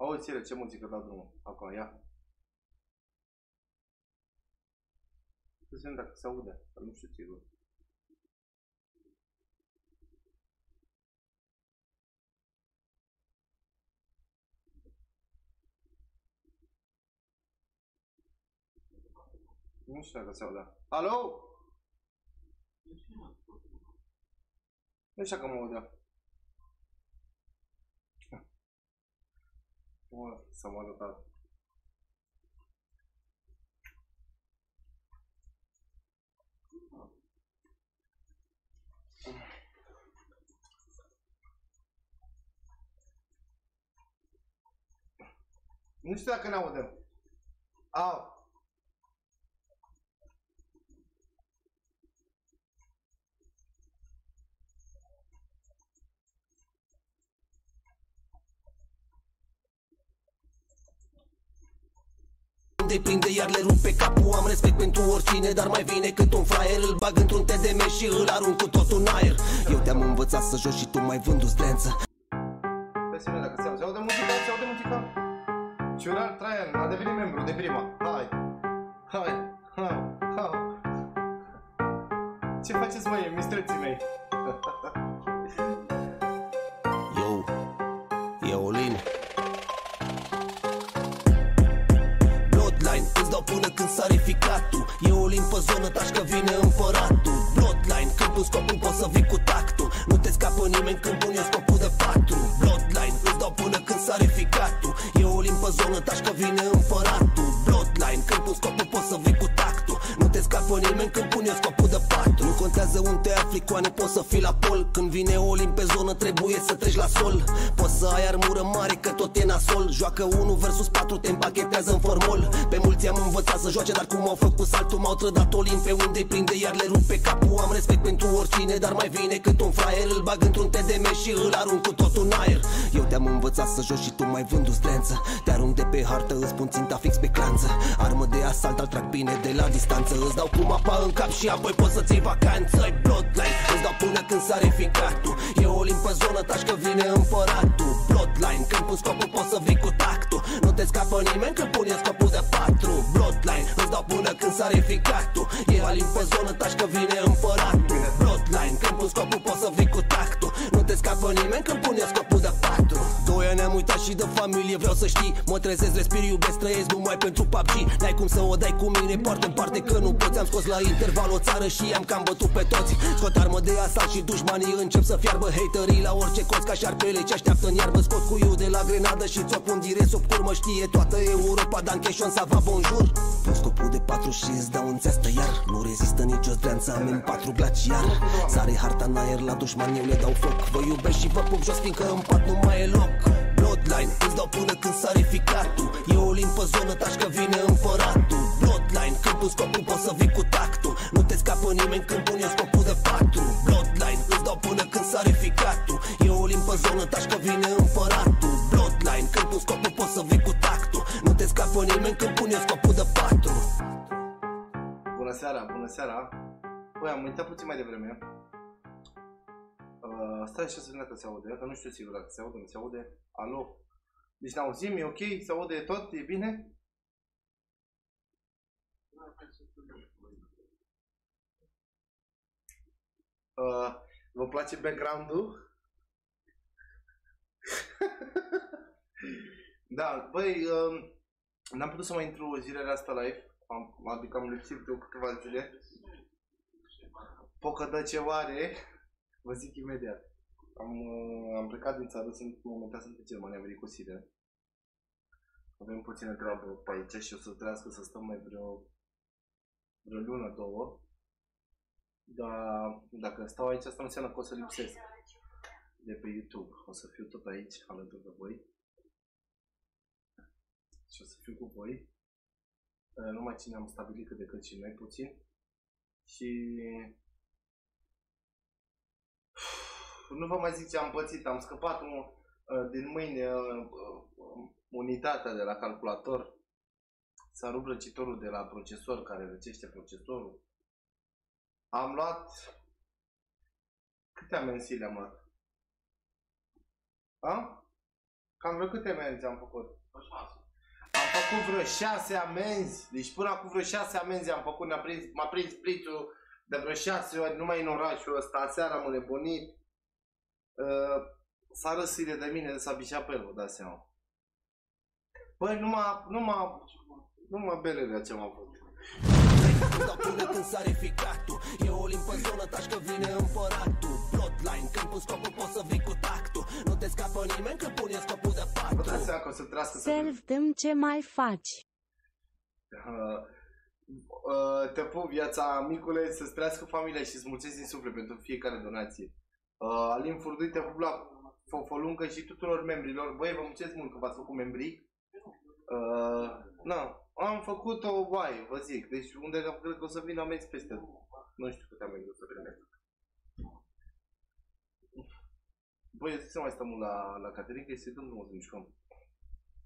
Auzi, ele, ce muzică dau drumul? Acum, ia. Să vedem dacă se aude, dar nu știu sigur. Nu știu dacă se aude. Alo? Nu știu dacă mă aude. Mă, s-a mă arătat. Nu știu dacă ne audem. Au. De prinde iar le rupe capul Am respect pentru oricine, dar mai vine cât un fraier Îl bag într-un TDM și îl arunc cu tot în aer Eu te-am învățat să joci și tu mai vându-ți drență Hai să vedem dacă se aude. Se aude muzica, se aude muzica. Ciurar Traian a devenit membru de prima. Hai. Hai. Ha. Ha. Ce faceți, măi, mistreții mei? dau până când sare ficatul E Olin pe zonă, taci că vine împăratul. Bloodline, când pun scopul poți să vii cu tactul. Nu te scapă nimeni când pun eu scopul de patru. Bloodline, îți dau până când sare ficatul E Olin pe zonă, taci că vine împăratul. Bloodline, când pun scopul poți să vii cu tactul Nu te scapă nimeni când pun eu scopul de patru Nu contează unde te afli, coane poți să fii la pol. Când vine Olin pe zonă trebuie să treci la sol. Poți să ai armură mare că tot e nasol. Joacă 1 versus 4, te împachetează în formol. Pe mulți am învățat să joace, dar cum au făcut saltul M-au trădat Olin pe unde prinde, iar le rupe capul. Am respect pentru oricine, dar mai vine cât un fraier. Îl bag într-un TDM și îl arunc cu tot în aer. Eu te-am învățat să joci și tu mai vându-ți drență Te arunc de pe hartă, îți pun ținta fix pe clanță. Armă de asalt, al trag bine de la distanță Îți dau cu mapa în cap și apoi poți să-ți iei vacanță. Ai bloodline, îți dau până când sare ficatul. E o limpă zonă, taci că vine împăratul. Bloodline, când pun scopul poți să vii cu tactul. Nu te scapă nimeni când pune scopul de patru. Bloodline, îți dau până când sare ficatul. E o limpă zonă, taci că vine împăratul. Bloodline, când pun scopul poți să vii cu tactul. Nu te scapă nimeni când pune scopul de patru Doi ani am uitat și de familie, vreau să știi Mă trezesc, respir, iubesc, trăiesc numai pentru PUBG N-ai cum să o dai cu mine, parte în parte că nu poți. Am scos la interval o țară și am cam bătut pe toți. Scot armă de asalt și dușmanii încep să fiarbă Haterii la orice cost ca șarpele ce așteaptă în iarbă. Scot cu iu de la grenadă și ți-o pun direct sub curmă. Știe toată Europa, Dan Cheșon, să va bonjour Pun scopul de patru și îți dau în țeastă iar. Nu rezistă nicio zdreanță, am în patru glaciar Sare harta în aer la dușmani, eu le dau foc. Vă iubesc și vă pup jos, fiindcă în pat nu mai e loc Bloodline, îți dau până când sare ficatul E o limpă zonă, taci că vine împăratul. Bloodline, când pun scopul poți să vii cu tactul. Nu te scapă nimeni când pun eu scopul de patru. Bloodline, îți dau până când sare ficatul E o limpă zonă, taci că vine împăratul. Bloodline, când pun scopul poți să vii cu tactul. Nu te scapă nimeni când pun eu scopul de patru. Bună seara, bună seara. Băi, am uitat puțin mai devreme. Uh, stai și să vedem dacă se aude, că nu știu sigur dacă se aude, nu se aude. Alo? Deci ne auzim, e ok? Se aude tot? E bine? Uh, vă place background-ul? da, băi, uh, n-am putut să mai intru zilele astea live. Am, adică am lipsit de câteva zile. Pocădă ceva are, vă zic imediat. Am, uh, am plecat din țară, sunt momentan sunt în Germania, am venit cu Sire. Avem puțină treabă pe aici și o să trească să stăm mai vreo, vreo lună, două. Dar dacă stau aici, asta nu înseamnă că o să lipsesc de pe YouTube. O să fiu tot aici, alături de voi. Și o să fiu cu voi. Uh, Numai cine am stabilit cât de cât și noi puțin. Și nu vă mai zic ce am pățit, am scăpat un, uh, din mâine uh, uh, unitatea de la calculator, s-a rupt răcitorul de la procesor care răcește procesorul. Am luat câte amensile am luat? A? Cam vreo câte amenzi am făcut? Am făcut vreo șase amenzi. Deci până acum vreo șase amenzi am făcut. M-a prins, m-a prins plițul de vreo șase ori numai în orașul ăsta. Aseară am nebunit. Uh, s-a râs Sire de mine, s-a bișat pe el, vă dați seama. Băi, numai, numai, numai belele ce m-am făcut. Dau până când sare ficatul E o limpă zonă, taci că vine împăratul Bloodline, când pun scopul poți să vii cu tactul Nu te scapă nimeni când pune scopul de Vă patru dați seama că o să trească să... Serv tâm ce mai faci? Uh, uh, te pup viața, micule, să-ți trăiască familia și să mulțumesc din suflet pentru fiecare donație. Uh, Alin Furdui, te pup la Fofoluncă și tuturor membrilor. Băi, vă mulțumesc mult că v-ați făcut membrii. Uh, na, am făcut-o, bai, vă zic. Deci unde cred că o să vină amenzi peste. Nu știu câte amenzi o să primesc. Băi, să mai stăm la, la Caterin, că este domnul să mișcăm.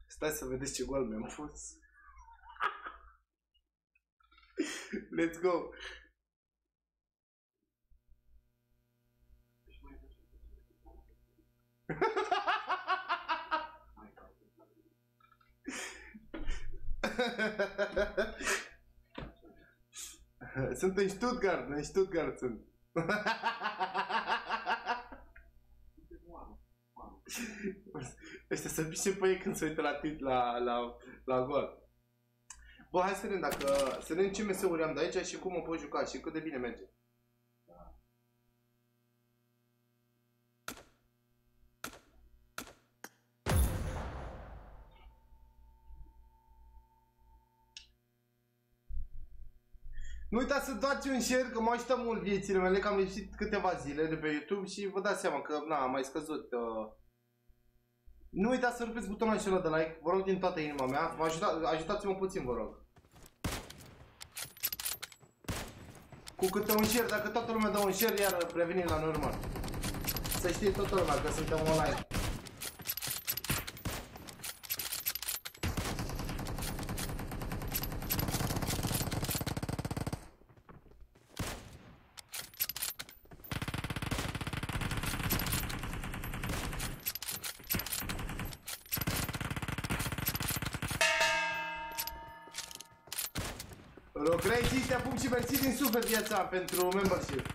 Stai să vedeți ce gol mi-am pus. Let's go! Sunt în Stuttgart, în Stuttgart sunt. Ăștia să pișe pe ei când se uită la tit la, la, la gol. Bă, hai să vedem dacă, să vedem ce meseuri am de aici și cum mă pot juca și cât de bine merge. Nu uitați să dați un share, că mă ajută mult viețile mele, că am lipsit câteva zile de pe YouTube și vă dați seama că, na, am mai scăzut. Uh... Nu uitați să rupeți butonul acela de like, vă rog din toată inima mea, vă ajuta, ajutați-mă puțin, vă rog. Cu câte un share, dacă toată lumea dă un share, iar revenim la normal. Să știe toată lumea că suntem online. Rog, Crazy, te apuc și mersi din suflet viața pentru membership.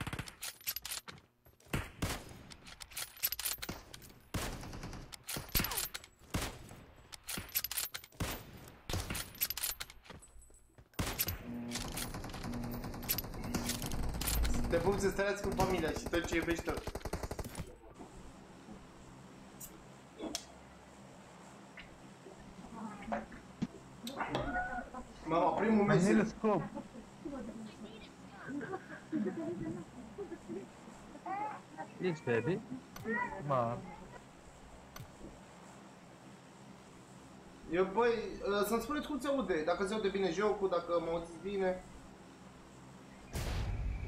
Te pup să trăiască cu familia și tot ce iubești tot. Mama, primul I need mesaj. A scope. Yes, baby. Come on. Eu, băi, uh, să-mi spuneți cum se aude, dacă se aude bine jocul, dacă mă auziți bine.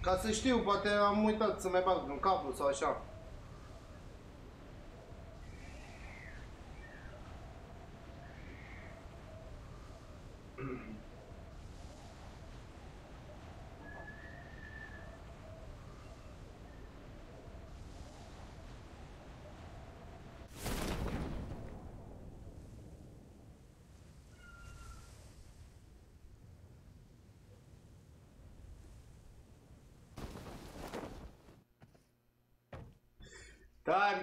Ca să știu, poate am uitat să mai bag un cablu sau așa.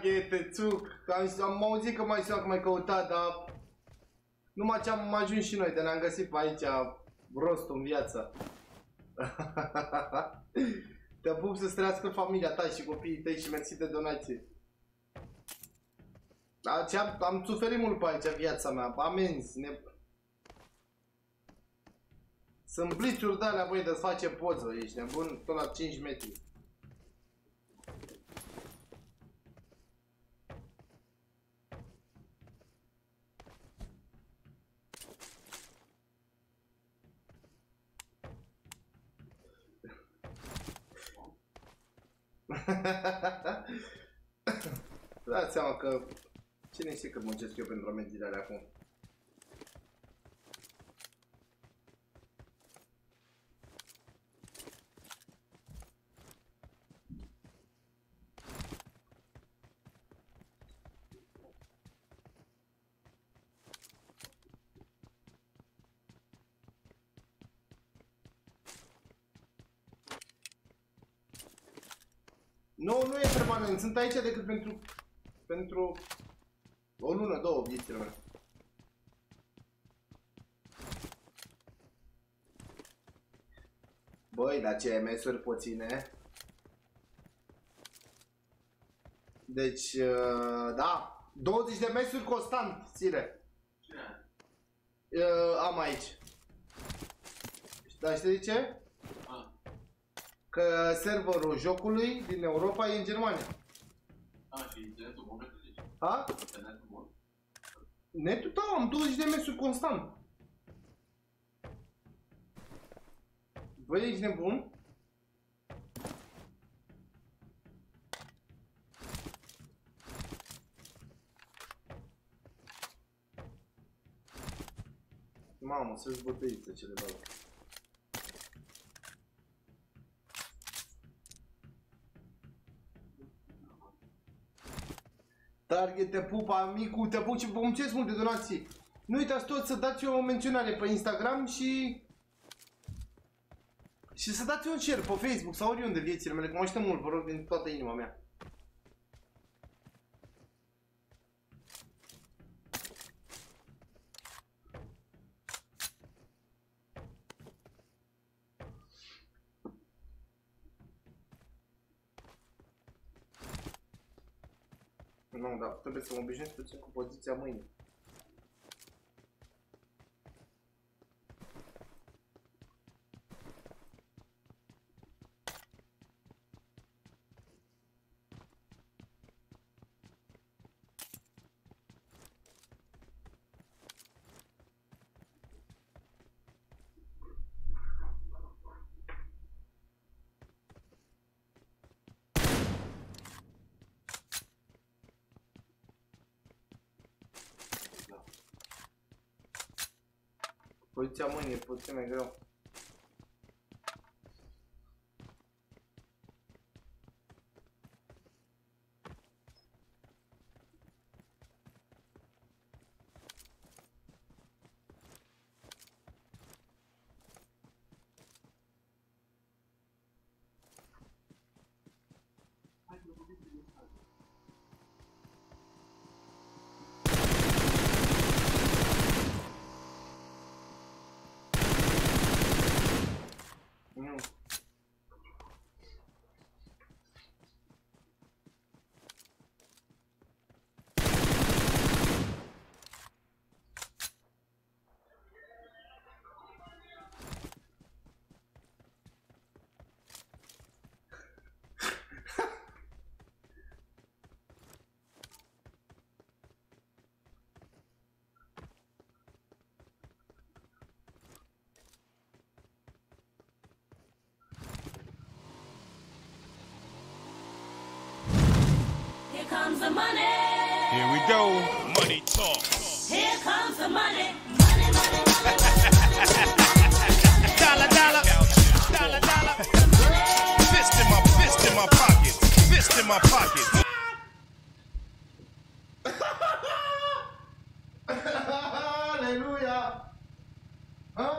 Target, țuc, am, am auzit că mai sună că mai căutat, dar numai ce am ajuns și noi, de ne-am găsit pe aici rostul în viață. Te pup să trăiască familia ta și copiii tăi și mersi de donație. Da, ce am, am suferit mult pe aici viața mea, amenzi, ne... Sunt blițuri de alea, băi, de-ți face poză, ești nebun, tot la 5 metri. că... Cine știe că muncesc eu pentru amenziile alea acum? Nu, nu e permanent, sunt aici decât pentru pentru... O lună, două, viețile mele. Băi, dar ce MS-uri puține. Deci, uh, da, 20 de mesuri constant, țire. Uh, am aici. Dar știi de ce? Că serverul jocului din Europa e în Germania. Bun? Netul, da, am 20 de mesuri constant. Băi, ești nebun? Mamă, să-ți bătăiță ce le dau. Target, te pup, amicu, te pup și vă mulțumesc mult de donații. Nu uitați toți să dați o menționare pe Instagram și... Și să dați un share pe Facebook sau oriunde viețile mele, că mă aștept mult, vă rog, din toată inima mea. Nu, dar trebuie să mă obișnuiesc puțin cu poziția mâinii. Poziția mâinii e puțin mai greu. Nu. Here comes the money. Here we go. Money talk. Here comes the money. Money, money, money. Dollar, dollar. Dollar, dollar. Fist in my fist in my pocket. Fist in my pocket. Aleluia! Ha?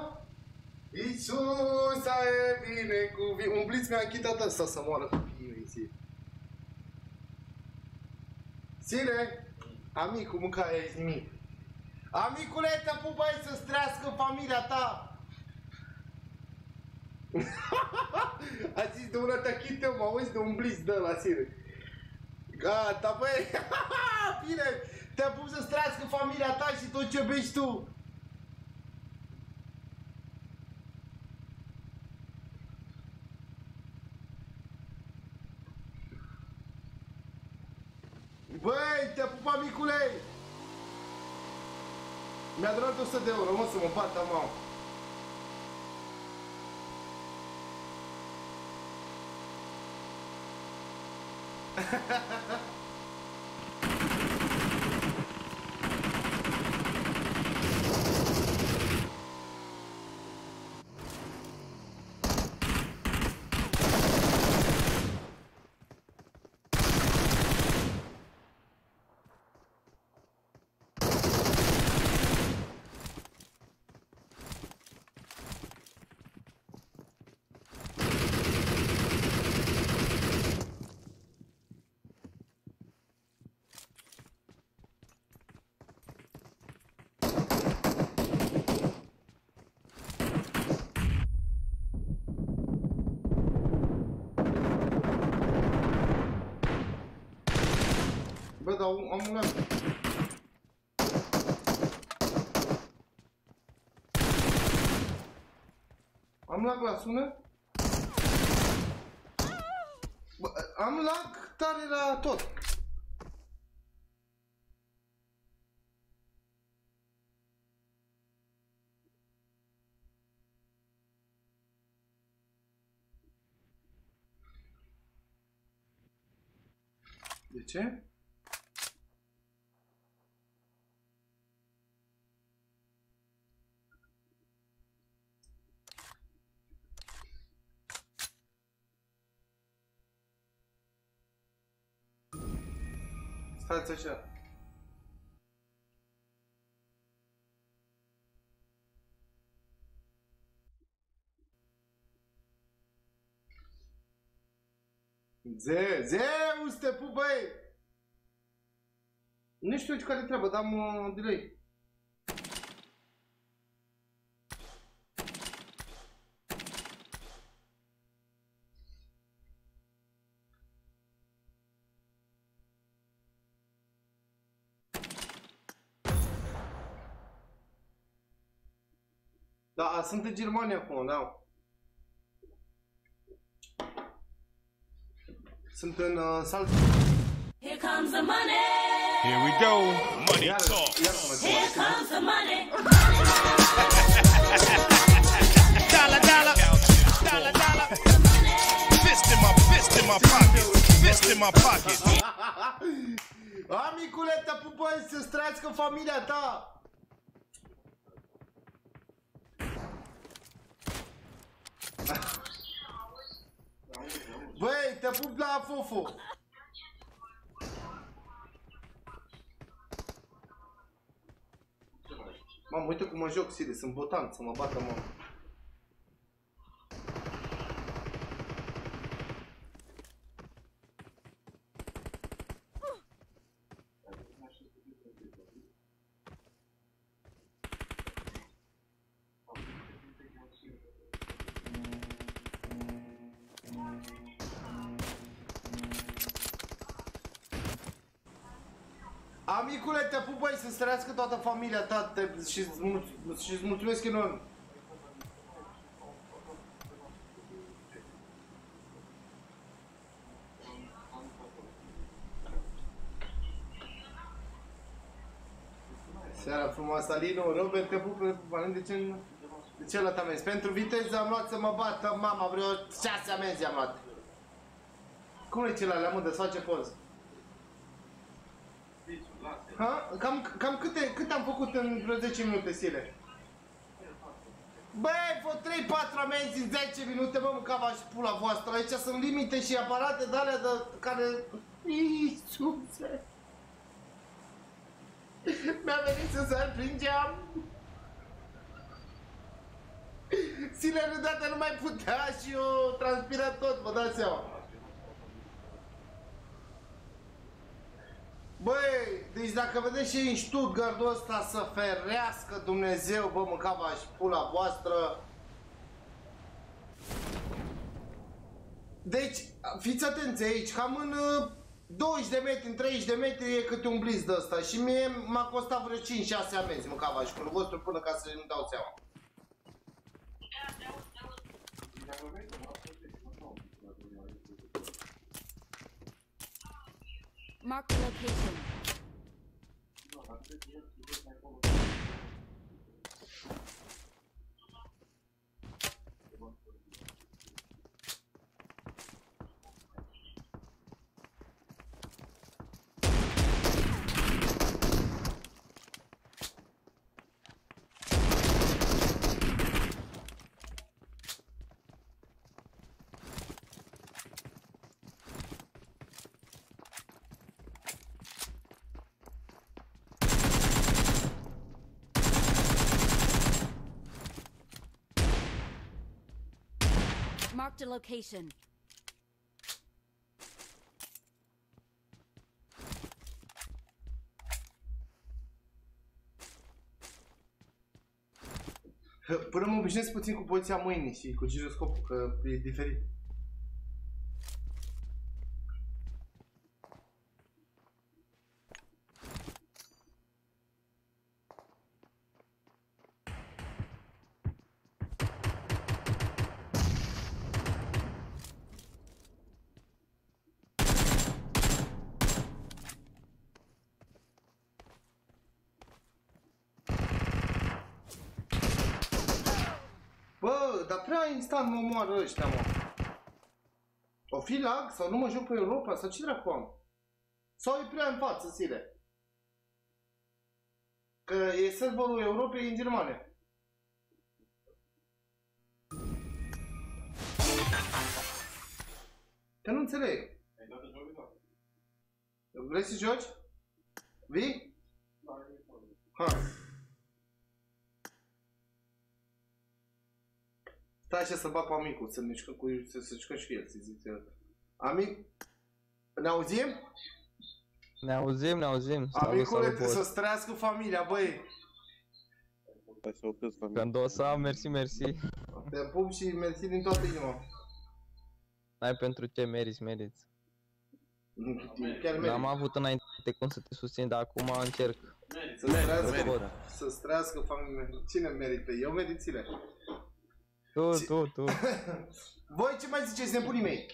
Iisus e binecuvânt. Umpliți mi-a închitat asta să moară copiii mei, zi. Sire, amicu, mâncare ești nimic. Amicule, te pupai să strească familia ta. A zis de una tachite, mă auzi de un blitz de la sire. Gata, băi, bine, te apuc să strească familia ta și tot ce bești tu. Mi-a donat 100 de euro, mă, să mă bată, mă. Ha ha ha ha! Dar am un lag. Am lag la sună? Bă, am lag tare la tot. De ce? Stați așa. Ze, Zeus te pup, băi! Nu știu ce care treabă, dar am uh, delay. Da, sunt în Germania acum, da. Sunt în uh, Salzburg. Here comes the money. Here we go. Money Iar, talk. iar mă Here comes the money. Dollar, dollar. Dollar, dollar. Fist in my fist in my pocket. Fist in my pocket. Amicule, te pupă, să-ți trăiască familia ta! Băi, te pup la fofo! Mamă, uite cum mă joc, Siri, sunt botan, să mă bată, mă. Amicule, te pup, băi, să-ți trăiască toată familia ta te, și îți mulț- și îți mulțumesc enorm. Seara frumoasă, Alinu, Robert, te pup, Valin, de ce, de ce la amenzi? Pentru viteză am luat să mă bată mama, vreo șase amenzi am luat. Cum e celălalt, mă, desface post? Ha? Cam, cam câte, cât am făcut în vreo 10 minute, Sile? Băi, fă 3-4 amenzi în 10 minute, mă, mâncava și pula voastră. Aici sunt limite și aparate de alea de care... Iisuse! Mi-a venit să sar prin geam. Sile deodată nu mai putea și eu transpira tot, vă dați seama. Băi, deci dacă vedeți și în Stuttgartul ăsta să ferească Dumnezeu, bă, mâncava și pula voastră. Deci, fiți atenți aici, cam în uh, 20 de metri, în 30 de metri e câte un blitz de ăsta și mie m-a costat vreo 5-6 amenzi mâncava și cu vostru până ca să nu dau seama. Mark the location. Location. Până mă obișnuiesc puțin cu poziția mâinii și cu giroscopul, că e diferit. Bă, dar prea instant mă omoară ăștia, mă. O fi lag sau nu mă joc pe Europa sau ce dracu am? Sau e prea în față, Sire? Că e serverul Europei în Germania. Că nu înțeleg. Ai dat în jocul tău? Vrei să joci? Vii? Ha. Stai așa să bag pe amicul, să ne jucăm cu să, să jucăm și cu el, să zic. că- Amic, ne auzim? Ne auzim, ne auzim. Salut, Amicule, salut, boss. să-ți trăiască familia, băi. Hai să opresc familia. Candosa, mersi, mersi. Te pup și mersi din toată inima. N-ai pentru ce meriți, meriți. Chiar N-am meriți. avut înainte cum să te susțin, dar acum încerc. Să-ți trăiască, merită. să-ți trăiască familia. Cine merită? Eu merit ține. Tu, tu, tu. Voi ce mai ziceți, nebunii mei?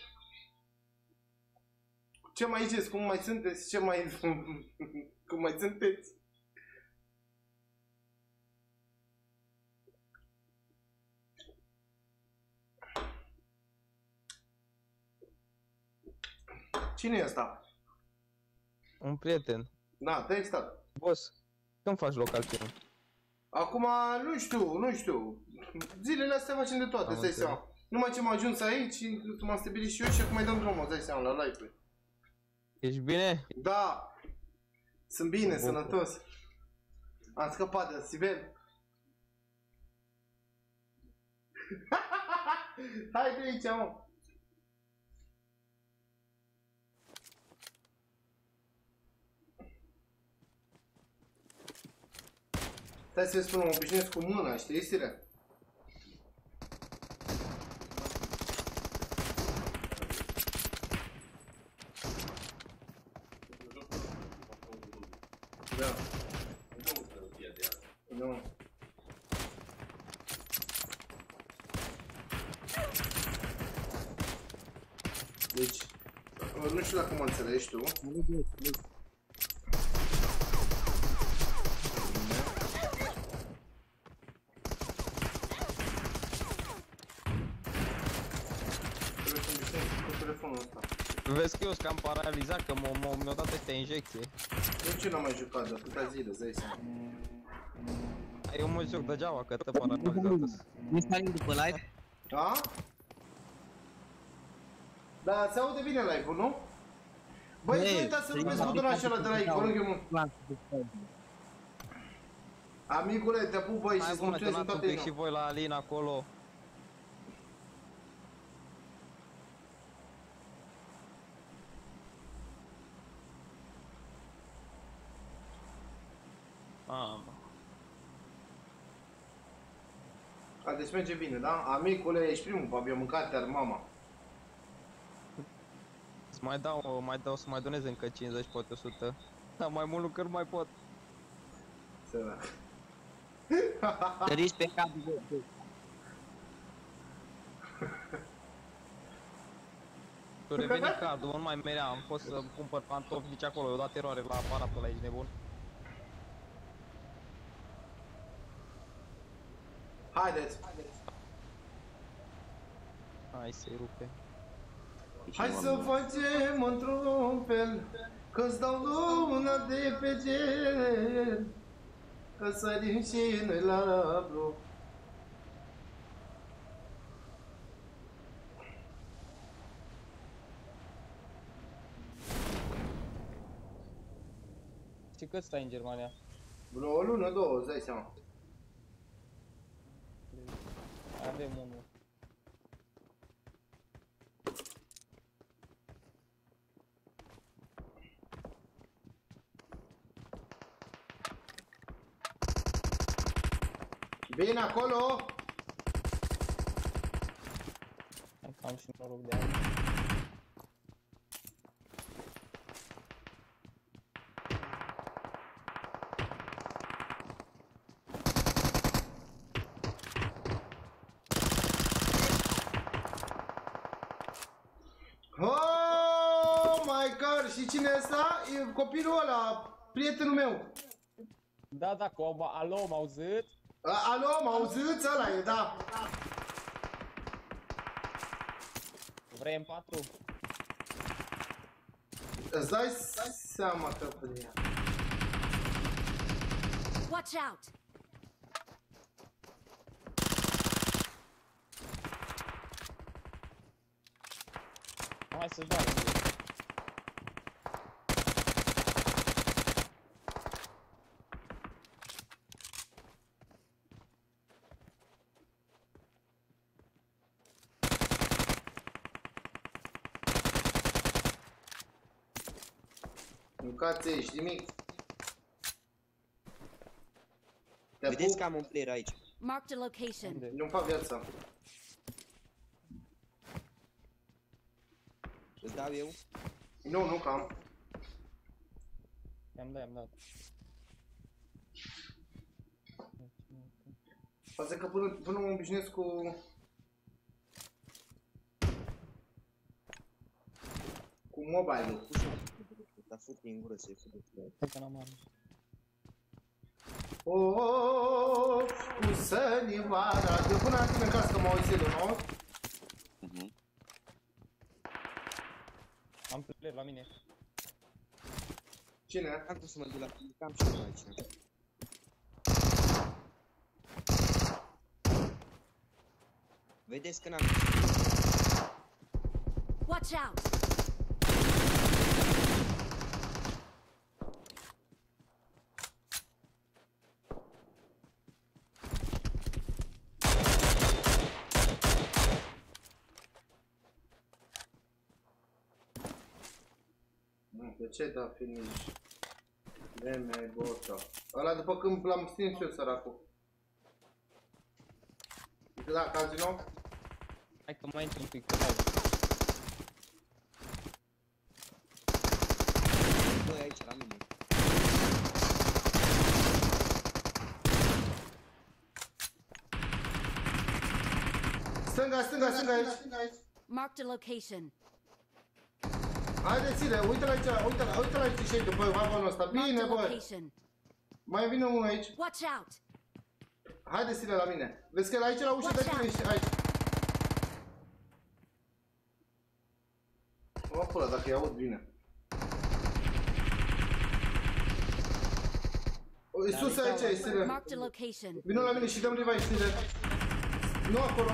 Ce mai ziceți? Cum mai sunteți? Ce mai... Cum mai sunteți? Cine e ăsta? Un prieten. Da, textat. Boss, când faci local film? Acum, nu știu, nu știu. Zilele astea facem de toate, Am îți dai înțeles. seama. Numai ce m-am ajuns aici, m-am stabilit și eu și acum mai dăm drumul, îți dai seama, la live Ești bine? Da, sunt bine, Bun. sănătos. Am scăpat de Sibel. Hai de aici, mă. Stai să spun, mă obișnuiesc cu mâna, știi, Sire? Să obișnuiesc cu telefonul ăsta. Vezi că eu sunt cam paralizat, că m- m- mi-au dat ăstea injecție. De ce n-am mai jucat de atâta zile, dai seama? Eu mă joc degeaba, că te paralizat Nu stai după live? Da? Da, se aude bine live-ul, nu? Băi, nu uitați să rupeți butonul acela de like, vă rog eu mult. Amicule, te pup, băi, și Hai îți bună, mulțumesc din donați un toată pic și inima. voi la Alin acolo. Mamă. A, deci merge bine, da? Amicule, ești primul, papi, am mâncat iar mama. Să mai dau, mai dau să mai donez încă 50, poate 100. Dar mai mult lucruri mai pot. Să Tăriți pe capul vostru. Tu reveni cardul, nu mai merea, am fost să cumpăr pantofi nici acolo, eu dat eroare la aparatul ăla, ești nebun. Haideți! Hai să-i rupe. Hai să facem într-un fel Că-ți dau luna de pe gel Că sărim și noi la bro Și cât stai în Germania? Vreo o lună, două, îți dai seama Avem unul. Bine acolo! Am și noroc de aia. Oh my god! Și cine e ăsta? E copilul ăla, prietenul meu Da, da, cu alo, m-au zis? A, Alo, m-auziți? Ăla e, da. Vrei M4? Îți dai seama că prin. Watch out! Hai să dai. Mâncați ești, nimic. Te Vedeți că am un player aici. Marked a location. nu-mi fac viața. Îți dau eu? Nu, nu cam. I-am dat, i-am dat. Asta că până, până mă obișnuiesc cu... Cu mobile-ul. Dar fut din gură să-i fut de player. Hai că n-am arme. O, cu sănivara. De până la tine în casă că mă auzi de nou. Mhm. Am player la mine. Cine? Am cum să mă duc la cam și eu aici. Vedeți că n-am Watch out! Nu, De ce da finish? De mai bota. Ăla după când l-am stins eu săracul. Da, casino? Hai că mai intru un pic. că dau. doi aici la mine. Stânga, stânga, stânga aici. Marked a location. Haideți-le, uite-l aici, uite-l, uite-l aici și după vagonul ăsta. Marked Bine, a bă. location. Mai vine unul aici. Watch out! Haideți-le la mine. Vezi că e aici la ușă de tine și aici. O, pula, dacă îi aud bine. O, e sus aici, e Sile. Marked a location. Vino la mine și dăm revive, Sile. Nu acolo.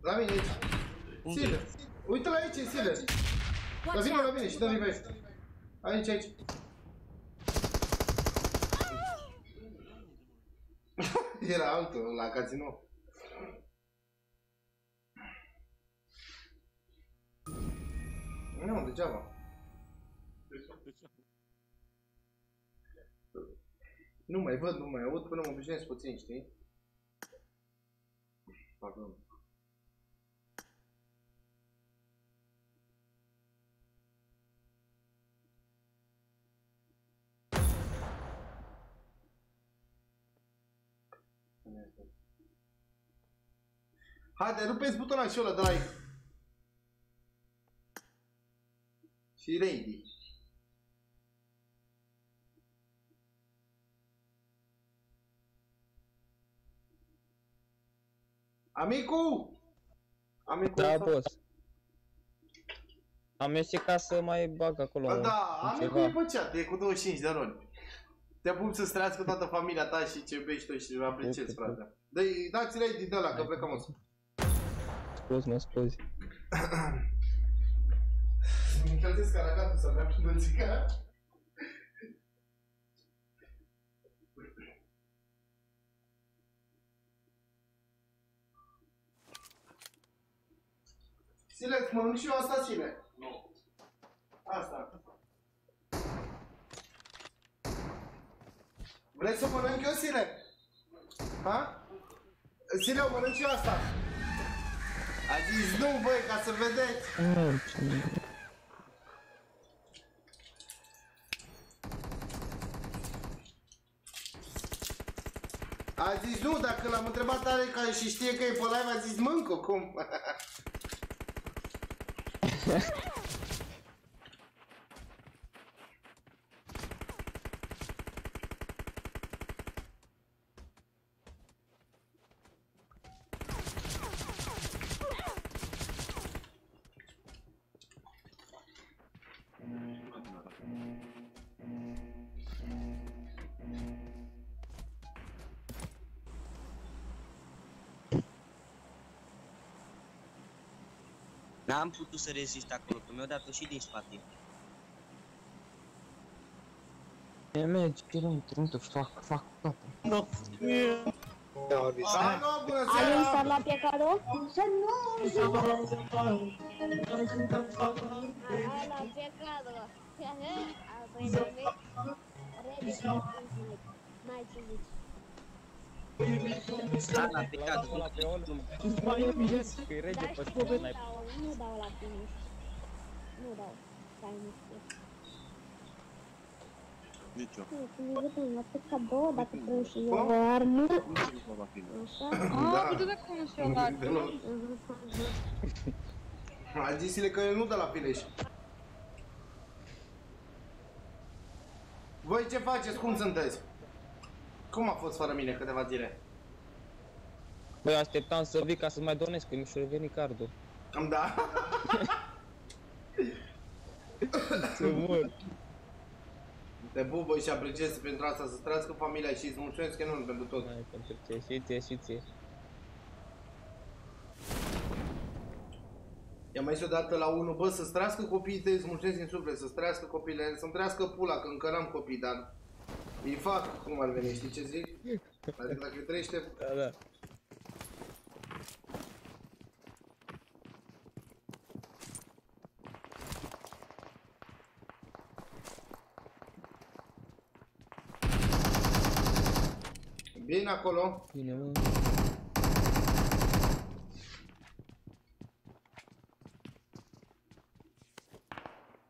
La mine aici. Sile. Uite-l aici, e Sile. Dar Watch vino la out! mine și dăm revive. Aici, aici. Era altul, la casino. Nu, degeaba. Nu mai văd, nu mai aud până mă obișnuiesc puțin, știi? Pardon. Haide, rupeți butonul și ăla de like. Și ready. Amicu! Amicu! Da, ăsta- boss. Am ieșit ca să mai bag acolo Bă, da, un Amicu ceva. e pe chat, e cu 25 de roli. Te apuc să-ți trăiască toată familia ta și ce iubești tu și apreciezi, frate. Dă-i, dați ready de ăla, că plecăm o Scuzi, mă scuzi. Îmi încălzesc caragatul să-mi aprind o țigară. Sile, îți mănânc și eu asta, Sile? Nu. Asta. Vrei să o mănânc eu, Sile? Ha? Sile, o mănânc și eu asta. A zis nu, băi, ca să vedeți. A zis nu, dacă l-am întrebat are ca și știe că e pe live, a zis mâncă, cum? N-am putut să rezist acolo, că mi-au dat-o și din spate. E mergi, trum, trum, tu fac, fac toate. Hai, mă, bună Ai seara! instalat pecado? Să nu! Ai la pecado. Apoi N-ai ce zici. Da, la pecado. La pe Olm. Mai e bine că e rege Da, pe știu, nu sniper. dau, nu dau la finish. Nu dau. Stai, nu știu. Nici eu. Nu, când îi vedem la pecado, dacă vreau și eu o armă. Nu va fi. Așa. Da. Ah, tu de cum se la Deloc. A zis-le că el nu dă la fileș. Voi ce faceți? Cum sunteți? Cum a fost fără mine câteva zile? Băi, așteptam să vii ca să mai dormesc, că mi-și reveni cardul. Am da. Să mor. Te bubă și apreciez pentru asta să trăiască familia și îți mulțumesc enorm pentru tot. Mai pentru ce, și ție, și ție. I-am mai zis odată la unul, bă, să-ți trăiască copiii tăi, îți mulțumesc din suflet, să-ți trăiască copiile, să-mi trăiască pula, că încă n-am copii, dar îi fac cum ar veni, știi ce zic? Adică dacă îi trăiește, Da, da. Bine acolo. Bine, mă.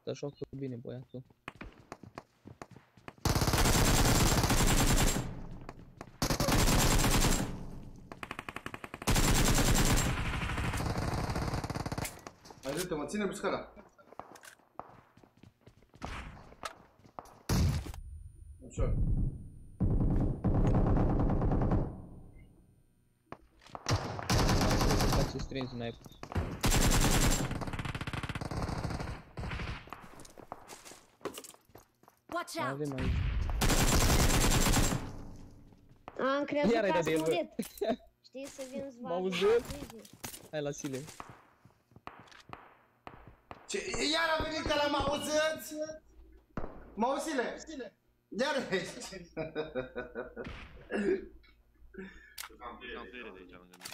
Da, joacă bine, băiatul. Ajută-mă, ține buscala. Ușor. Face strâns sniper. Watch Mai out! avem aici. Am crezut Iar ai că dat de ați el, bă. murit. Știi să vin să M-au vă auzit? Hai la sile. Ce? Iar a venit că l-am auzit? Mausile? Iar ești. Am tăiere de aici lângă mine.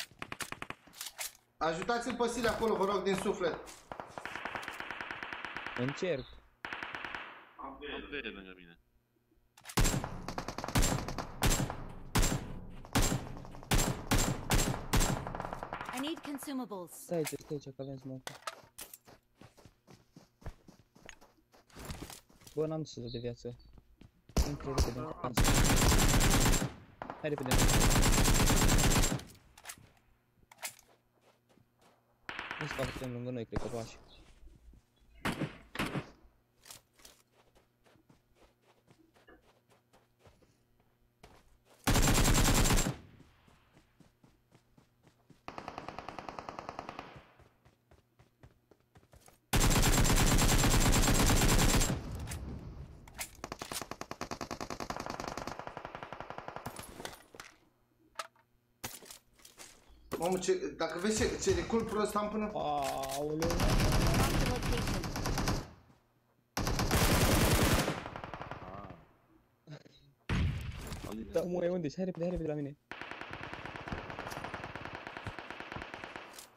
Ajutați-l pe Sile acolo, vă rog, din suflet. Încerc. Am tăiere lângă mine. I need consumables. Stai aici, stai aici, că avem smoke Bă, n-am ce să dau de viață. Intră repede în casă. Hai repede. Nu stau putem lângă noi, cred că pași. Mamă, ce, dacă vezi ce, ce recul prost am până... Aoleu. Marked a location. Da, mă, e unde ești? Hai repede, hai repede la mine.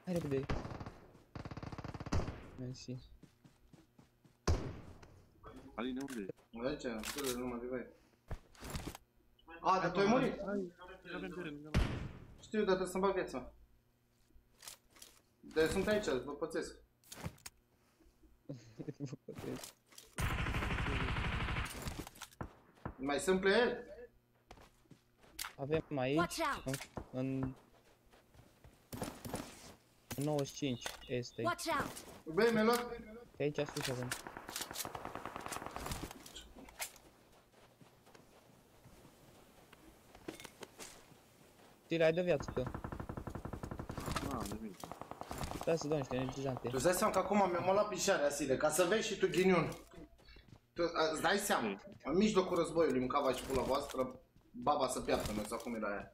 Hai repede. Mersi. Aline, unde e? Aici, scuze, nu mă divai. A, dar tu ai murit? Avem tăiere lângă mine. Știu, dar trebuie să-mi bag viața. Dar sunt aici, vă pățesc. Vă pătesc. Mai sunt player? Avem aici, Watch out! în, în 95 este. Watch out! Băi, mi-a luat... Pe aici sus avem. Tira, ai de viață tu. Ah, de bine. Da să dau niște energizante. Tu îți dai seama că acum mi-am luat pișarea Asile, ca să vezi și tu ghinion. Tu a- îți dai seama, în mijlocul războiului, mâncava și pula voastră, baba să piardă noi, sau cum era aia.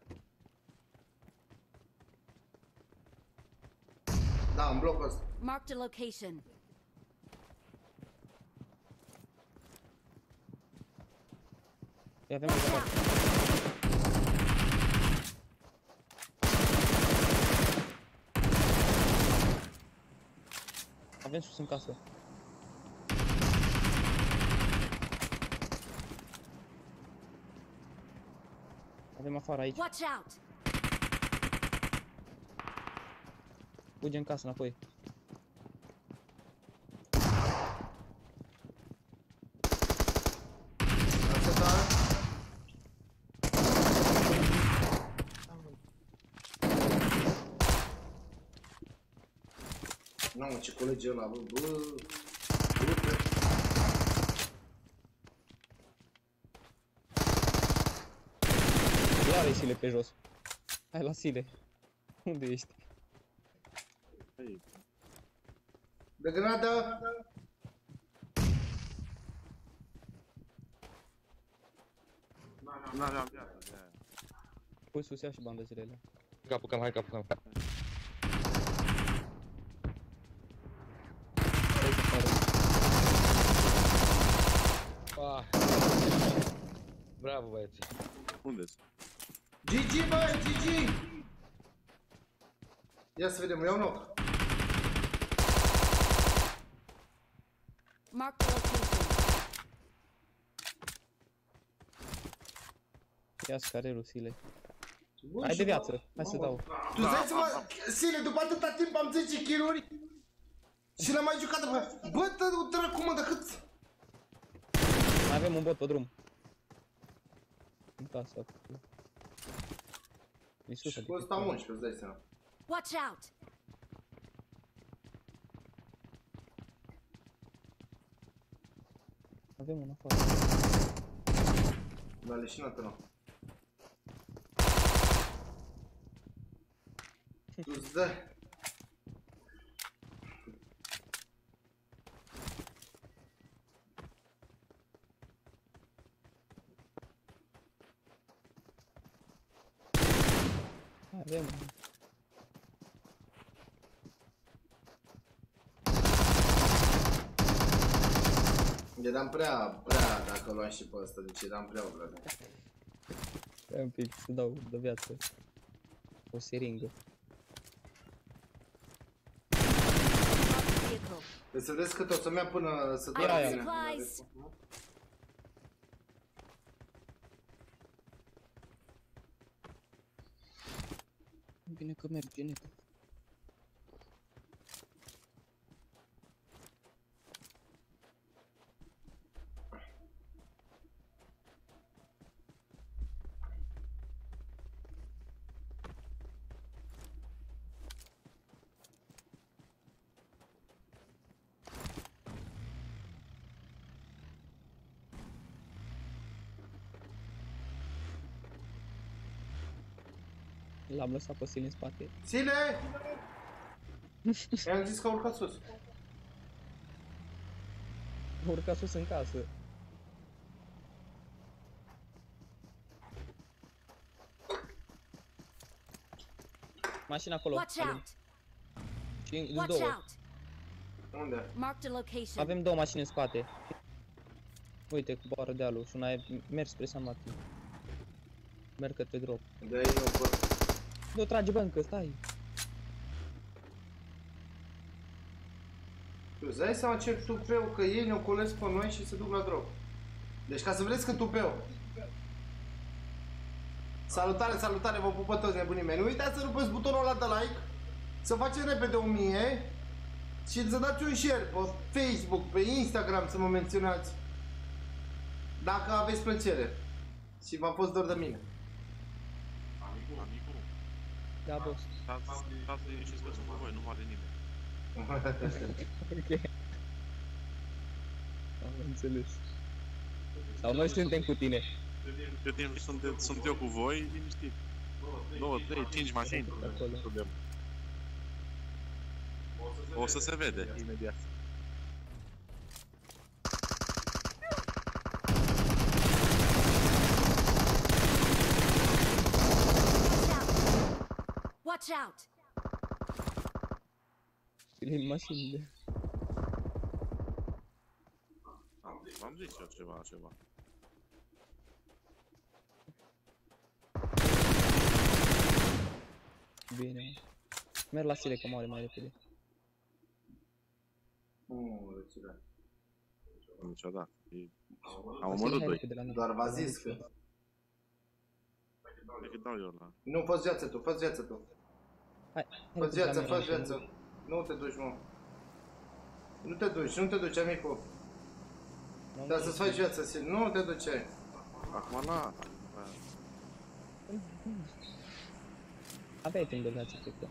Da, în blocul ăsta. Marked a location. Îi avem de Avem sus în casă. Avem afară aici. Watch out! Fuge în casă înapoi. Ce colegi ăla, bă, bă. bă, bă. Ia are sile pe jos. Hai la sile. Unde ești? Hai, De grenadă! n-aveam viață de aia. Pui sus, ia și bandajele alea. Hai că apucăm, hai că apucăm. Aici afară. Ah. Bravo, băieți. Unde-s? GG, bă, GG! Ia să vedem, iau knock. Marked a location. Ia scarelul sile. Bun, Hai și de bă- viață, hai să dau. Tu îți dai seama, Sile, după atâta timp am 10 kill și l-am mai jucat bă, bă, dă dracu mă, de cât? Mai avem un bot pe drum. În casă. E sus, Și adică. cu ăsta 11, îți dai seama. Watch out! Avem un afară. La leșinată, nu. Tu îți dai. Avem. Eram prea, prea, dacă o luam și pe ăsta, deci eram prea obrădă. Hai un pic să dau de viață. O seringă. Vehicle. Deci să vedeți cât o să-mi ia până să dau Ia, ia. bine. Supplies. L-am lăsat pe Sil în spate. Sile! I-am zis că a urcat sus. A urcat sus în casă. Mașina acolo. Watch Alin. out! Și în Watch două. out! Unde? Marked a location. Avem două mașini în spate. Uite, cu bară dealul și una e mers spre San Martin. Merg către drop. De aici nu pot. Nu trage bă încă, stai. Tu îți dai seama ce tupeu, că ei ne ocolesc pe noi și se duc la drop. Deci ca să vedeți că tupeu. Salutare, salutare, vă pupă toți nebunii mei. Nu uitați să rupeți butonul ăla de like, să facem repede 1000 și să dați un share pe Facebook, pe Instagram să mă menționați. Dacă aveți plăcere. Și v-a fost dor de mine. Amicu, amicu. Da, boss. Stați, stați liniștiți că sunt cu voi, nu moare nimeni. ok. Am înțeles. Sau noi suntem cu tine. Cât timp sunt, sunt eu cu voi, liniștit. 2, 3, 5 mașini. Acolo. Problemă. O să se vede imediat. Watch out! din mașini de... Am, am zis eu ceva, ceva. Bine, mă. Merg la sile că moare mai repede. Nu, răcire. Niciodată. E... Am Am omorât doi. Doar v-a zis că... Decât dau eu la... Nu, fă viață tu, fă viață tu. Hai, Fă viață, fă viață. Nu te duci, mă. Nu te duci, nu te duci, amicu. Dar să-ți faci viață, Sil. Nu te duce. Acum la... Aveai timp de viață, cred că.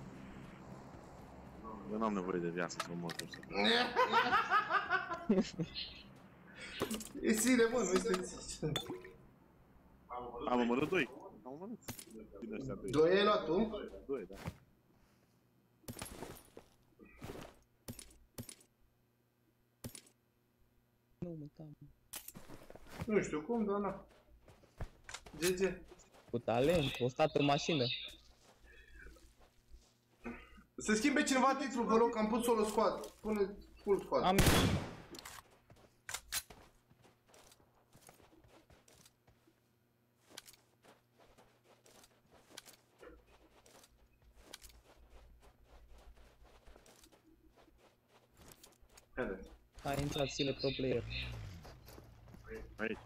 Eu n-am nevoie de viață să mă mor. să- E sine, mă, nu este zice. Am omorât doi. Am omorât. Din ăștia doi. Doi ai luat tu? Doi, da. Nu, mă, tam. Nu știu cum, dar na. GG. Cu talent, o stat în mașină. Să schimbe cineva titlul, vă rog, am pus solo squad. Pune full squad. Am... Haide. A intrat Sile Pro Player. Aici.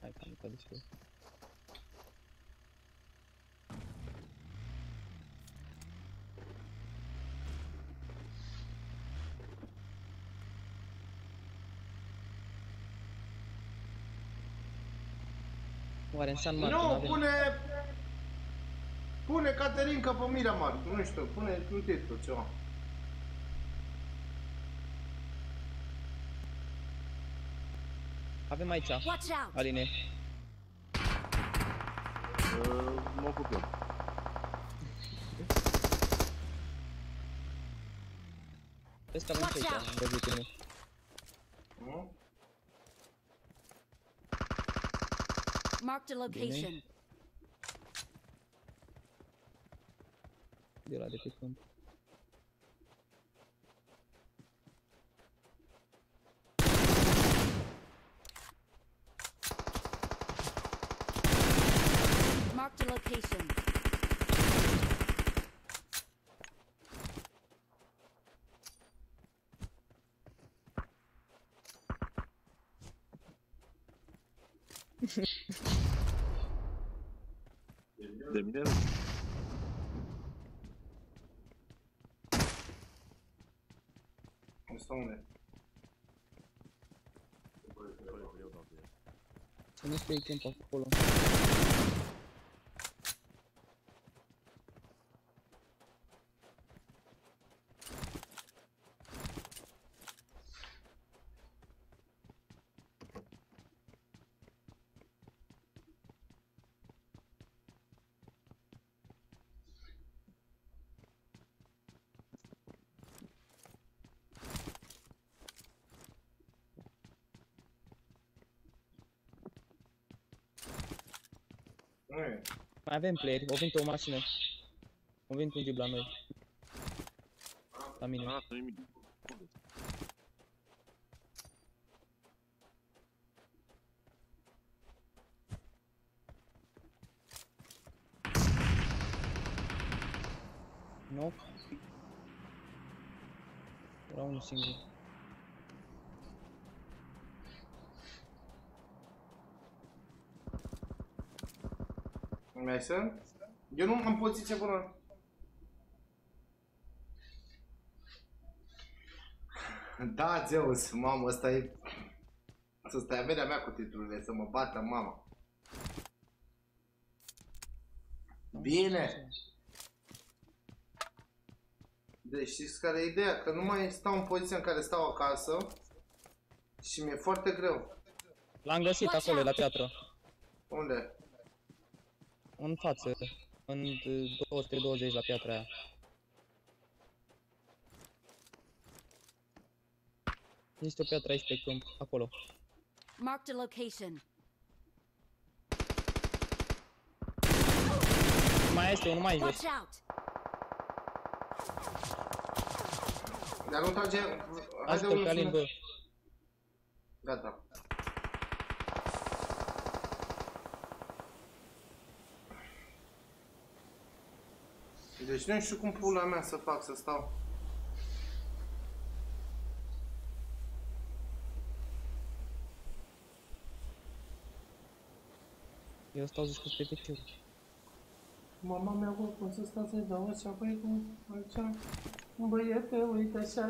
Hai că am uitat despre Oare în San Martin Nu, avem? pune... Pune Caterinca pe Miramar, nu știu, pune un titlu, ceva. Avem aici, Watch out! Aline. Uh, Mă ocup eu. Vezi că avem și aici, am văzut unul. Nu? Marked a location. De la de pe câmp. Asta unde? Eu dau de el. Să nu spui timp acolo. Mai avem playeri, o venit o mașină. O venit un jeep la noi. La mine. Ah? Era unul singur. Mai sunt? Eu nu am poziție bună. Da, Zeus, mamă, ăsta e... Să stai averea mea cu titlurile, să mă bată mama. Bine! Deci știți care e ideea? Că nu mai stau în poziția în care stau acasă și mi-e foarte greu. L-am găsit acolo, la piatră. Unde? În față. În uh, 220 la piatra aia. Este o piatră aici pe câmp, acolo. Marked a location. Mai este unul mai jos. Watch out! Dar nu trage... Haide Asta unul pe Alin, sună. bă. Gata. Deci nu știu cum pula mea să fac, să stau. Eu stau jos cu PPT-ul. Mama mea, bă, cum să stau să-i dau așa, băi, cum, așa, băiete, uite așa,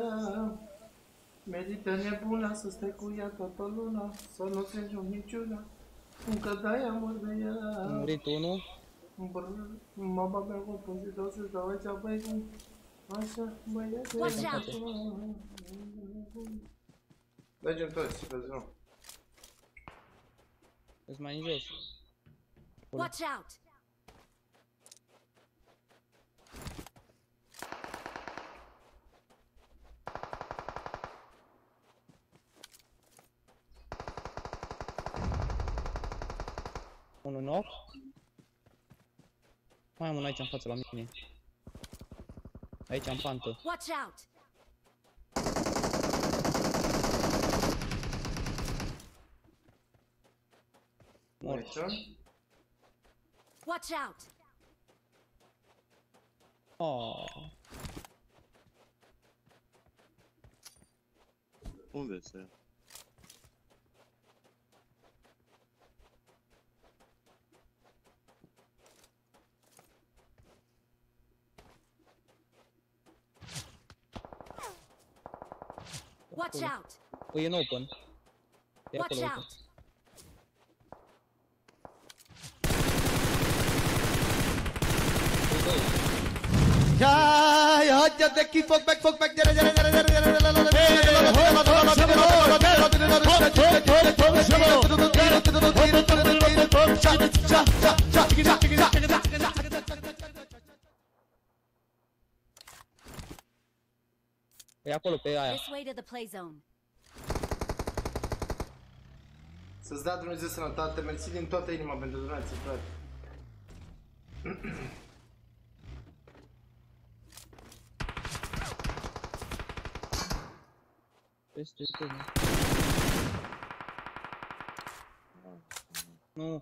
merită nebuna să stai cu ea toată luna, să nu se ajung niciuna, încă de-aia mor de A ea. murit unul. Brr, Mama mea, bă, cum să stau să-i dau așa, băi, cum, așa, băiete, Watch out! Mergem toți, vezi, nu. Îți mai în jos. Watch out! Unul knock. Mai am unul aici în față la mine. Aici în pantă. Watch out! Mort. Aici. Watch out! Oh. Unde se ia? Watch out! Păi e în open. E Watch acolo, uite. out! E acolo pe aia. This way to the play zone. Să-ți dea Dumnezeu sănătate, mersi din toată inima pentru donații, frate. Peste tot. Nu. Oh,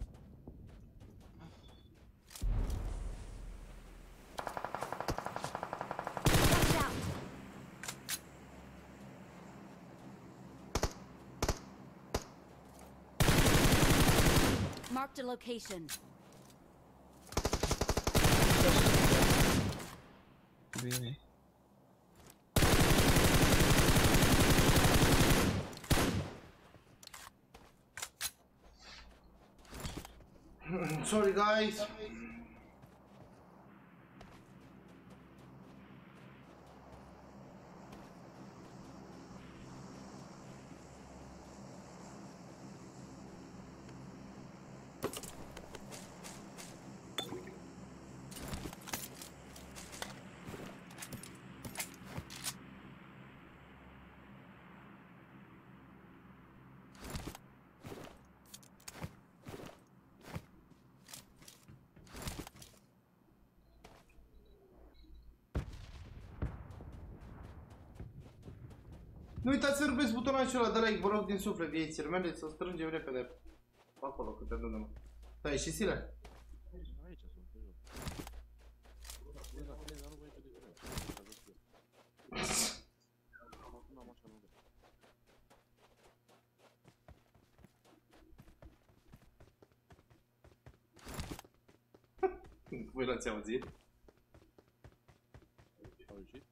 a location. Bine. Sorry guys. Nu uitați să rupeți butonul acela de like, vă rog din suflet, vieților mele, să strângem repede. Acolo, câte dă numai. Da, ieși Sile. Aici sunt, pe jos. Bine, dar bine, dar nu voi de greu. Am acum am așa lungă. Voi l-ați auzit? Au ieșit?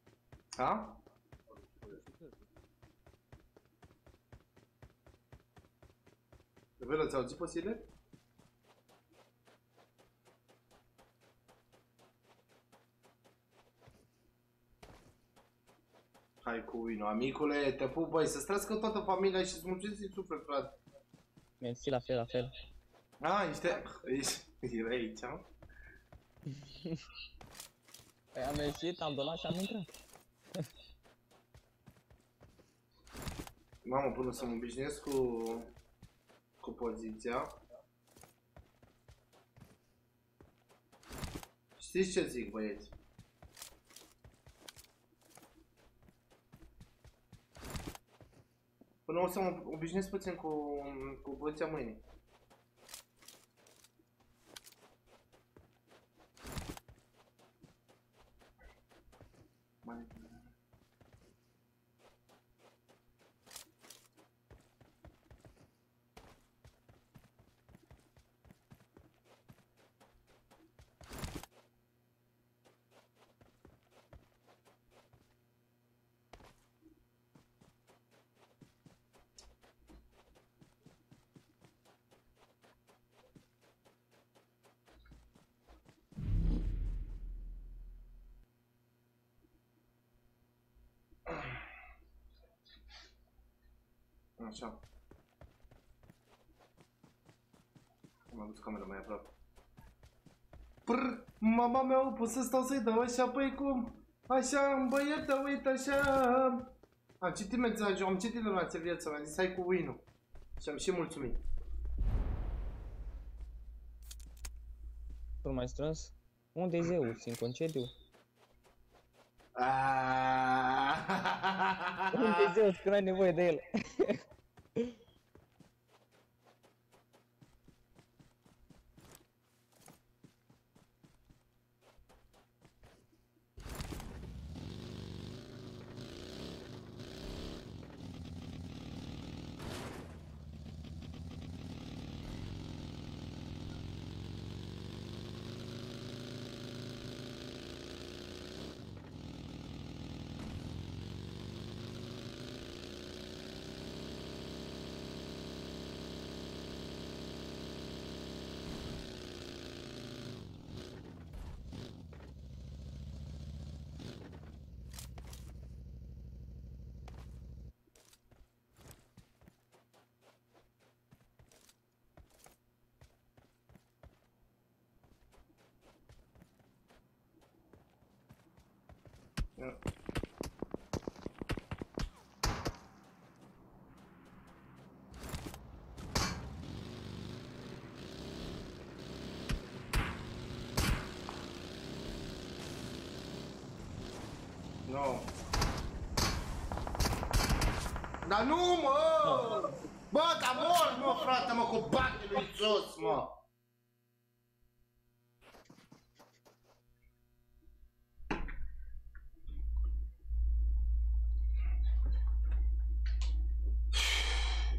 Ha? Velo, ți-au zis posile? Hai cu vino, amicule, te pup, băi, să-ți trăiască toată familia și să-ți mulțumesc din suflet, frate. Mersi la fel, la fel. A, ești, ești, era aici, mă? Păi am ieșit, am donat și am intrat. Mamă, până să mă obișnuiesc cu, cu poziția. Știți ce zic, băieți? Până o să mă obișnuiesc puțin cu, cu poziția mâinii. Mai... Așa. Am adus camera mai aproape. Prr, mama mea, pot să stau să-i dau așa, păi cum? Așa, băietă, uite, așa. Am citit mesajul, am citit în ația viața mea, zis hai cu win Și am și mulțumit. Tu mai strâns? Unde e Zeus? În concediu? Unde e Zeus? Când ai nevoie de el? Nu. Dar nu, mă! Bă, dar mor, mă, frate, mă, cu banii lui Iisus, mă!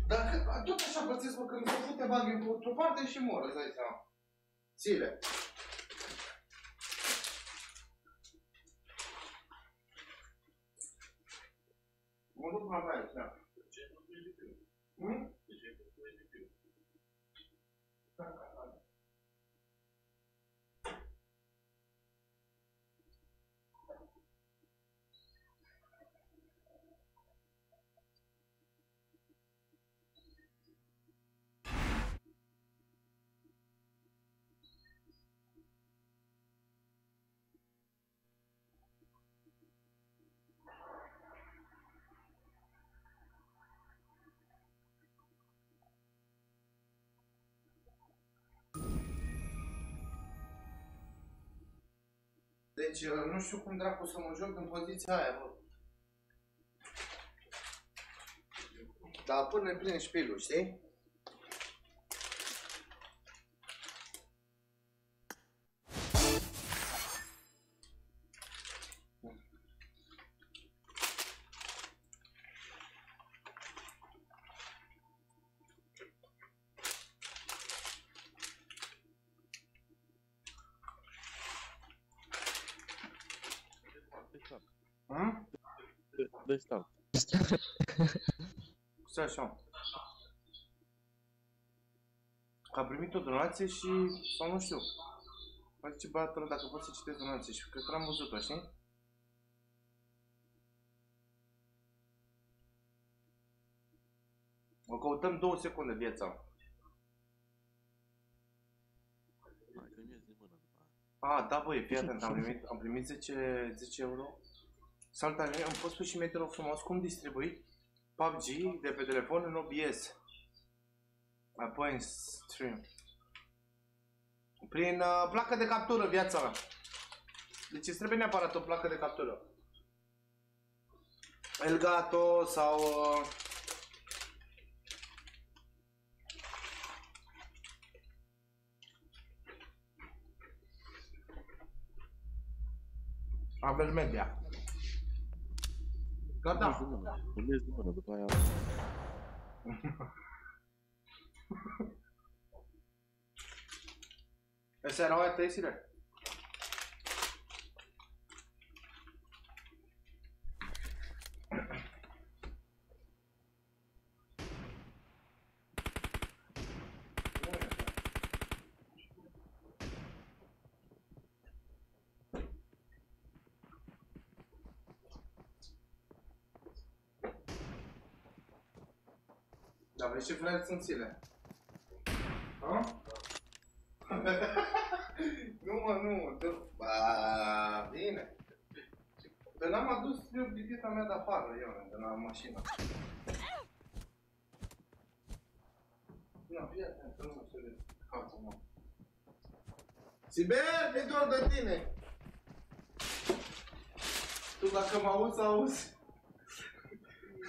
Dacă tot așa pățesc, mă, când se fute bagi într-o parte și mor, îți dai seama. Zile. Deci nu știu cum dracu să mă joc în poziția aia, bă. Dar până ne prind șpilul, știi? Așa. Că a primit o donație și, sau nu știu. Mă zice băiatul ăla, dacă poți să citesc donație și cred că l-am văzut-o, știi? O căutăm două secunde viața. Hai că mi-e de mână după aia. A, da băi, fii atent, am primit, am primit 10, 10 euro. Salta mea, am fost și mie, te rog frumos, cum distribui PUBG de pe telefon în OBS. Apoi în stream. Prin uh, placă de captură, viața mea. Deci îți trebuie neapărat o placă de captură. Elgato sau... Uh, Abel Media. Gata. Mi-e de mână. Mi-e de mână după aia. Ese erau ATS-ile? Dar vrei ce vrei sunt țile? Ha? nu mă, nu, dă... Ba, bine. Că n-am adus eu bicicleta mea de afară, eu, de la mașină. Nu, fii atent, că nu mă știu de capul, mă. Siber, mi doar de tine! Tu dacă mă auzi, auzi.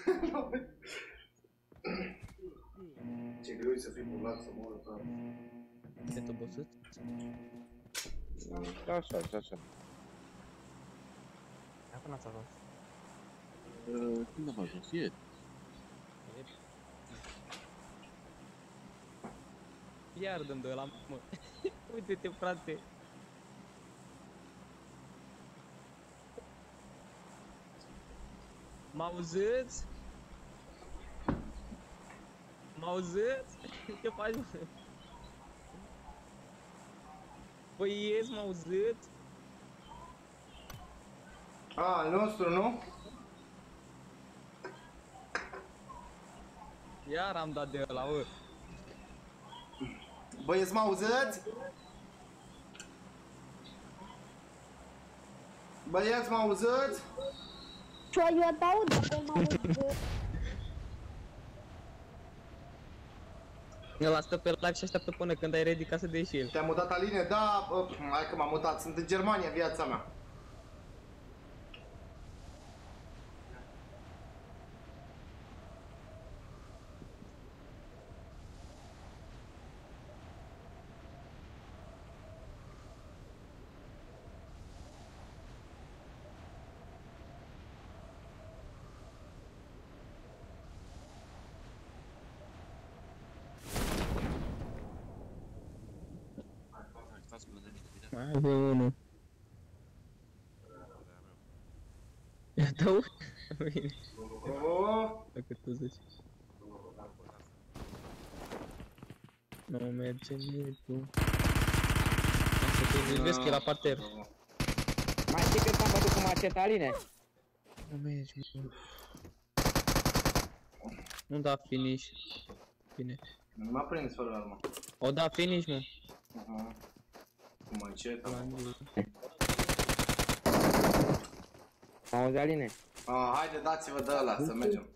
Ce greu e să fii burlat să moră toată. Sunt obosit? Da, așa, așa, așa. Dacă n-ați ajuns. Uh, Când am ajuns? Ieri. Iar dăm de la mă. Uite-te, frate. Mă auziți? Mă auziți? Ce faci, mă? Păi ies, mă auziți? A, al nostru, nu? Iar am dat de la ăla, Băieți, mă auziți? Băieți, mă auziți? Ce eu te aud, dacă mă aud. Ăla stă pe live și așteaptă până când ai ready ca să dai și el. Te-am mutat Aline? Da, bă, hai că m-am mutat. Sunt în Germania, viața mea. Mine, bine? Mai avem unul. Ia tău? Bine, Oh, dacă tu zici. Nu merge tu. Să te vezi că e la parter. Mai știi că am bătut cu macetaline? Nu mergi, mă. Nu da finish. Bine. nu m-a prins fără armă. O da finish, mă. Aha. Cu manceta. Mă auzi, Aline? Ah, haide, dați-vă de ăla, să mergem.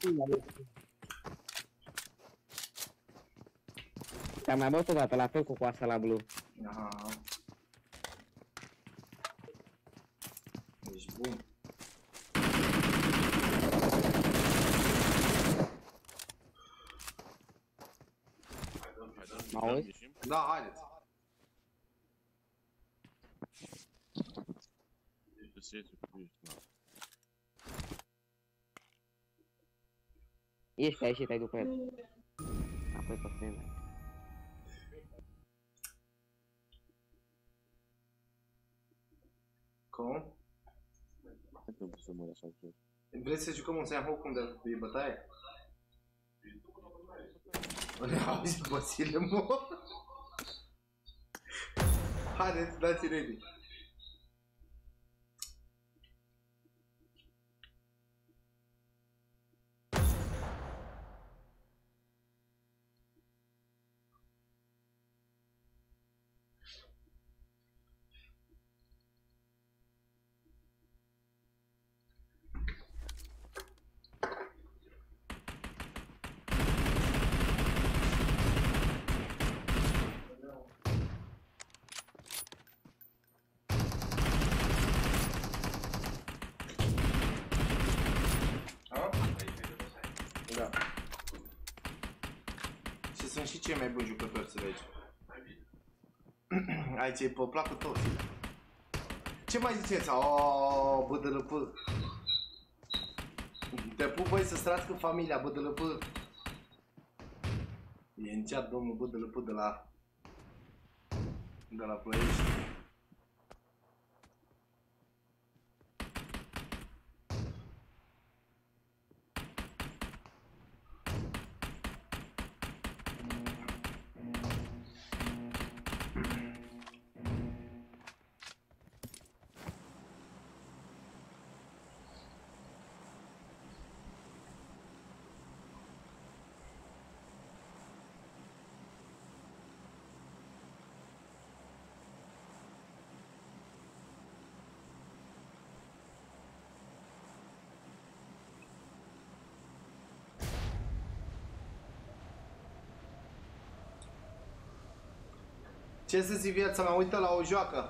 Te-am mai bătut odată, la fel cu coasa la blue. Aha. Ești bun. Mă auzi? Da, haideți. Ești de setul cu ești, na. Ești, ai ieșit, ai după el. Apoi pe frame. Cum? Hai că să mă așa jos. Vreți să jucăm un Sam Hook unde e bătaie? Ne auzi, Vasile, mă? Haideți, dați ready. A? Da. Și sunt și cei mai buni jucători să vezi. Aici e pe placul tău. Ce mai ziceți? O, BDLP. Te pup voi să strați cu familia BDLP. E în chat domnul BDLP de la de la Ploiești. Ce să zic viața mea? Uită la o joacă.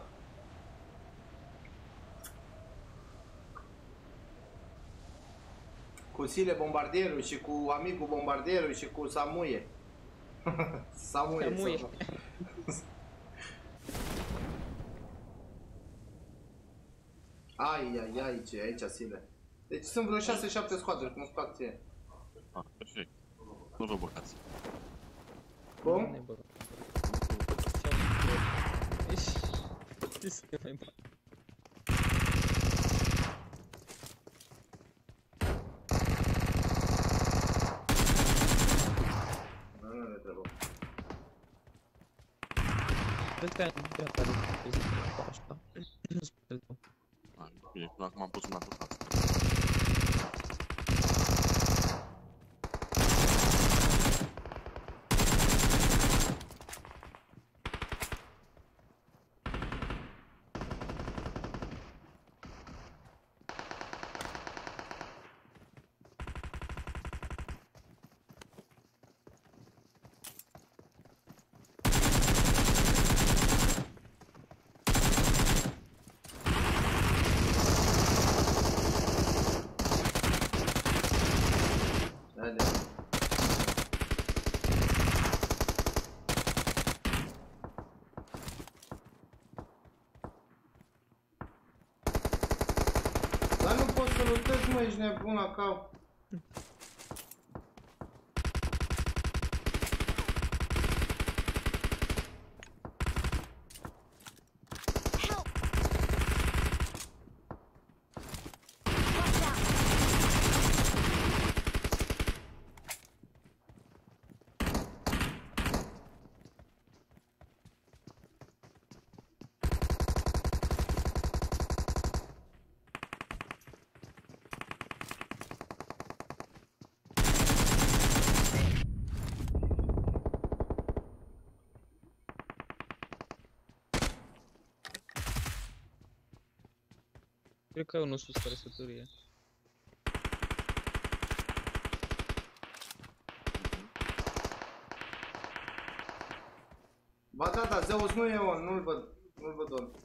Cu Sile Bombardierul și cu amicul Bombardierul și cu Samuie. Samuie. Samuie. sau- Ai, ai, ai, ce e aici, Sile. Deci sunt vreo 6-7 scoaturi, cum îți plac ție. Ah, perfect. Nu vă băgați. Cum? Ne băgăm. Ce să te mai bag? Nu, nu ne trebuie. Cred că ai în dreapta de pe zi, așa. Nu spune tău. Ah, bine, acum am pus una pe față. Haide. Dar nu poți să lutezi, mă, ești nebun la cap. Cred că e unul sus pe răsăturie. Ba da, da, Zeus nu e on, nu-l văd, nu-l văd on.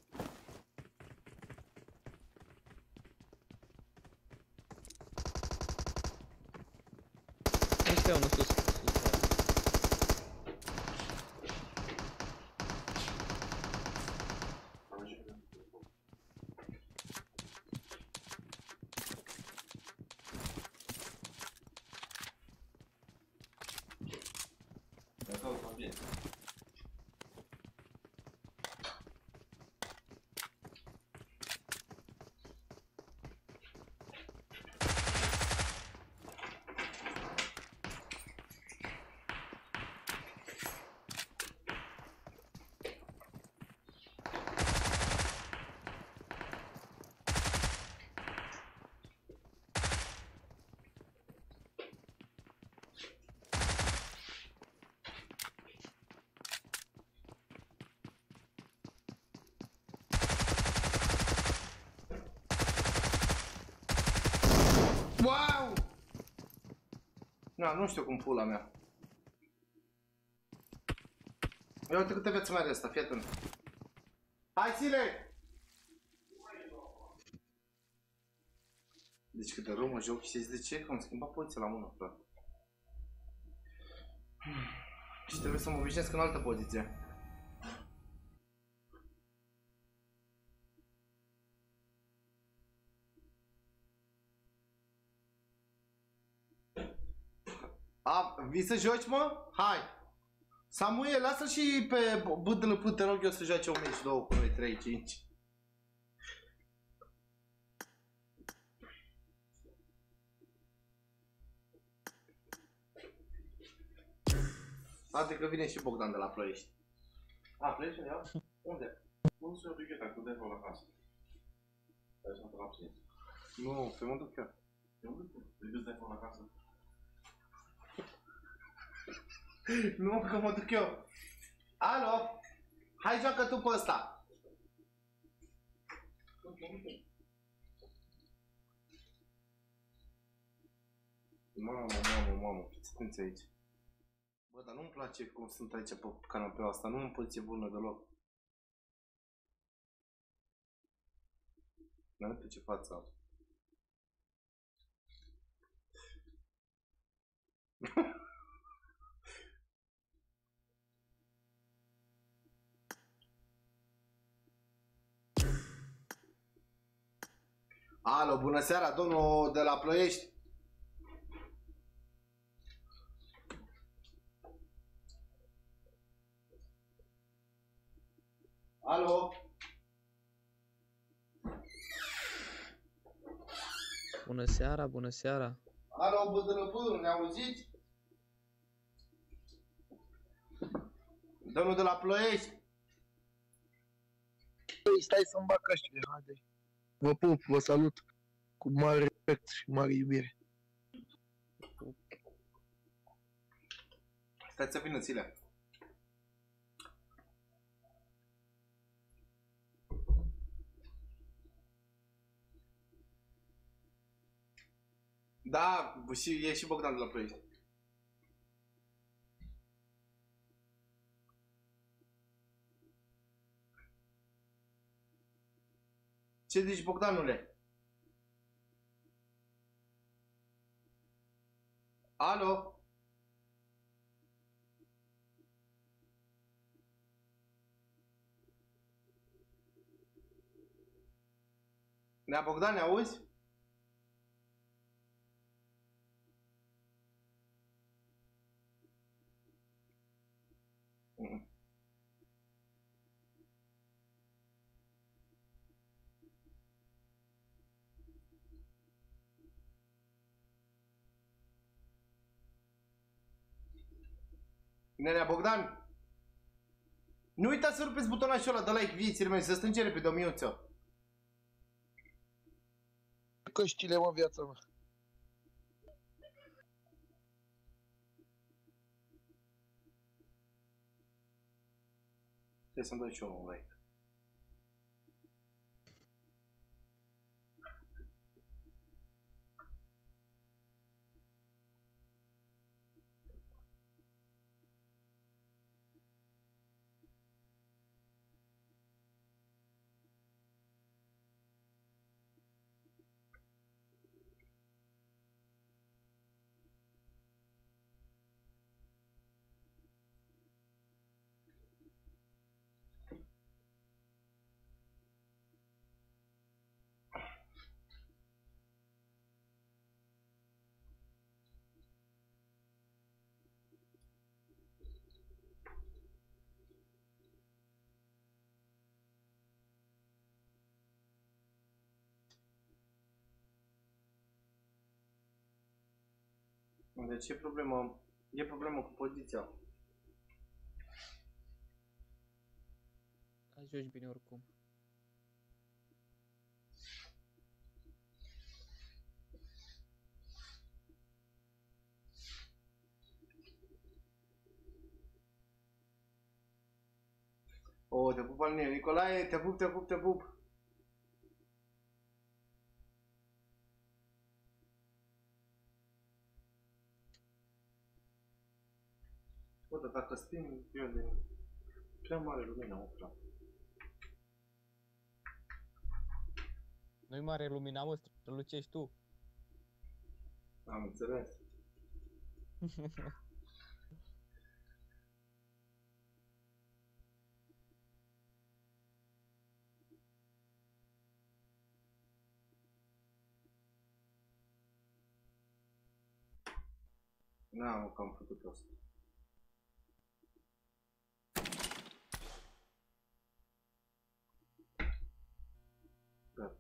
Na, nu știu cum pula mea. Ia uite câte viață mai are asta, fii atent. Hai, Sile! Deci câte rău mă joc, știți de ce? Că am schimbat poziția la mână, frate. Și trebuie să mă obișnuiesc în altă poziție. A, vii să joci, mă? Hai! Samuel, lasă și pe BDLP, te rog eu să joace un meci, două cu noi, 3, 5. Adică vine și Bogdan de la Ploiești. A, Ploiești, ia? Unde? Nu se duc eu, dar cu devil acasă. Dar sunt la absent. Nu, pe mă duc eu. Eu nu știu. Te duci devil acasă. Nu, că mă duc eu. Alo? Hai joacă tu pe ăsta. Mamă, mamă, mamă, fiți atenți aici. Bă, dar nu-mi place cum sunt aici pe canapeaua asta, nu în poziție bună deloc. Nu uite ce față am. Alo, bună seara, domnul de la Ploiești. Alo? Bună seara, bună seara. Alo, bădălăpâr, ne auziți? Domnul de la Ploiești. Păi, stai să-mi bag căștile, haide. Vă pup, vă salut cu mare respect și mare iubire. Stați să vină țile. Da, și e și Bogdan de la Ploiești. Ce zici, Bogdanule? Alo? Nea Bogdan, ne auzi? Nenea Bogdan, nu uita să rupeți butonașul ăla de like vieții mei, să strânge repede o miuță. Căștile, mă, viața mea. Trebuie să-mi dai și eu un like. Deci e problemă, e problemă cu poziția. Hai joci bine oricum. O, te pup al meu. Nicolae, te pup, te pup, te pup. Dacă sting eu de prea mare lumină, mă, frate. Nu-i mare lumina, mă, strălucești tu. Am înțeles. N-am că am făcut asta. Da.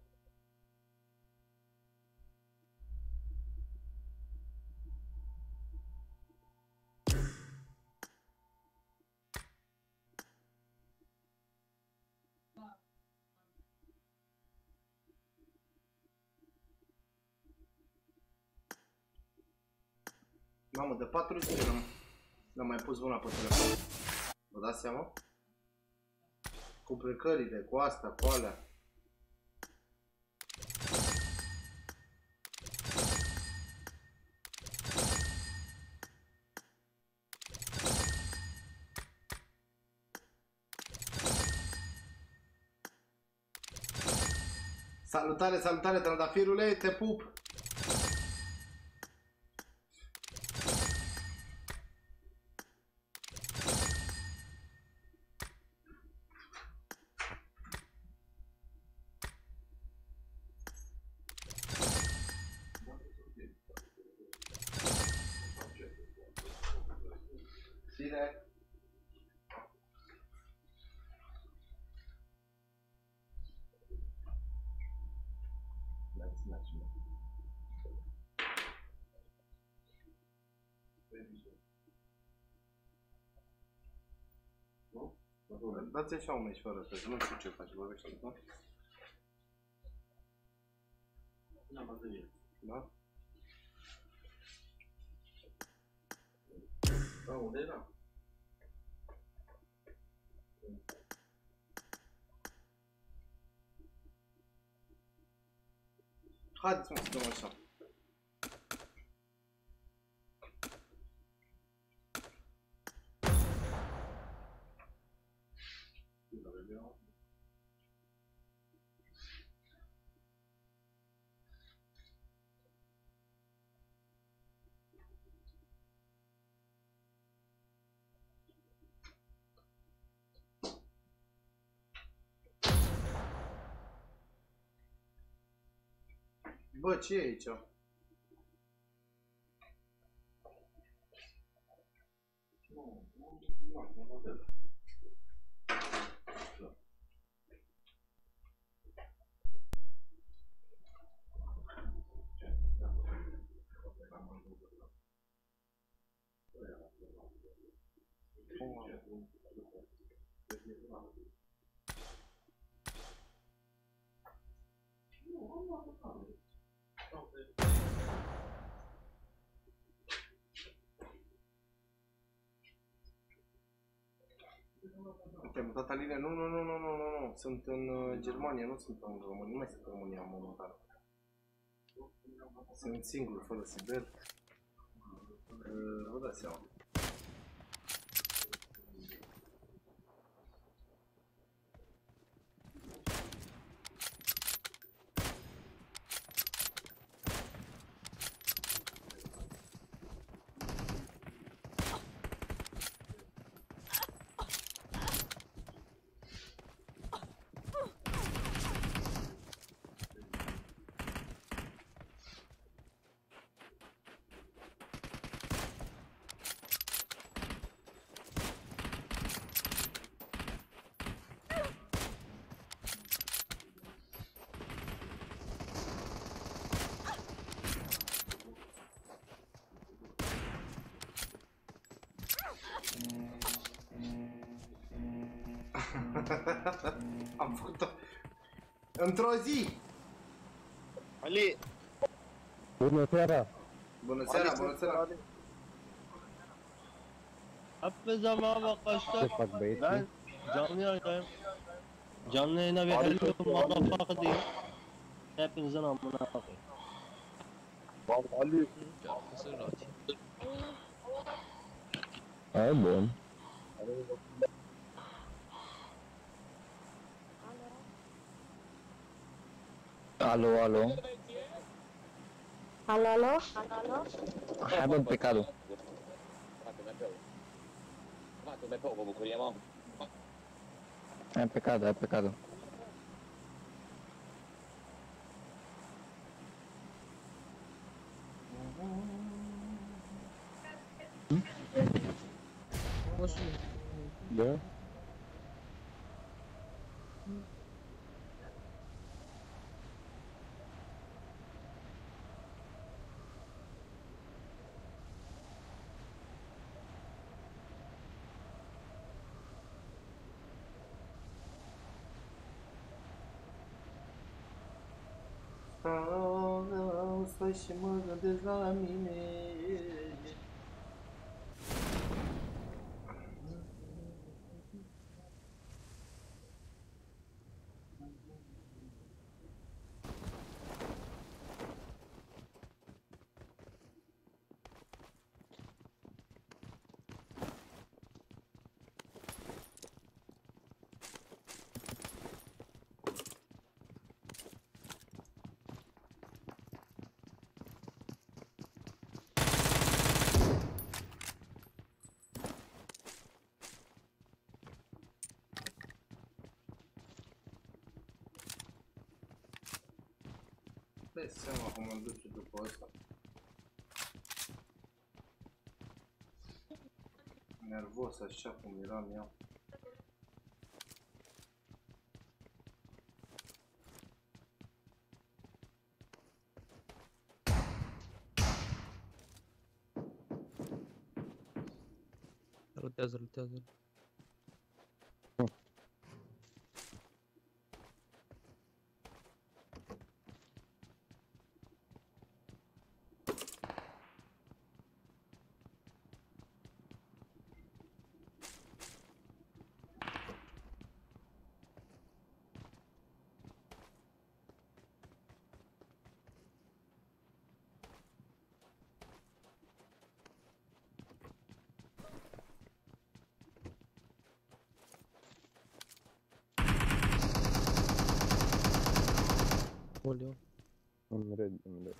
Mamă, de patru zile n-am, n-am mai pus mâna pe telefon. Vă dați seama? Cu plecările, cu asta, cu alea. Salutare, salutare, trandafirule, te pup! Dați așa un meci fără să nu știu ce faci, vorbește tu? N-am baterie. Da? Da, unde era? Haideți mă să dăm așa. Bă, ce e aici? Te-ai mutat Aline? Nu, nu, nu, nu, nu, nu, nu. Sunt în uh, Germania, nu sunt în România. Nu mai sunt în România momentan. Sunt singur, fără Sibel. Uh, Vă dați seama. Am făcut-o într-o zi. Ali! Bună seara! Bună seara, bună seara. Hepinize merhaba arkadaşlar. Băieții? Ben canlı yayındayım. Canlı yayına bir hello motherfucker diyeyim. Hepinizin amına koyayım. Ali! E bun. Alo, alo. Alo, alo? Alo? Hai bă, pecado. Hai pecado, hai pecado. Posso? Da? Stau, stai și mă gândesc Dai seama cum mă duce după asta. Nervos așa cum eram eu. În red, în red.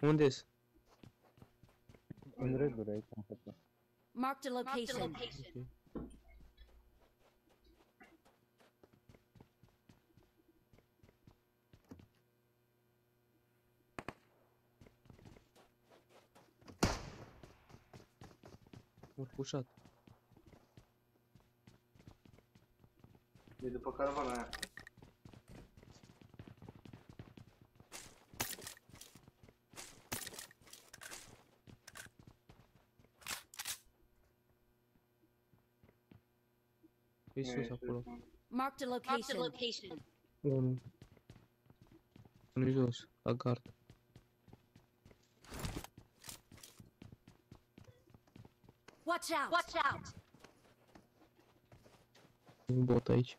Unde-s? În reduri aici în față. Marked a location. Urcușat. E după caravana aia. E sus acolo. Marked a location. Unul. Unul jos, la gard. Watch out. Watch out. Un bot aici.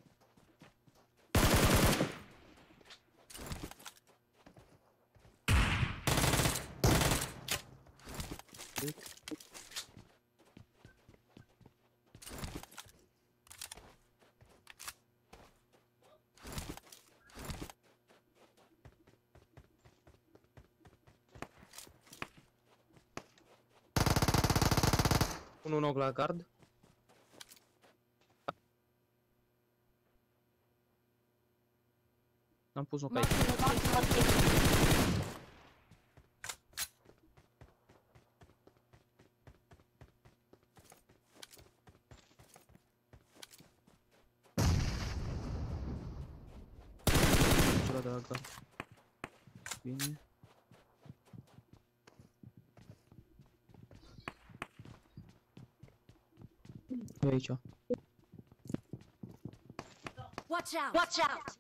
Un knock la gard. Am pus un aici. Watch out. Watch out.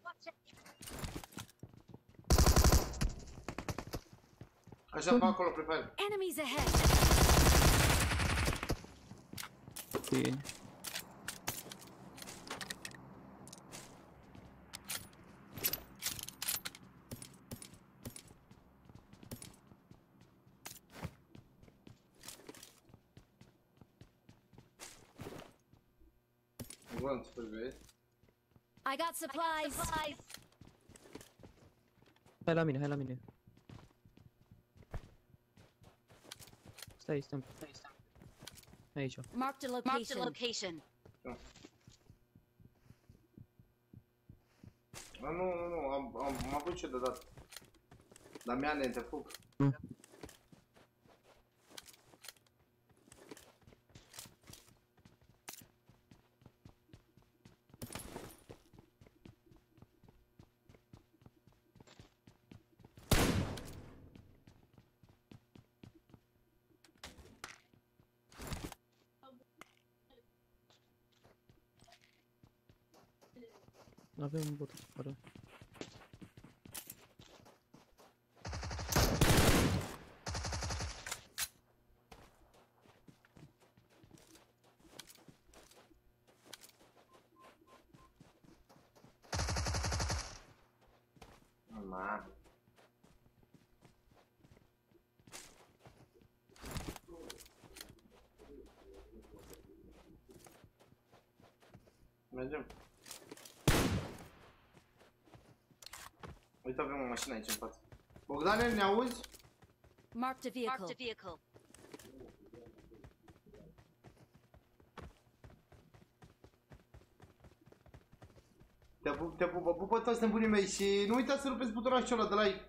Așa pe acolo, pe. Enemies ahead. Bine. Run, super great. I got supplies. Hai la mine, hai la mine. Stai, stăm. Aici. Marked a location. Marked a location. A, nu, nu, nu, am, am, am avut ce de dat. Damiane, te pup. Avem un bot afară. Ma. Mergem. Uite, avem o mașină aici în față. Bogdane, ne auzi? Marked a vehicle. Marked a vehicle. Te pup, te pupă, pupă toți nebunii mei și nu uitați să rupeți butonașul ăla de like.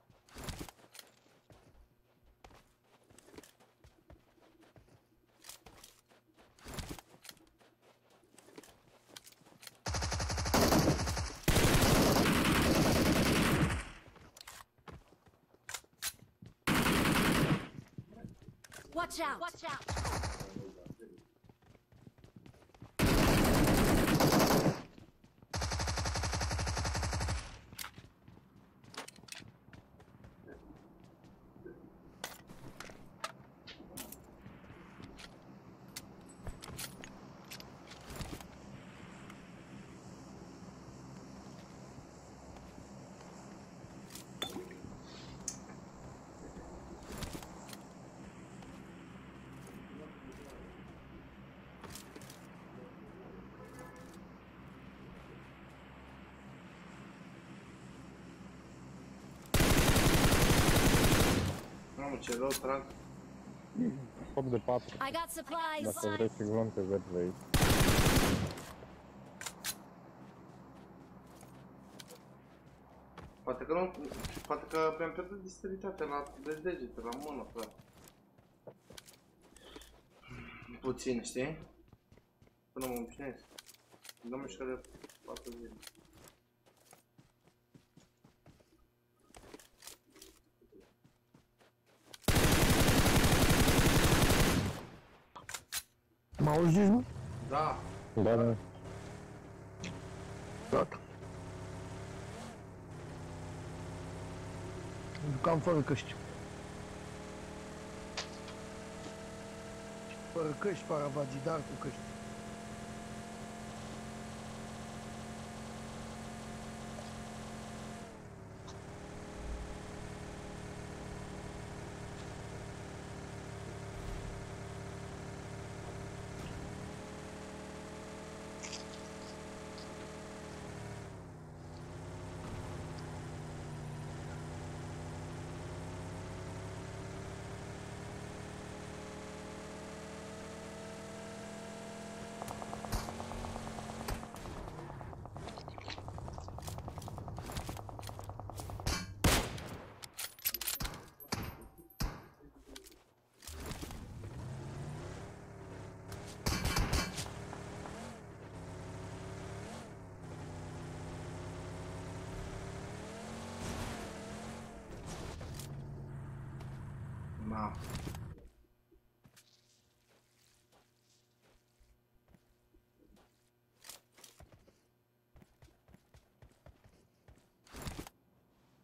Ce rău trag. Foc de 4. I got supplies. Dacă vrei și glonțe verzi aici. Poate că nu, poate că mi-am pierdut distributatea la de degete, la mână, frate. Puțin, știi? Până mă obișnuiesc. Dă mișcă de 4 zile. Mă auzi, nu? Da. Da, da. Gata. Jucam fără căști. Fără căști, fără avagidar cu căști.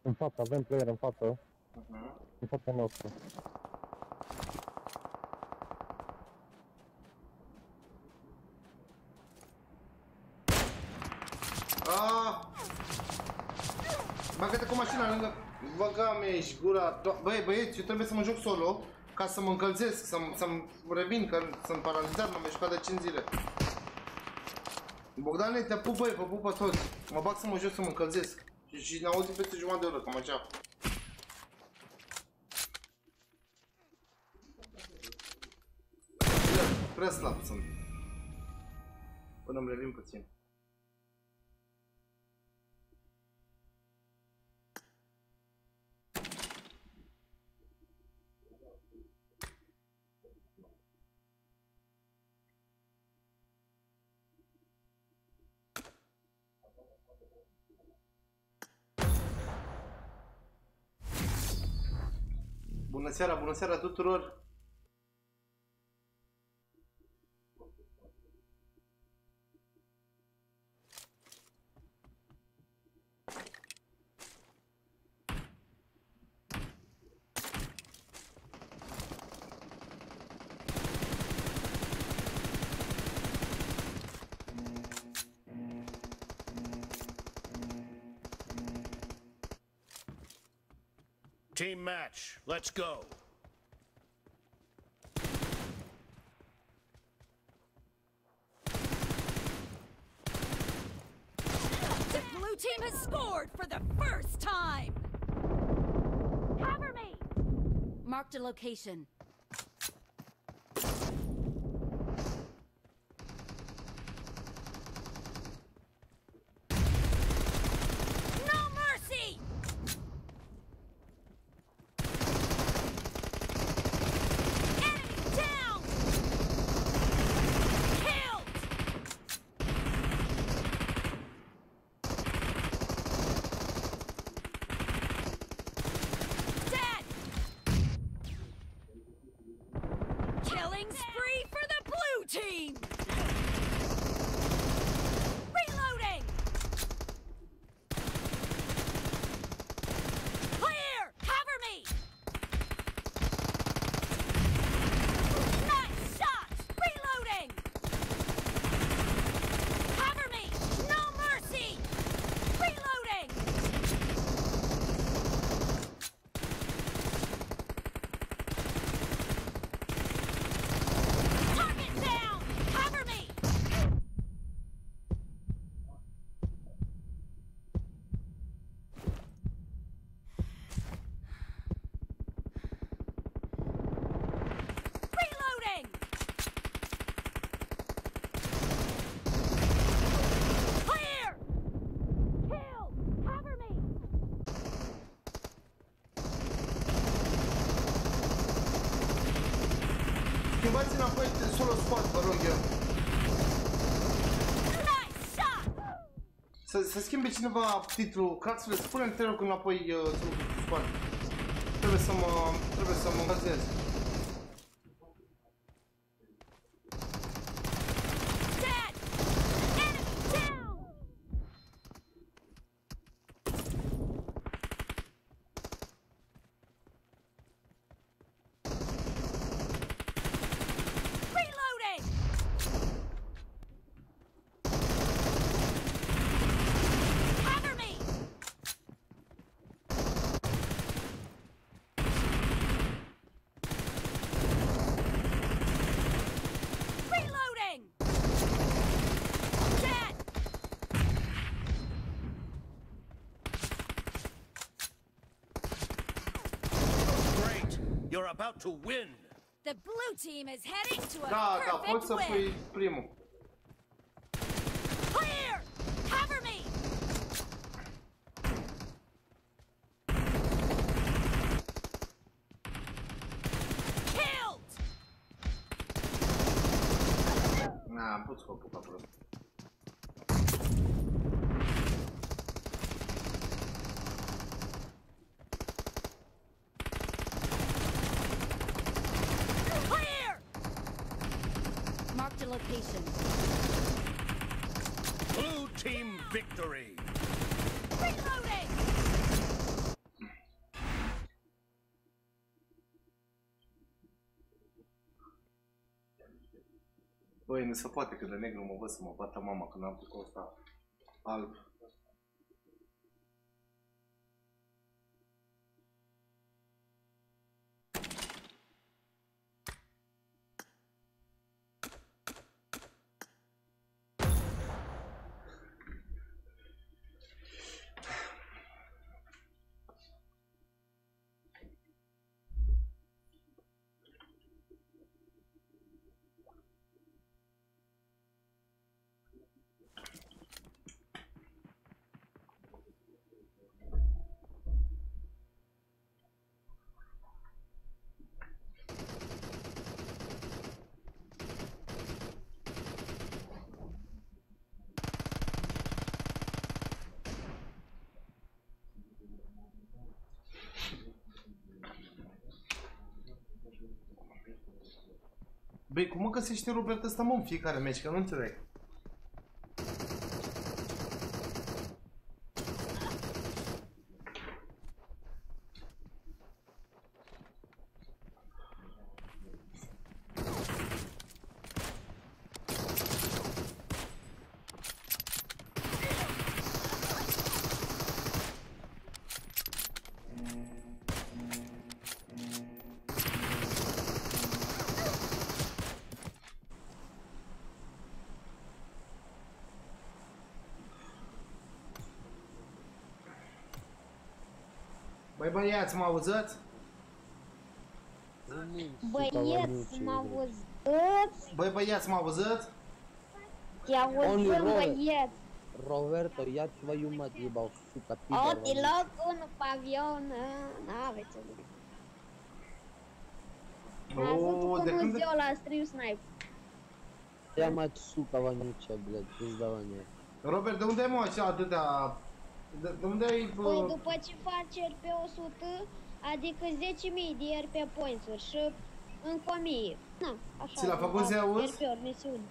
În față, avem player în față. Mhm. În fața noastră. Ah! Bagă-te cu mașina lângă... Băga mi ești gura... Do- Băi, băieți, eu trebuie să mă joc solo ca să mă încălzesc, să-mi să revin, că sunt paralizat, m-am mișcat de 5 zile. Bogdane, te pup, băi, vă pupă toți. Mă bag să mă joc să mă încălzesc. Și, și ne auzim peste jumătate de oră, cam așa. Prea slab sunt. Până îmi revin puțin. Bună seara, bună seara tuturor! Let's go. The blue team has scored for the first time! Cover me! Marked a location. Schimbați înapoi solo squad, vă rog eu. Să, să schimbe cineva titlul, Craxule, spune-mi te rog înapoi uh, solo squad. Trebuie să mă, trebuie să mă bazez. You're about to win. The blue team is heading to a Da, da, perfect poți să win. pui primul. Clear! Cover me! Killed! Na, am pus scopul ca prost. Marked a location. Blue team victory. Reloading! Băi, nu se poate că de negru mă văd să mă bată mama când am făcut ăsta alb. Cum mă găsește Robert ăsta mă în fiecare meci, că nu înțeleg. Băi Băiați, mă auzați? Băieți, mă auzați? Băi, băieți, mă auzați? Te auzim, băieți. Roberto, ia-ți-vă iumat, iubau, suca, pitar. O, te loc un pavion, n-ave ce N-a de când... ziua la stream snipe. Ia mă, suca, vaniucea, bled, ce-ți dau în Robert, de unde ai mă atâtea de, de unde ai... Păi bă, după ce faci RP 100, adică 10.000 de RP points-uri și încă 1000. Na, așa. Ți l-a făcut fac Zeus? RP-uri, misiuni.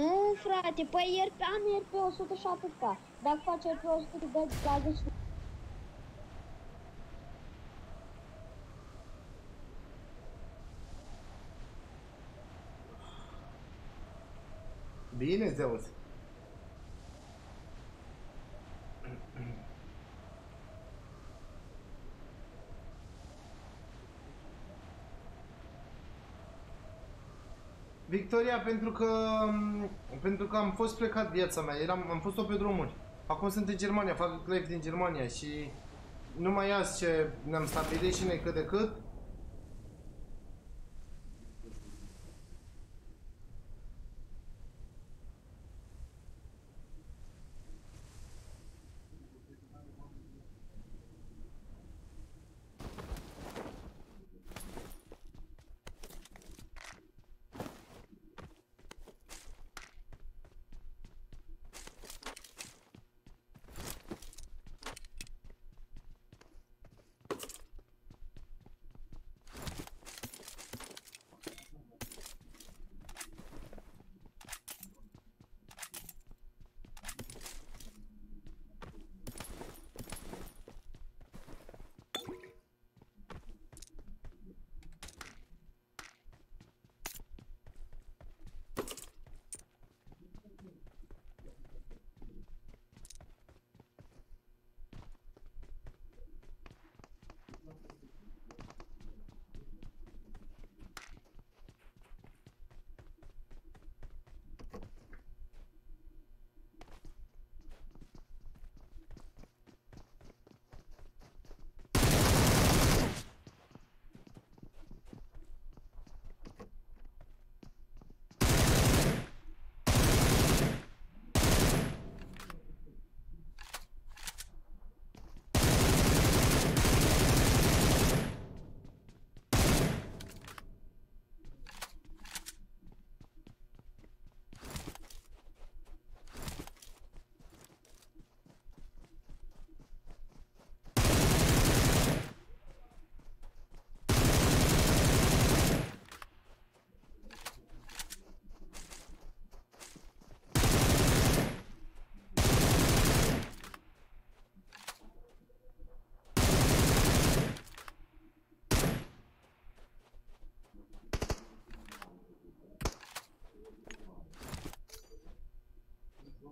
Nu, frate, păi RP, am RP 100 și atâta. Dacă faci RP 100, te dai la 10 Bine, Zeus. Victoria, pentru că, pentru că am fost plecat viața mea, eram, am fost-o pe drumuri. Acum sunt în Germania, fac live din Germania și numai azi ce ne-am stabilit și noi cât de cât,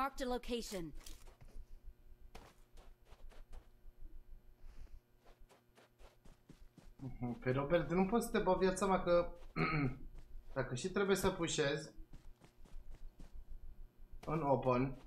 Marked a location. Pe Robert, nu poți să te bă viața seama că dacă și trebuie să pușezi în open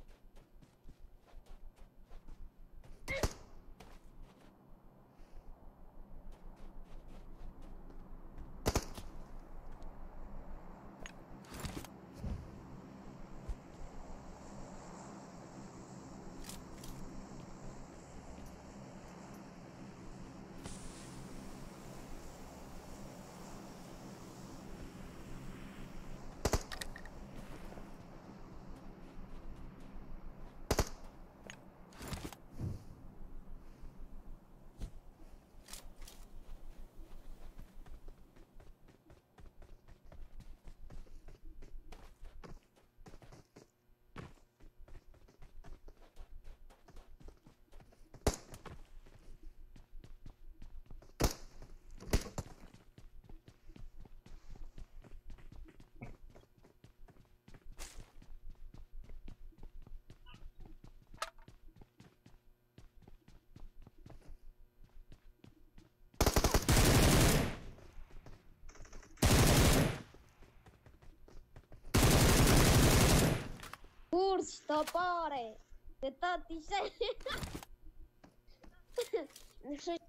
Kurs të pare, të të të të të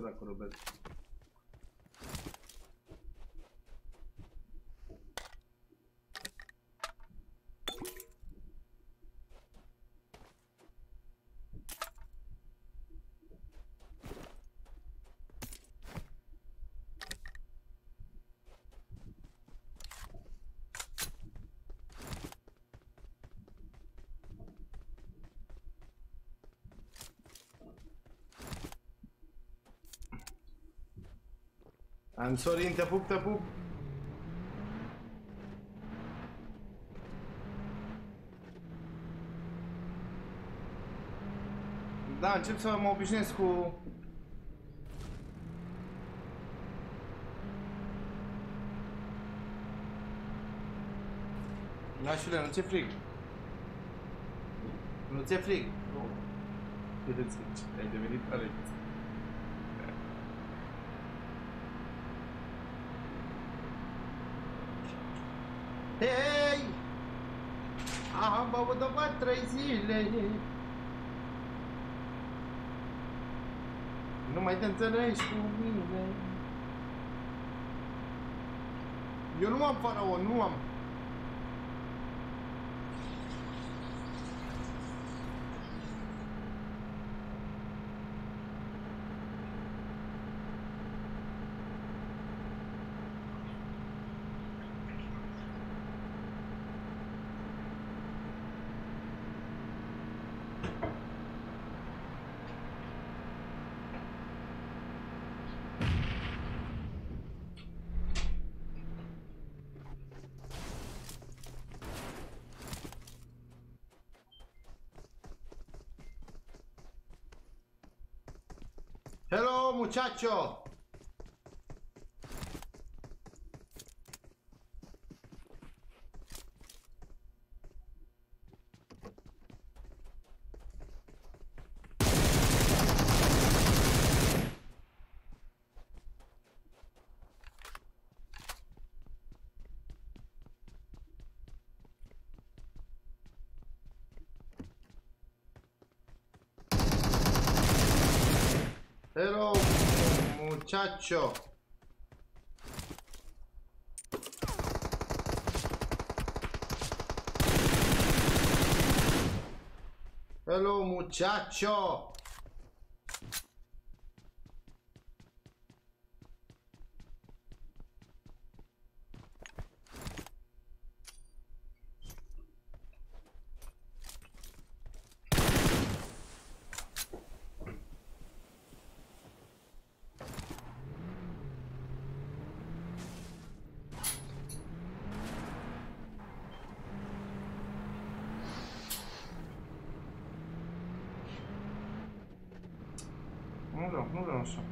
Și Săracul Robert. I'm sorry, te pup, te pup. Da, încep să mă obișnuiesc cu... Nașule, nu ți-e frig. Nu ți-e frig. Vedeți, ai devenit tare. Hei! Am băut după trei zile. Nu mai te înțelegi cu mine. Eu nu am faraon, nu am. Hello, Ciaccio! Hello muchacho! Vreau, nu vreau așa.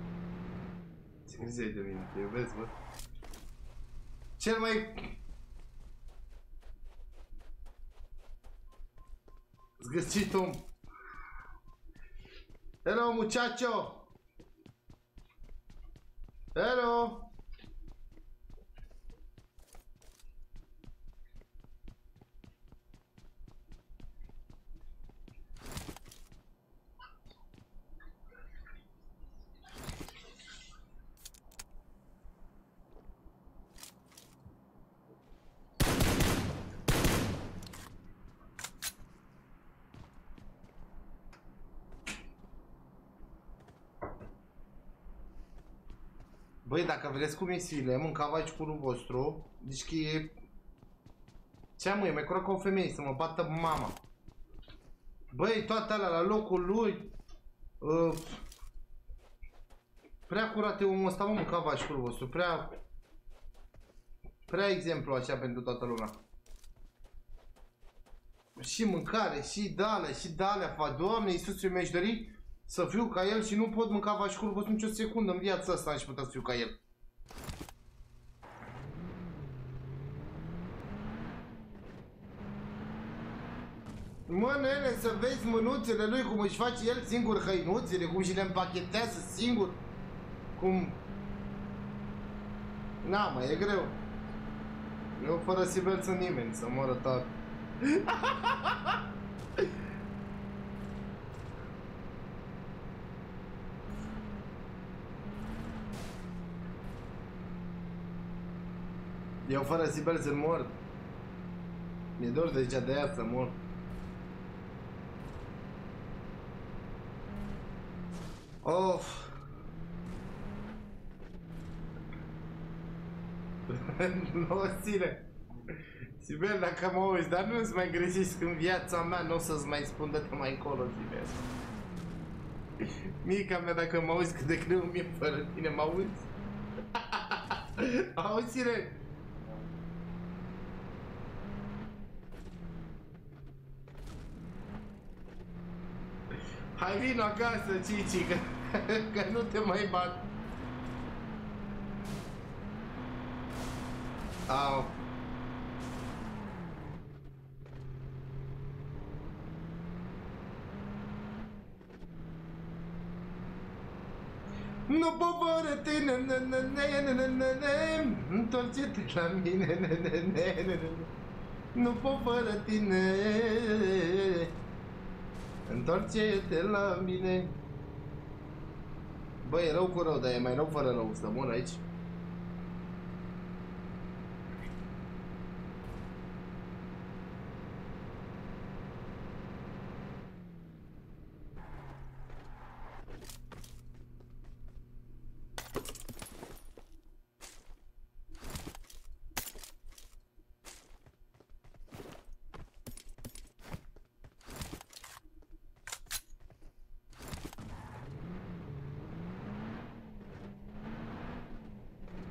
Ți de mine, te iubesc, bă. Cel mai... Zgârcit om. Hello, muchacho! Hello! Băi, dacă vreți cu misiile, mâncava aici curul vostru, deci că e... Ce am, e mai cură ca o femeie, să mă bată mama. Băi, toate alea la locul lui. Uh, prea curate omul ăsta, mă, mâncava aici curul vostru, prea... Prea exemplu așa pentru toată lumea. Și mâncare, și dale, și dale, fa, Doamne, Iisus, eu mi-aș dori să fiu ca el și nu pot mânca vașcul vostru nicio secundă în viața asta aș putea să fiu ca el. Mă, nene, să vezi mânuțele lui cum își face el singur hăinuțele, cum și le împachetează singur. Cum... Na, mă, e greu. Eu fără Sibel sunt nimeni, să mă arăta. Eu fără Sibel sunt mort. Mi-e dor de zicea de aia să mor. Of. nu, ține. Sibel, dacă mă uiți, dar nu-ți mai greșești în viața mea, nu o să-ți mai spun de mai încolo, Sibel. Mica mea, dacă mă auzi cât de greu mi-e fără tine, mă auzi? Auzi, Sire? Hai vino acasă, Cici, că, că nu te mai bat. Au. Nu pot fără tine, ne, ne, ne, ne, ne, ne, ne, întoarce-te la mine, ne, ne, ne, ne, ne, ne. Nu pot fără tine, întoarce-te la mine. Băi, e rău cu rău, dar e mai rău fără rău, să mor aici.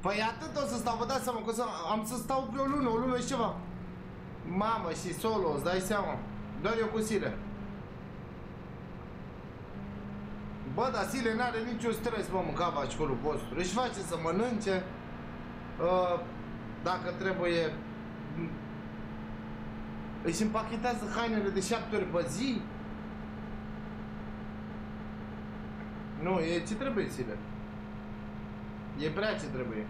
Păi atât o să stau, vă dați seama că o să, am să stau vreo lună, o lună și ceva. Mamă, și solo, îți dai seama. Doar eu cu Sile. Bă, dar Sile n-are niciun stres, mă, mânca vacicolul vostru. Își face să mănânce. Uh, dacă trebuie... Își împachetează hainele de șapte ori pe zi. Nu, e ce trebuie, Sile. E prea ce trebuie.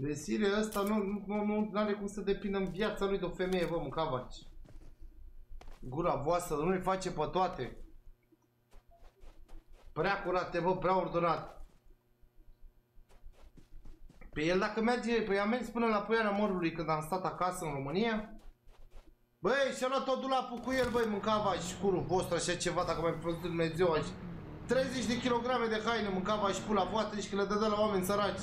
Vesile ăsta nu, nu, nu are cum să depindă în viața lui de o femeie, vă, mâncavaci. Gura voastră nu-i face pe toate. Prea curate, bă, prea ordonat. Pe el dacă merge, păi am mers până la Poiana Morului când am stat acasă în România. Băi, și-a luat tot dulapul cu el, băi, mâncava și curul vostru așa ceva, dacă mai văzut Dumnezeu așa. 30 de kilograme de haine mâncava și pula voastră și că le dădea la oameni săraci.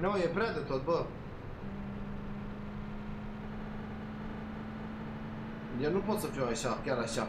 Nu, e prea de tot, bă. Eu nu pot să fiu așa, chiar așa.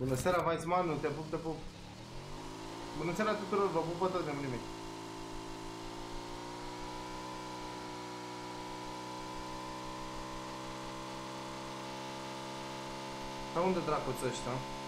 Bună seara, Weizmann, te pup, te pup. Bună seara tuturor, vă pupă toți de nimic. Dar unde dracu ăștia?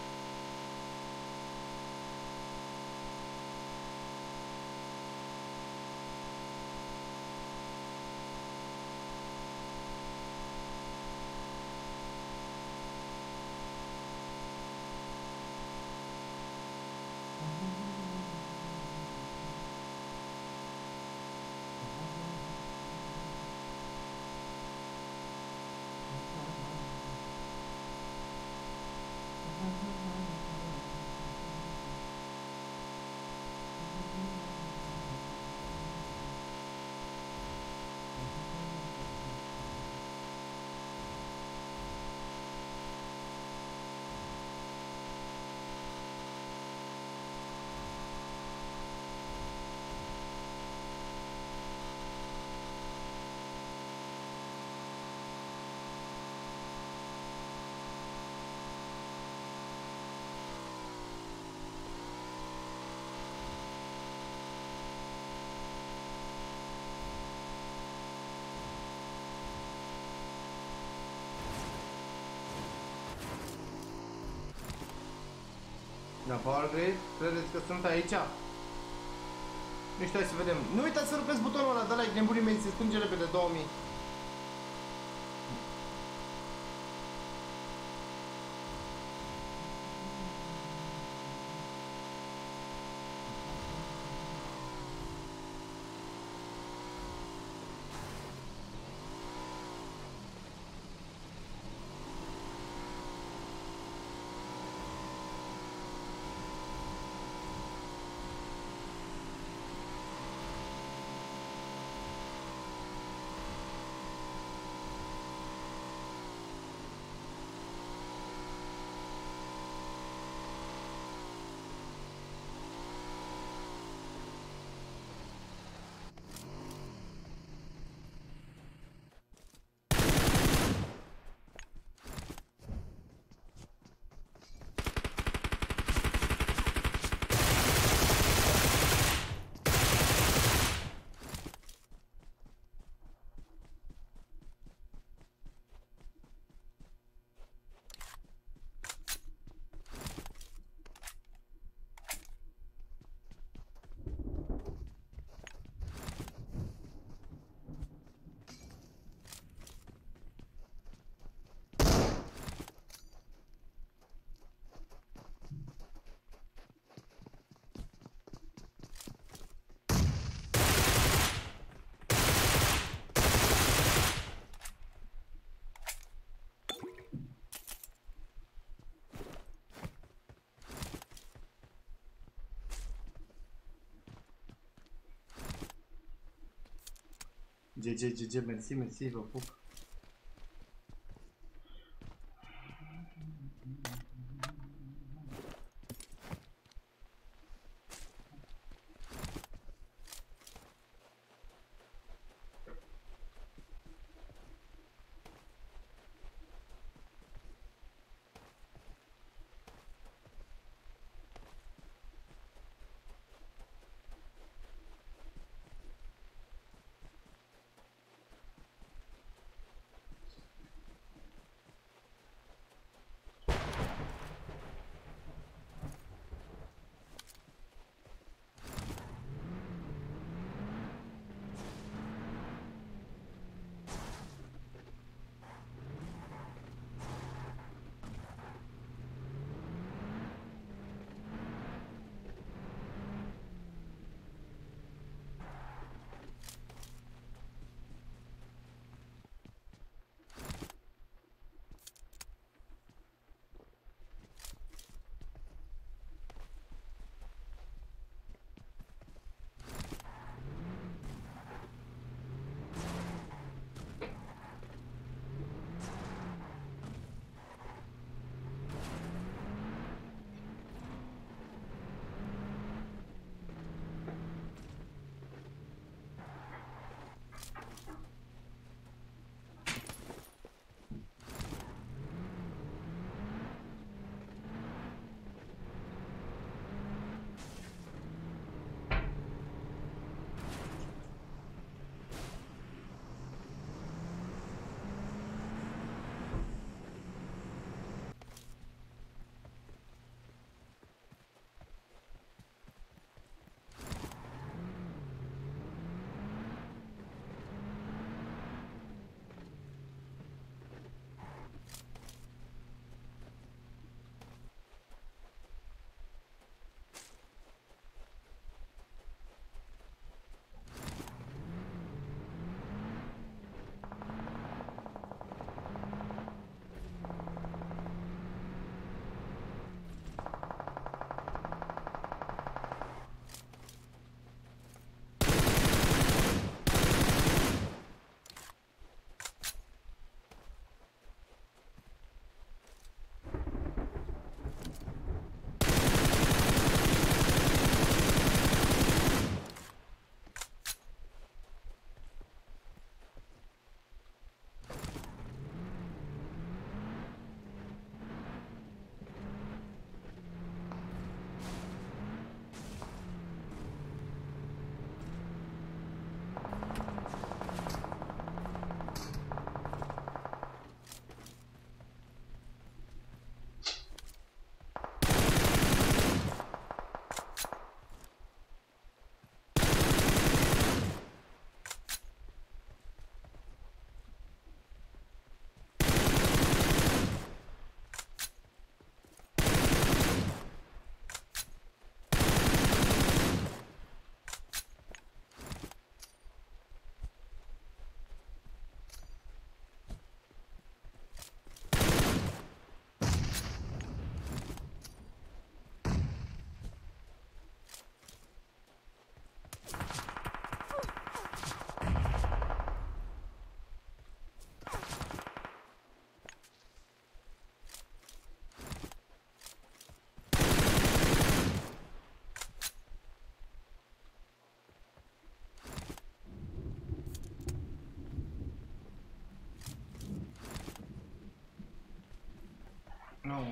La Power Grid? Credeți că sunt aici? Nu știu, hai să vedem. Nu uitați să rupeți butonul ăla de like, nebunii mei, se strânge repede 2000. GG, GG, mersi, mersi, vă pup.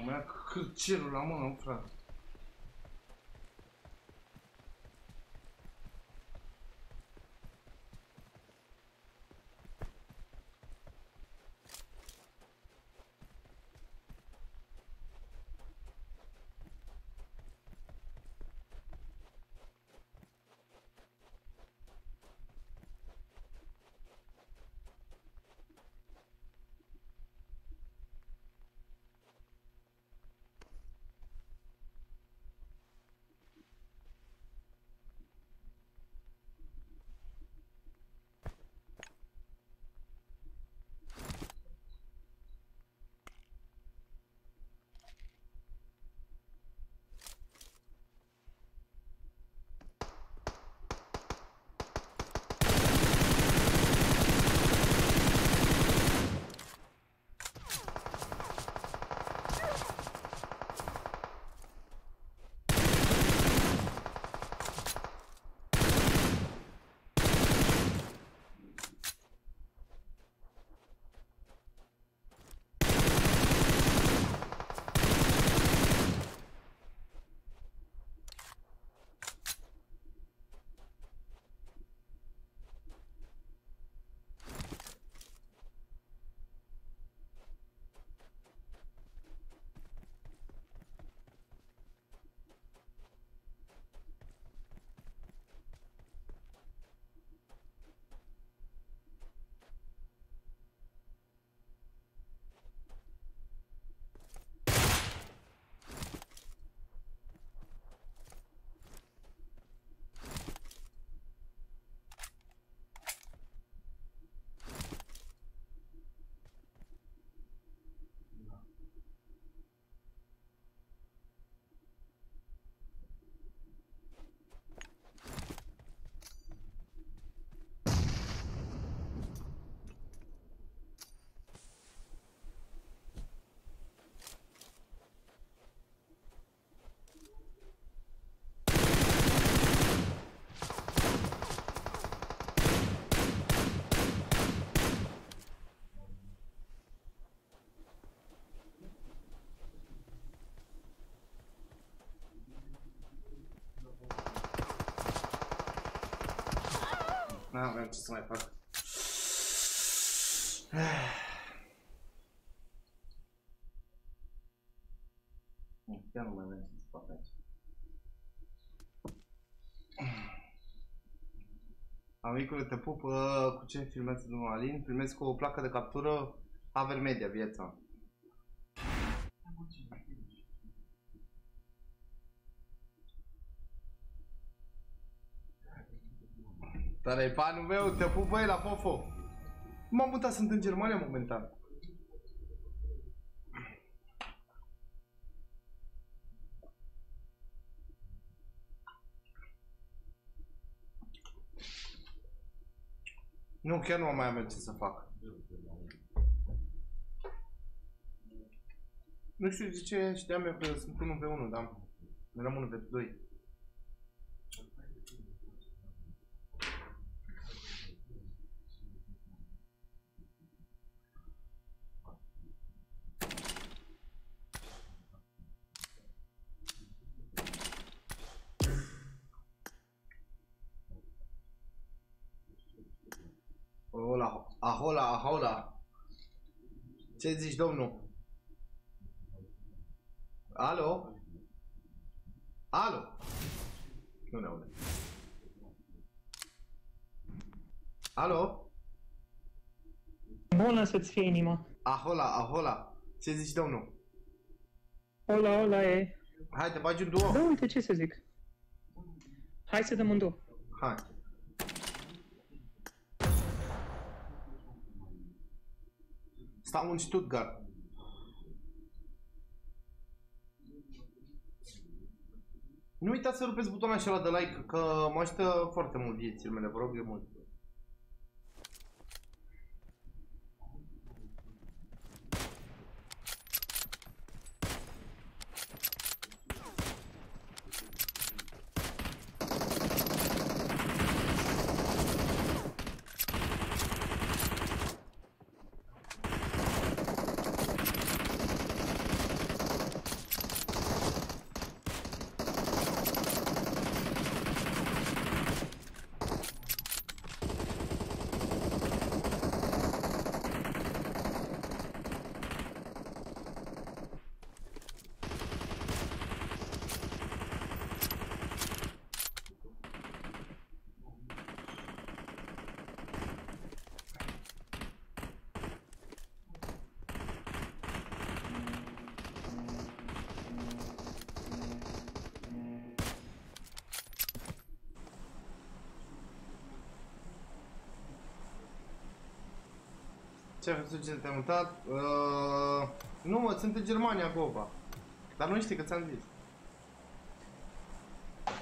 Nu, mi-a cât cerul la mână, frate. Nu aveam ce să mai fac. Chiar nu mai avem ce să fac aici. Amicule, te pup, uh, cu ce filmează domnul Alin? Filmez cu o placă de captură Avermedia, viața. Dar e fanul meu, te pup băi la fofo. M-am mutat, sunt în Germania momentan. Nu, chiar nu mai avem ce să fac. Nu știu de ce știam eu că sunt 1 pe 1, dar eram 1 pe 2. Ahola, ahola, ahola. Ce zici, domnul? Alo? Alo? Nu ne aude. Alo? Bună să-ți fie inima. Ahola, ahola. Ce zici, domnul? Ola, ola e. Hai, te bagi un duo. Da, uite, ce să zic. Hai să dăm un duo. Hai. Stau în Stuttgart. Nu uitați să rupeți butonul acela de like, că mă ajută foarte mult viețile mele, vă rog eu mult. Ce ai făcut ce te-ai mutat? Uh, nu mă, sunt în Germania, Goba. Dar nu știi că ți-am zis.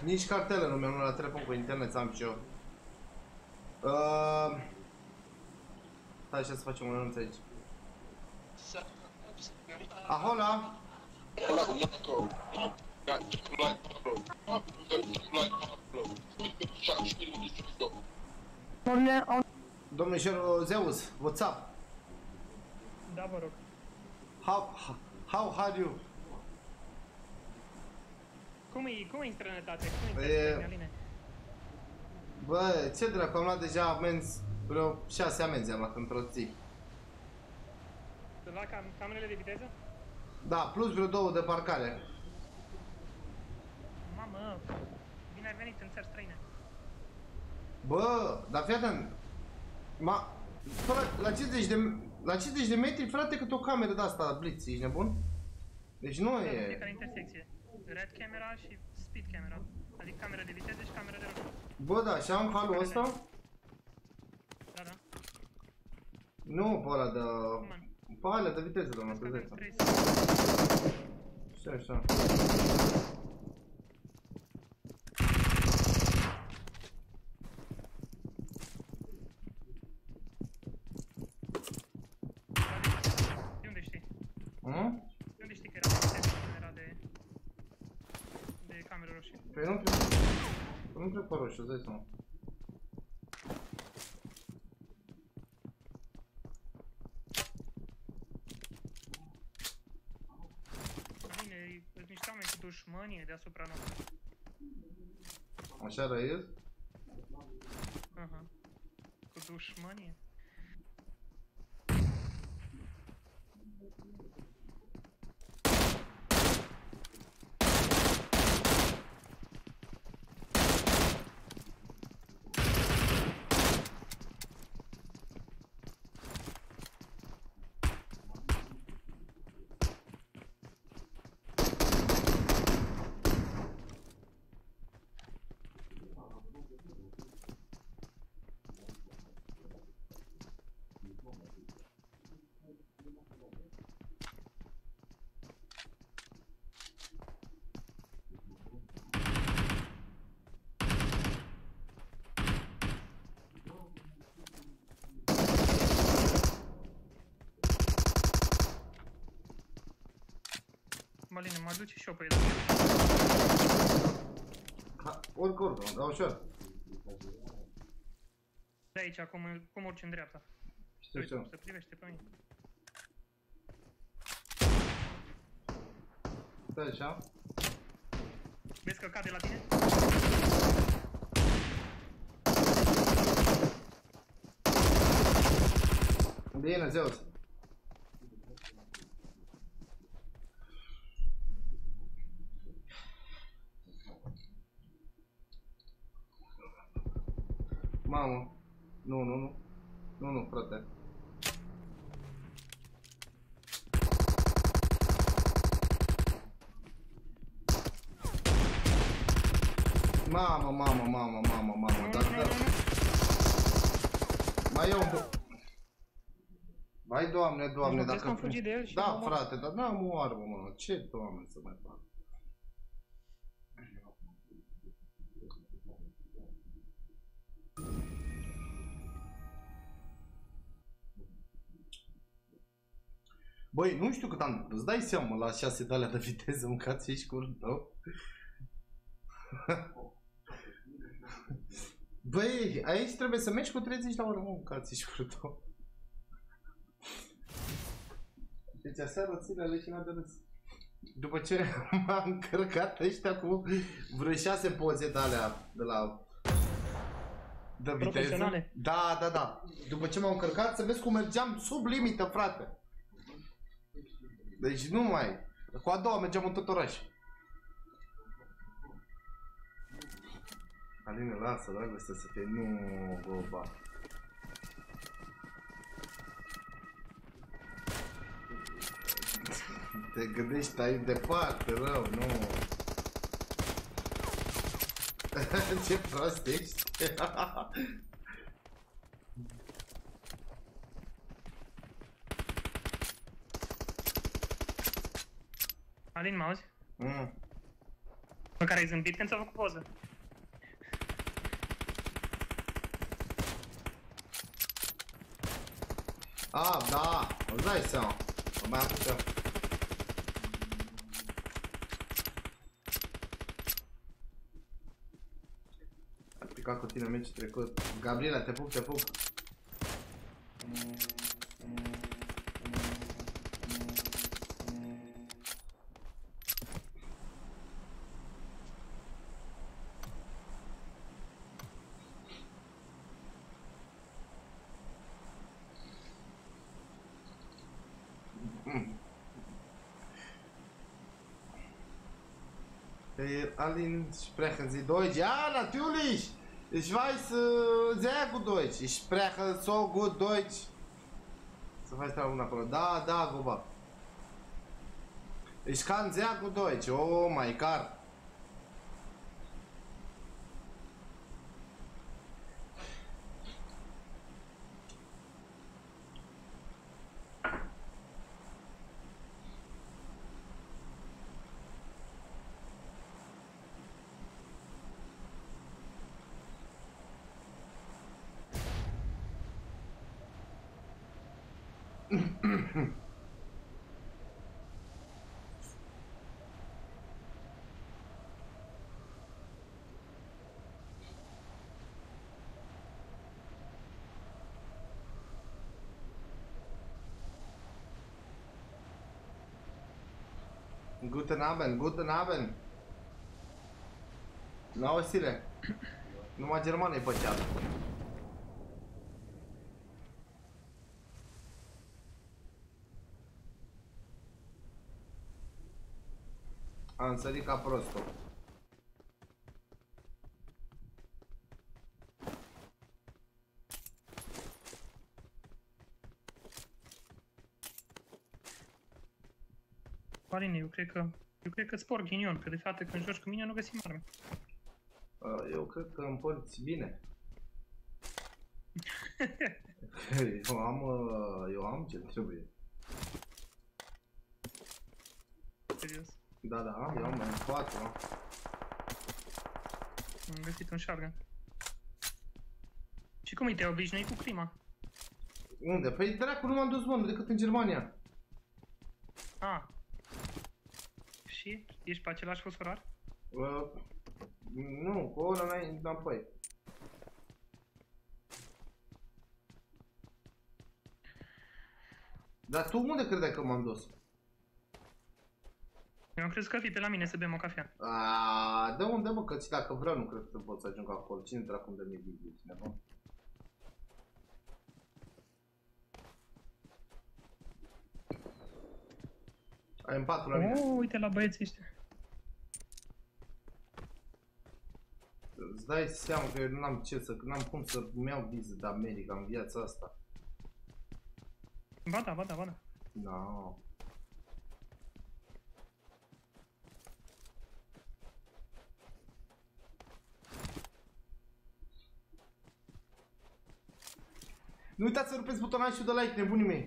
Nici cartele nu mi-am luat la telefon cu internet să am și eu. Uh, hai așa să facem un anunț aici. Ahola! Domnișor Zeus, what's up? Da, vă rog. How, how are you? Cum e, cum e în străinătate? Cum e în E- străinătate, Aline? Bă, ce dracu, am luat deja amenzi, vreo 6 amenzi am luat într-o zi. Să la cam, camerele de viteză? Da, plus vreo două de parcare. Mamă, bine ai venit în țări străine. Bă, dar fii atent. Ma, fără, la 50 de, la 50 de metri, frate, cât o cameră de asta, blitz, ești nebun? Deci nu În e... fiecare intersecție. Red camera și speed camera. Adică camera de viteză și camera de roșu. Bă, da, și am halul ăsta? Da, da. Nu pe ăla de... Pe alea de viteză, doamna, pe zeța. Așa, așa. De unde știi? Hă? De unde știi că era de viteză și nu era de... de cameră roșie? Păi nu trec... Păi nu trec pe roșu, îți dai seama. Bine, sunt niște oameni cu dușmănie deasupra noastră. Așa răiesc? Aha. Dușmanie. Maline, mă duce și eu pe el. Ha, Urc, urc, da, ușor. De aici, cum, cum urci în dreapta. Știu, Uite, știu. se privește pe mine. Stai așa. Vezi că cade la tine? Bine, Zeus. Mamă. Nu, nu, nu. Nu, nu, frate. Mamă, mamă, mamă, mamă, mamă, dar da. Mai e un pic. Vai, doamne, doamne, Deci mă crezi că dacă... am fugit de el și Da, m-am omorât? frate, dar n-am o armă, mă. Ce, doamne, să mai fac? Băi, nu știu cât am... Îți dai seama la 6 de alea de viteză, mâncați și curul tău? Băi, aici trebuie să mergi cu 30 la oră, mă, mâncați și curul tău. Deci aseară ține leșina de râs. După ce m-am încărcat ăștia cu vreo 6 poze de alea de la de viteză. Profesionale. Da, da, da. După ce m-am încărcat să vezi cum mergeam sub limită, frate. Deci nu mai. Cu a doua mergeam în tot oraș. Aline, lasă, dragoste, să te... Nu, goba. Te gândești ai departe, rău, nu. Ce prost ești. Alin, mă auzi? mm. Pe care ai zâmbit când ți-a făcut poză. A, da, îți dai seama. Mă mai am putea. A picat cu tine meciul trecut. Gabriela, te pup, te pup. Alin sprechen Sie Deutsch? Ja, natürlich! Ich weiß äh, sehr gut Deutsch. Ich spreche so gut Deutsch. Să faci treaba una acolo. Da, da, Goba. Ich kann sehr gut Deutsch. Oh my god. Guten Abend, guten Abend. La o sile. Numai germanii făceam. Am sărit ca prostul. Aline, eu cred că... Eu cred că spor ghinion, că de fapt când joci cu mine nu găsim arme. Uh, Eu cred că împărți bine. eu am, uh, eu am ce trebuie. Serios. Da, da, eu am mai 4. Am găsit un shotgun. Și cum îi te obișnuit cu clima? Unde? Păi dracu nu m-am dus mă, decât în Germania. Ah. Și? Ești pe același fosforar? Uh, nu, cu o oră mai înapoi. Dar tu unde credeai că m-am dus? Eu am crezut că fii pe la mine să bem o cafea. Aaaa, de unde mă, că ți dacă vreau nu cred că pot să ajung acolo. Cine dracu de mie Biblie, cineva? Ai în patru la mine. Oh, uite la băieții ăștia. Îți dai seama că eu nu am ce să, n-am cum să-mi iau viză de America în viața asta. Ba da, ba da, ba da. No. Nu uitați să rupeți butonul și de like, nebunii mei!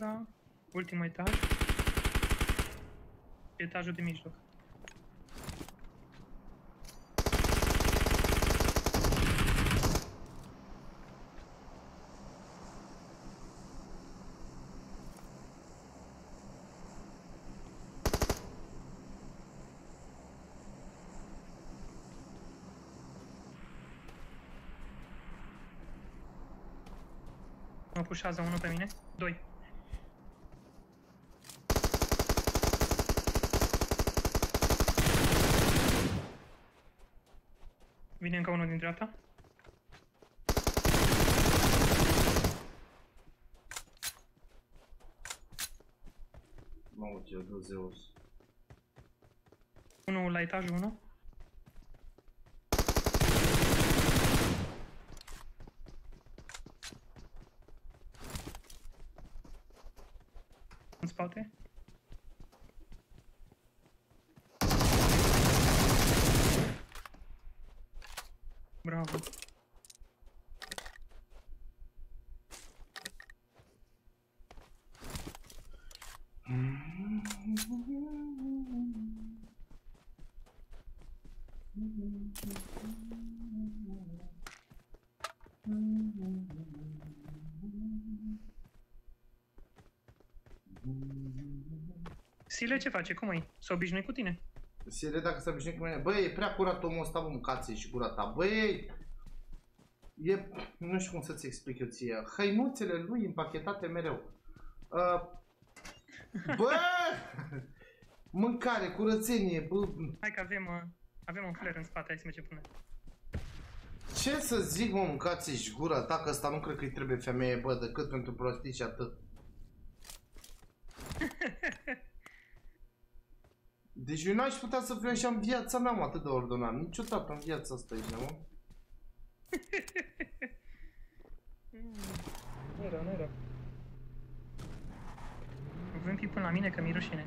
Stânga, ultimul etaj. Etajul de mijloc. Mă pușează unul pe mine. Doi. Vine încă unul din dreapta. Mamă, ce dă Zeus. Unul la etajul 1. În spate. Bravo. Sile ce face? Cum e? S-a obișnuit cu tine? Sire, dacă se obișnuit cu mine, băi, e prea curat omul ăsta, bă, mâncați și gura ta, băi, e, nu știu cum să-ți explic eu ție, hăinuțele lui împachetate mereu. Uh, bă, mâncare, curățenie, bă, Hai că avem, uh, avem un flare în spate, hai să mergem până. ce să zic, mă, mâncați și gura ta, că ăsta nu cred că îi trebuie femeie, bă, decât pentru prostii și atât. Deci eu n-aș putea să fiu așa în viața mea, mă, atât de ordonat. Niciodată în viața asta ești, mă. Nu e rău, nu e rău. Vrem fi până la mine că mi rușine.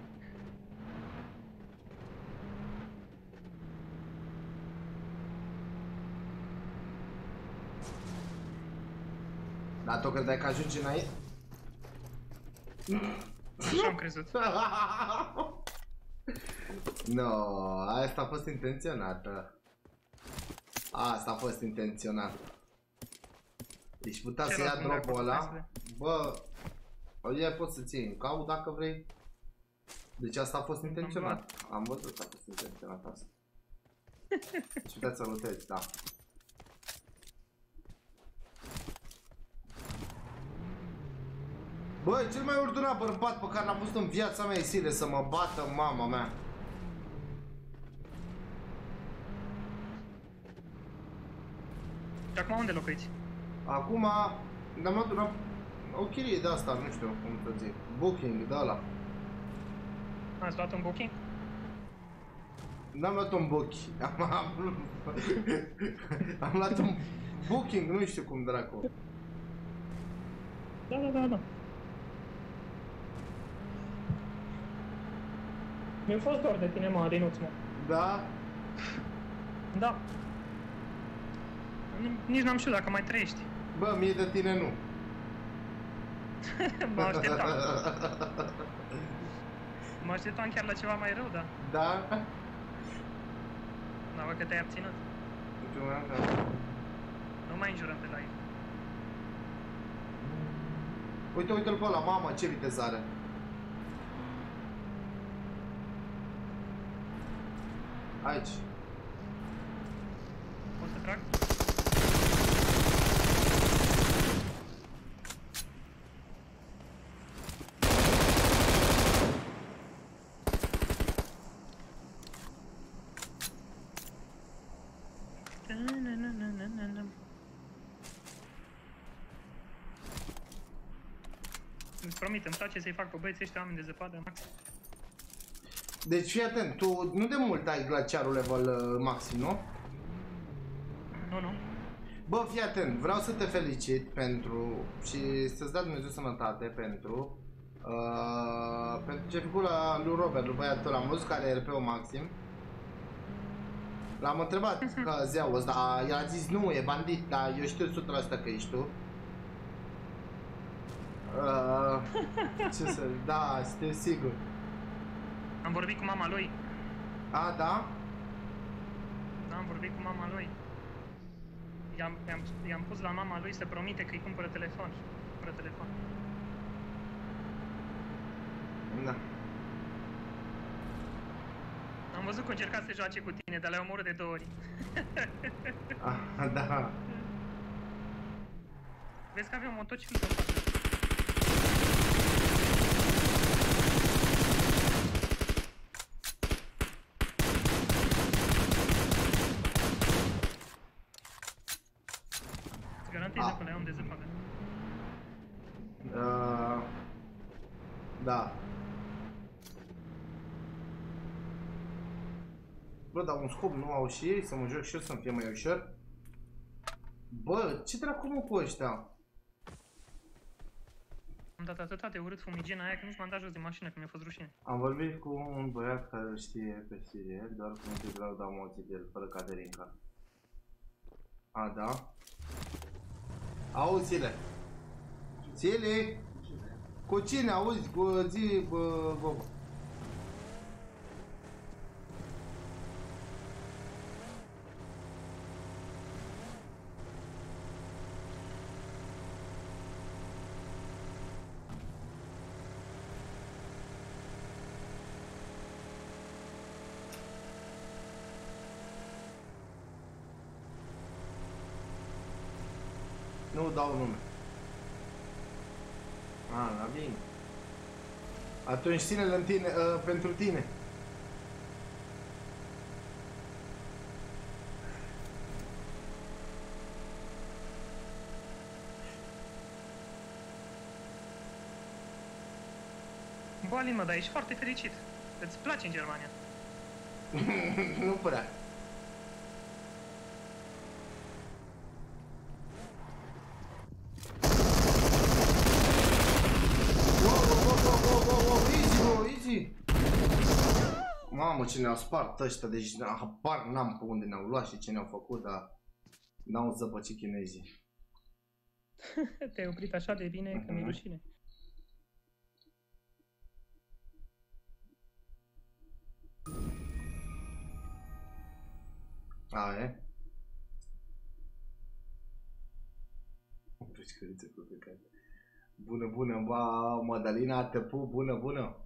Dar tu credeai că ajungi înainte? Așa am crezut. No, asta a fost intenționată. Asta a fost intenționată. Deci putea Ce să ia rost nu mai dropul pot ăla. să Bă, ia poți să ții în caut dacă vrei. Deci asta a fost intenționat. Am văzut că a fost intenționat asta. Și puteți să rotezi, da. Bă, cel mai ordonat bărbat pe care l-am văzut în viața mea e Sile să mă bată mama mea. Acum unde locuiți? Acum ne-am luat una, o chirie de asta, nu știu cum să zic. Booking, de ăla. Ați luat un booking? N-am luat un booking. Am, am, am luat un booking, nu știu cum dracu. Da, da, da, da. Mi-a fost dor de tine, mă, Arinuț, mă. Da? Da. Nici n-am știut dacă mai trăiești. Bă, mie de tine nu. mă așteptam. Mă așteptam chiar la ceva mai rău, da. Da? Da, bă, că te-ai abținut. Nu mai înjurăm pe live. Uite, uite-l pe ăla, mamă, ce vitezare. Aici. Pot să trag? Îți promit, îmi place să-i fac pe băieții ăștia oameni de zăpadă max. Deci fii atent, tu nu de mult ai glaciarul level uh, maxim, nu? Nu, nu. Bă, fii atent, vreau să te felicit pentru și să-ți dea Dumnezeu sănătate pentru uh, pentru ce făcut la lui Robert, lui băiatul am văzut care e RP-ul maxim. L-am întrebat că zeau ăsta, el a zis nu, e bandit, dar eu știu 100% că ești tu. Uh, ce să, da, suntem sigur. Am vorbit cu mama lui. A, da? Da, am vorbit cu mama lui. I-am, i-am, i-am pus la mama lui să promite că îi cumpără telefon. și Cumpără telefon. Da. Am văzut că încerca să joace cu tine, dar le-ai omorât de două ori. Ah, da. Vezi că avea un motociclist în față. Îți garantez Ah. că le-am de zăpadă. Uh, da. Bă, dar un scop nu au și ei, să mă joc și eu să-mi fie mai ușor? Bă, ce dracu mă cu ăștia? Am dat atâta de urât fumigena aia că nici m-am dat jos din mașină că mi-a fost rușine. Am vorbit cu un băiat care îl știe pe Sirie, doar că nu te vreau da moții de el, fără Caterinca. A, da? Auzi, Sile. Sile! Cu cine, auzi? Cu zi, bă, bă, dau nume. A, la bine. Atunci ține-l în tine, uh, pentru tine. Bă, Alin, mă, dar ești foarte fericit. Îți place în Germania. nu prea. Wow, wow, wow, wow, wow, wow, wow, easy, bro, easy. Mamă, ce ne-au spart ăștia, deci habar n-am pe unde ne-au luat și ce ne-au făcut, dar n-au zăpăcit chinezii. Te-ai oprit așa de bine că mi-e rușine. A, e? Pușcăriță cu plecare. Bună, bună, ba, Madalina, te pup, bună, bună. Bună,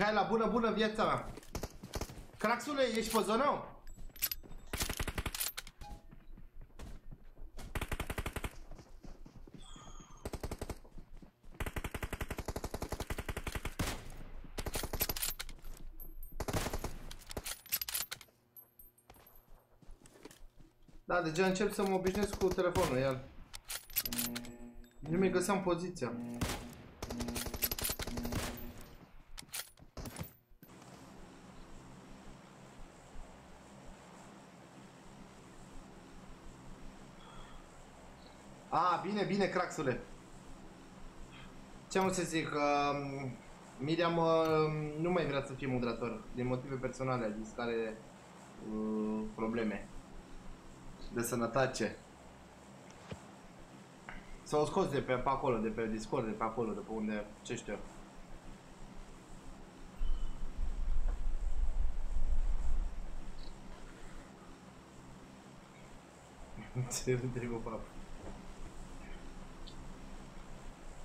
Gros Mihaela, bună, bună viața! Craxule, ești pe zonă? Da, deja încep să mă obișnuiesc cu telefonul, el. Nu mi găseam poziția. A, bine, bine, craxule. Ce am să zic, uh, Miriam uh, nu mai vrea să fie moderator, din motive personale, a zis că are uh, probleme de sănătate. S-au scos de pe, pe acolo, de pe Discord, de pe acolo, de pe unde, ce știu eu. Ce râde cu papă?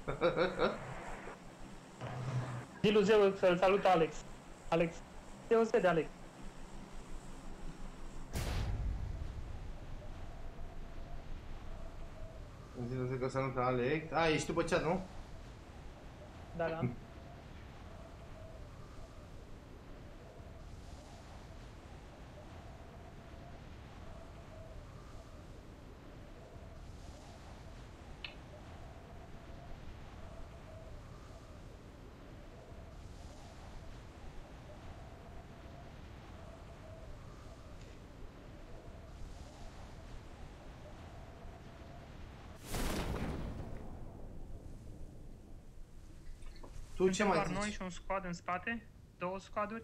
Dilu zeu să-l salută Alex. Alex. Zeu se de Alex. Îmi zice că salută Alex. A, ești tu pe chat, nu? Da, da. Tu ce mai Doar noi zici? și un squad în spate. Două squaduri.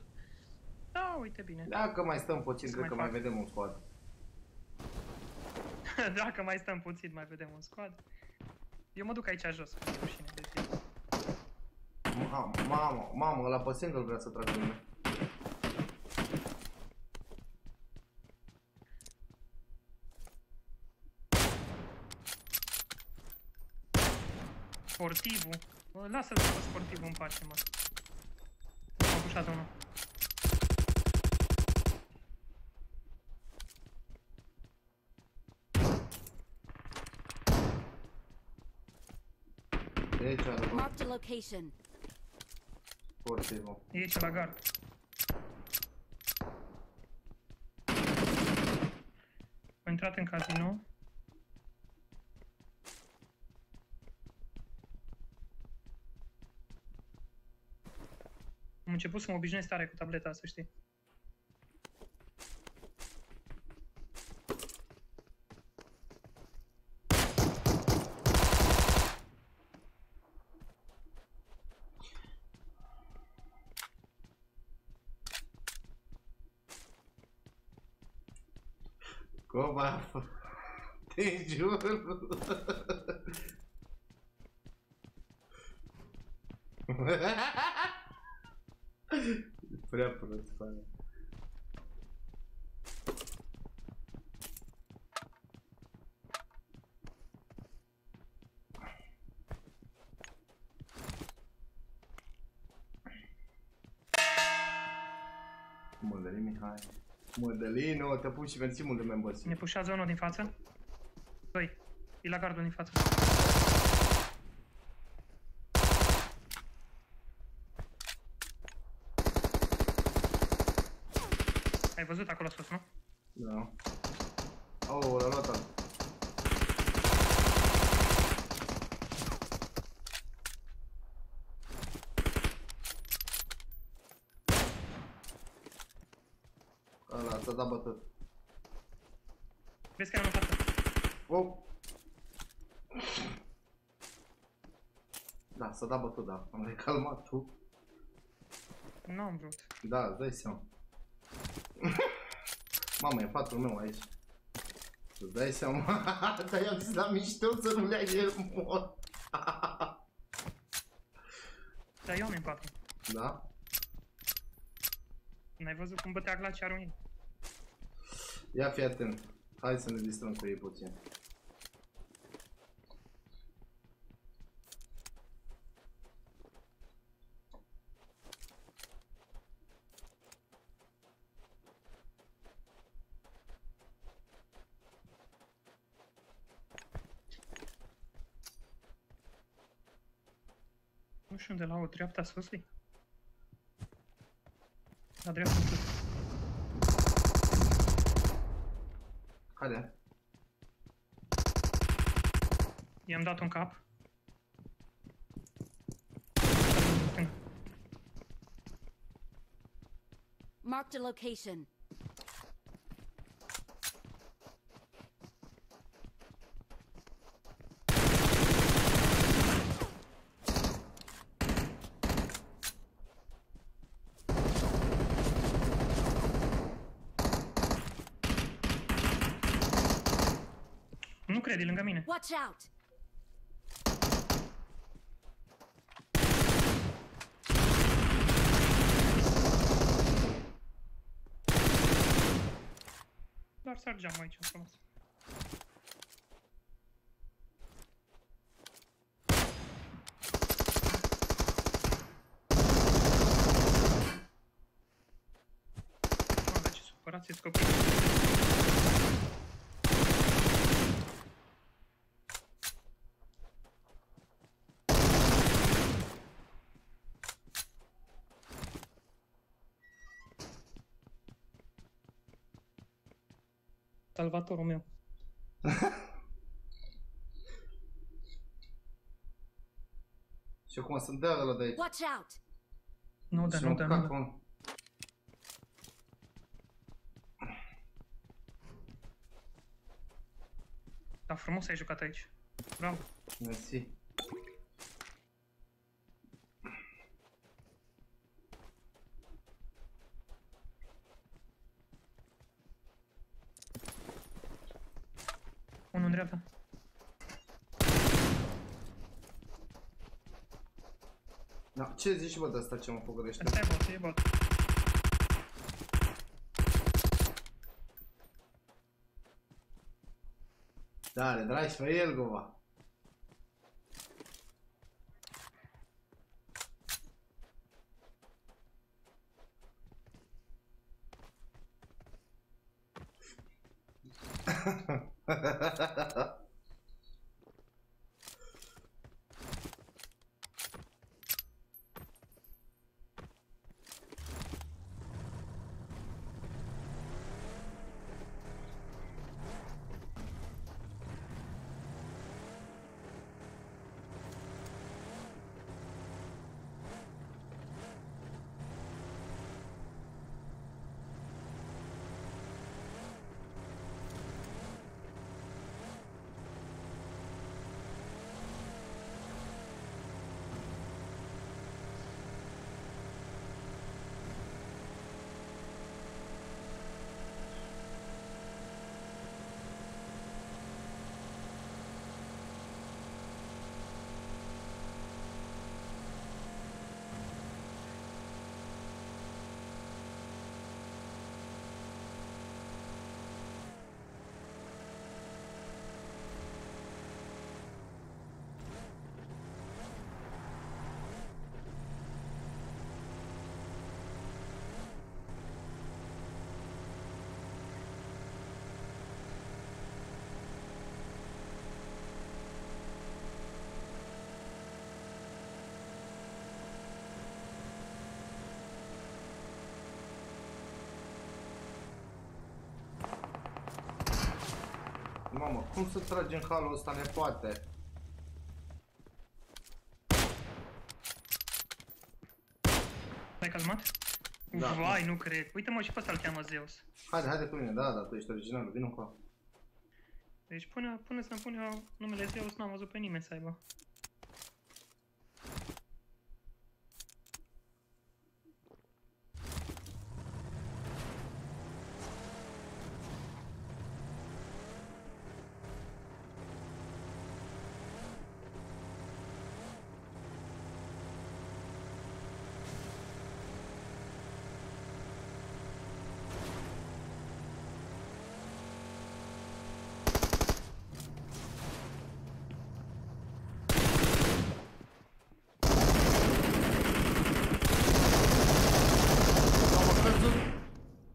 Da, uite bine. Dacă mai stăm puțin, Să cred că mai mai fac. vedem un squad. Dacă mai stăm puțin, mai vedem un squad. Eu mă duc aici jos, cu rușine de zi. Mamă, mamă, mamă, ăla pe single vrea să tragă mine. Sportivul. Bă, Lasă-l pe sportivul în pace, mă. M-a pușat unul. De aici are bă, Marked a location. sportivul. E aici la gard. Am intrat în casino. Început să mă obișnuiesc tare cu tableta, să știi. Coba, te jur. Prea prost, pare. Mădălin Mihai. Mădălin, o, te pun și mersi mult de members. Ne pușează unul din față. Doi. E la gardul din față. Ai văzut acolo sus, nu? Da. Oh, l-a luat al. Ăla s-a dat bătut. Vezi că e unul în față. Oh! Da, s-a dat bătut, da. Am recalmat tu. Nu am vrut. Da, îți dai seama. Mamă, e patul meu aici. Îți dai seama? Dar i-am zis la mișto să nu le ai el mort. Dar eu am în patru. Da? N-ai văzut cum bătea glaciarul ei? Ia fi atent. Hai să ne distrăm cu ei puțin. Nu știu unde, la o dreapta susului? La dreapta sus. Haide. I-am dat un cap. Marked a location. Nu cred, e lângă mine. Watch out! Doar sar geamul aici, frumos. Mamă, ce Salvatorul meu. Și acum să dea ăla de aici. Watch out! Nu da, Și nu un da, cap, nu da. mă. Dar frumos ai jucat aici. Bravo. Mersi. Unul în dreapta. Da, ce zici bă de asta ce mă păgărește? Asta e bot, e bot. Dale, dragi pe el, gova. Mamă, cum să tragem halul ăsta nepoate? Ai calmat? Da. Vai, nu cred. Uite-mă și pe ăsta îl cheamă Zeus. Haide, haide cu mine, da, da, tu ești original, vino cu Deci până, până să-mi pun eu numele Zeus, n-am văzut pe nimeni să aibă.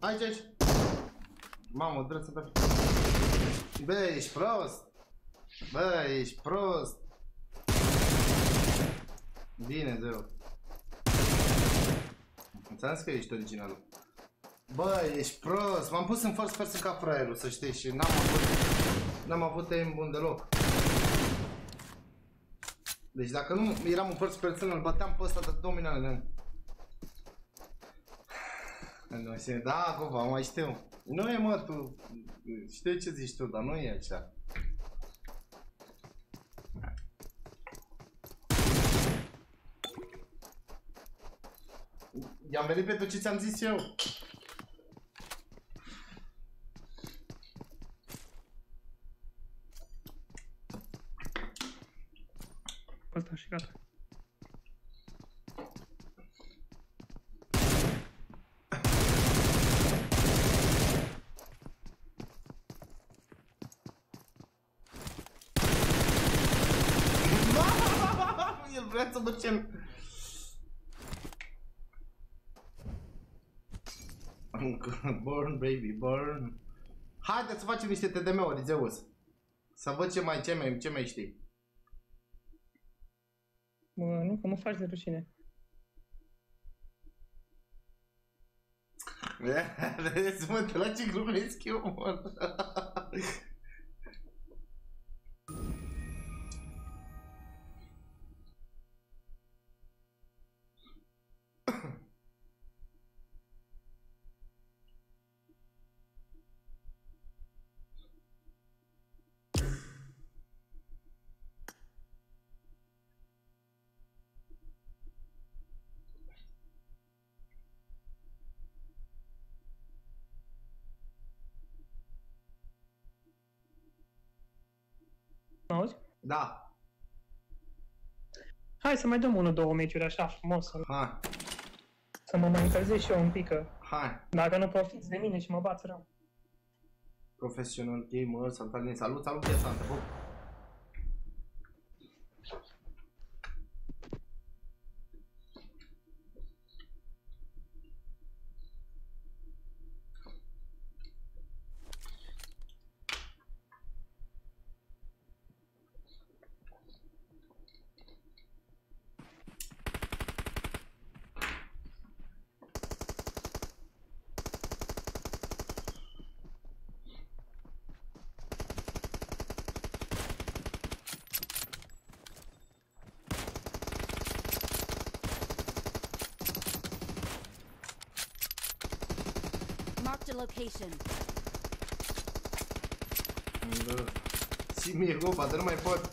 Aici, aici. Mamă, trebuie să dă... Bă, ești prost. Bă, ești prost. Bine, zeu. Înțeles că ești original. Bă, ești prost. M-am pus în first person ca fraierul, să știi, și n-am avut... N-am avut aim bun deloc. Deci dacă nu eram în first person, îl băteam pe ăsta de 2 milioane de ani. Nu știu, da, cumva, mai știu. Nu e, mă, tu... Știu ce zici tu, dar nu e așa. I-am venit pentru ce ți-am zis eu. Asta și gata. El vrea să ducem... Burn, baby, burn. Haideți să facem niște TDM-uri, Zeus. Să văd ce mai, ce mai, ce mai știi. Bă, nu, că mă faci de rușine. Vedeți, mă, de la ce glumesc eu, mă. Mă Da. Hai să mai dăm unul, două meciuri așa frumos. Să, Hai. să mă mai încălzesc și eu un pic. Că Hai. dacă nu profiți de mine și mă bați rău. Professional gamer, salut, salut, salut, Ghea Santa, bă. Marked a location. Da. Și mie goba, dar nu mai pot.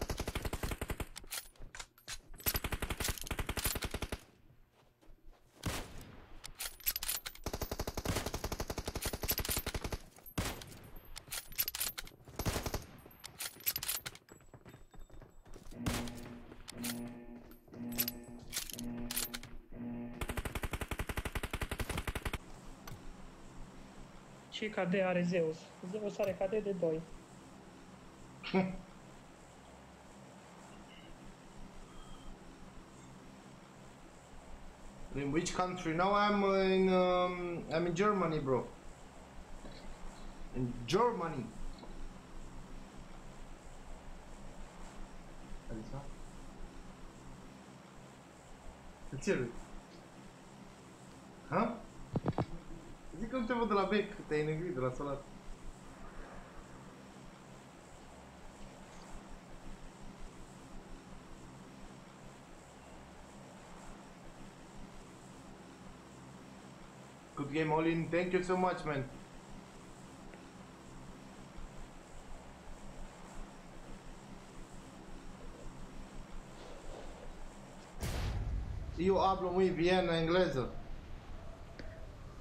Și KD are Zeus. Zeus are KD de 2. country? Now I'm in um, I'm in Germany, bro. In Germany. Râzi? Ha? Zic că nu te văd de la bec, te-ai negrit de la salat. Good game, Olin. Thank you so much, man. Eu hablo muy bien inglés.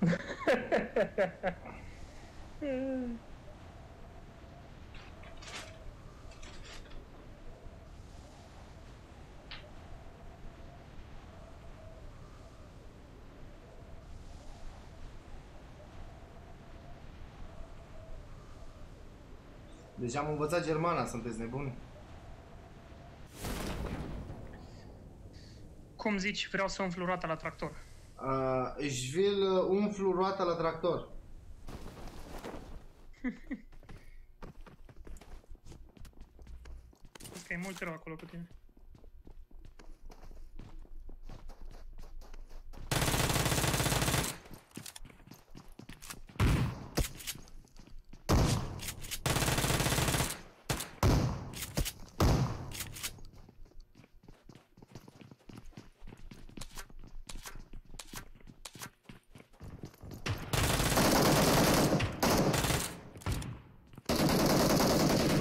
Deci am învățat germana, sunteți nebuni? Cum zici, vreau să umflu roata la tractor. Uh, ich will uh, umflu roata la tractor. Cred că e mult rău acolo cu tine.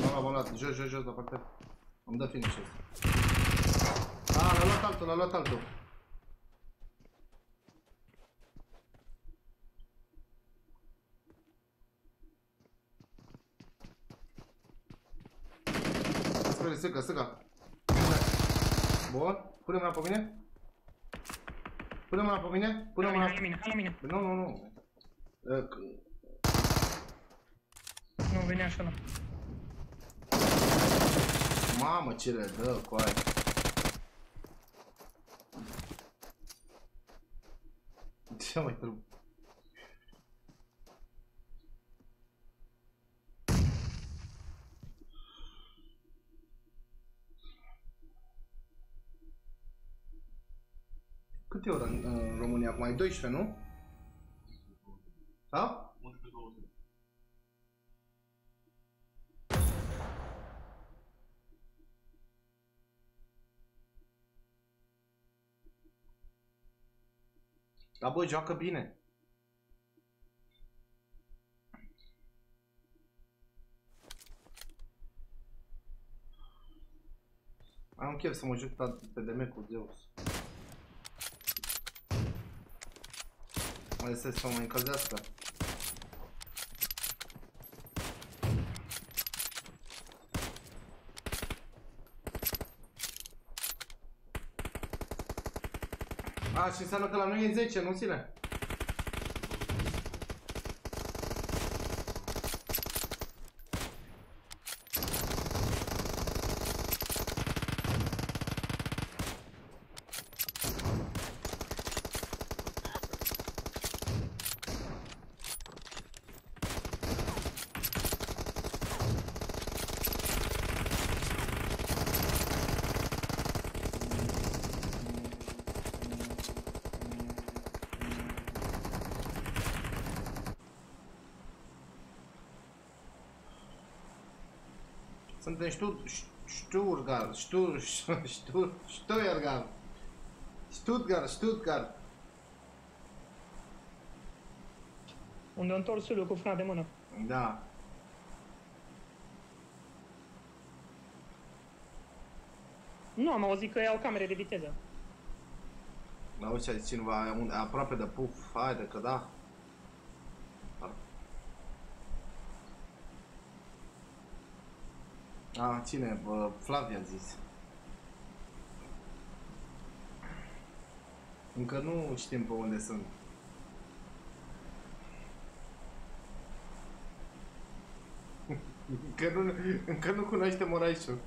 M-am luat, m-am luat. Jos, jos, jos, la parte. Îmi dă finish ăsta. A, l-a luat altul, l-a luat altul. Spre stânga, stânga. Bun. Pune mâna pe mine. Pune mâna pe mine. Pune Hai mâna la mine, hai la mine. Nu, nu, nu. Uh, c- Nu, venea așa la. Mamă, ce le dă, coai. Ce mai trebuie? Cât e ora în, în România acum? E 12, nu? Da? Da, bă, joacă bine. Am chef să mă joc pe DM cu Zeus. Mai să să mă încălzească. A, și înseamnă că la noi e 10, nu Sile? Suntem Stutt- Stuttgart, Stutt- Stutt- Stuttgart, Stuttgart, Stuttgart. Unde a întors Sulu cu frâna de mână. Da. Nu, am auzit că iau camere de viteză. Auzi ce a zis cineva, unde, aproape de puf, haide că da. A, cine? Bă, Flavia a zis. Încă nu știm pe unde sunt. Încă nu, încă nu cunoaștem orașul.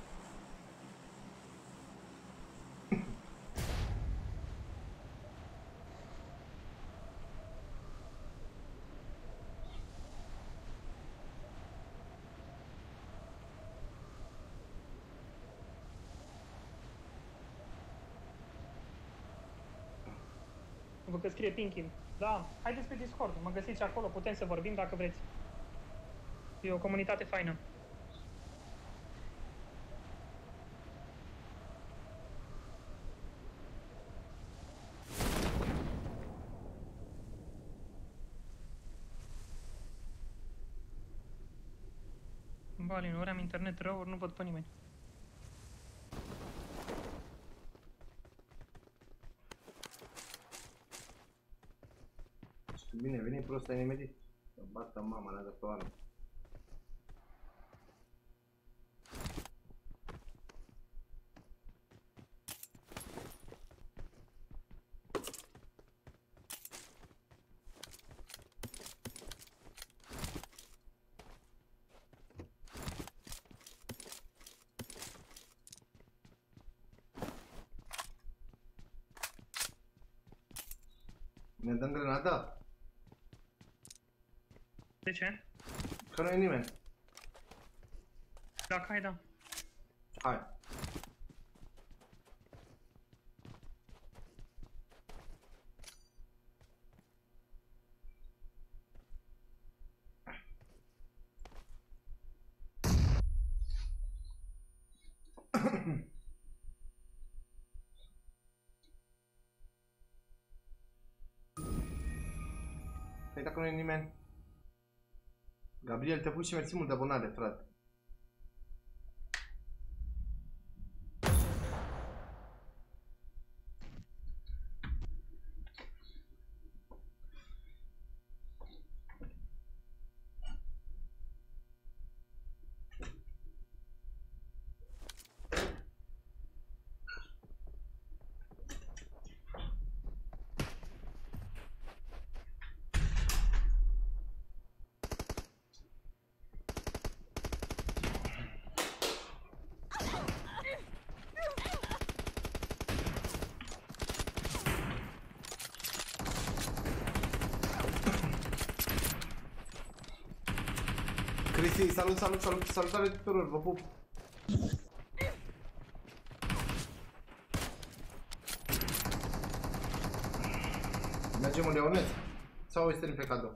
Văd că scrie Pinky. Da, haideți pe Discord, mă găsiți acolo, putem să vorbim dacă vreți. E o comunitate faină. Balin, ori am internet rău, ori nu văd pe nimeni. Bine, veni prost, ai nemedit. Să bată mama la de pe oameni. Ne dăm grenada? De ce? Că nu e nimeni. Dacă ai, da. Hai. Păi dacă nu e nimeni. Gabriel, te pui și mersi mult de abonare, frate. Cristi, salut, salut, salut, salutare tuturor, vă pup. Mergem în Leonet? Sau este pe cadou?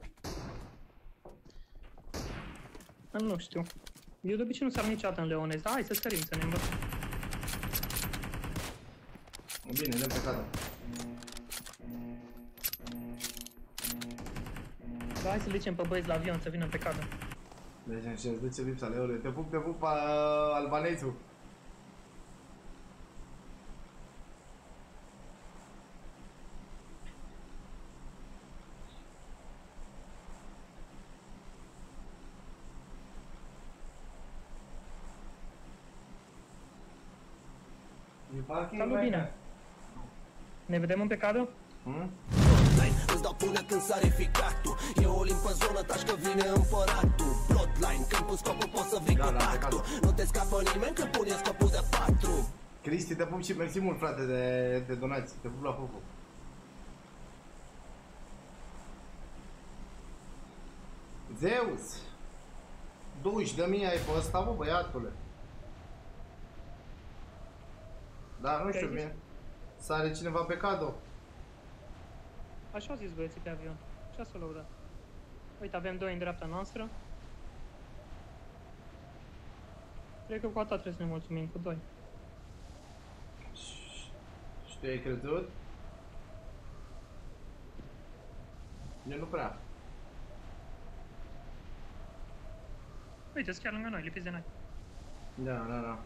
Nu știu. Eu de obicei nu sar niciodată în leonez, dar hai să sărim să ne învățăm. Bine, dăm pe cadou. Da, hai să ducem pe băieți la avion să vină pe cadă. Deci ce îți duce lipsa, Leole. Te pup, te pup, uh, albanezul. E parking, Salut, bine. Ne vedem în pe cadă? Hmm? Bloodline Îți dau până când s-a reficatul E o limpă zonă, taci că vine împăratul Bloodline, când pun scopul poți să vii Da, cu da, pe tactul Nu te scapă nimeni când pune scopul de patru Cristi, te pup și mersi mult, frate, de, de donații. Te pup la focul. Zeus! Duși de mie ai pe ăsta, bă, băiatule. Da, nu știu Ce-ai zis? bine. Sare cineva pe cadou. Așa au zis băieții pe avion. Ce să lăudat. Uite, avem doi în dreapta noastră. Cred că cu atât trebuie să ne mulțumim cu doi. Și tu ai crezut? Eu nu prea. Uite, sunt chiar lângă noi, lipiți de noi. Da, da, da.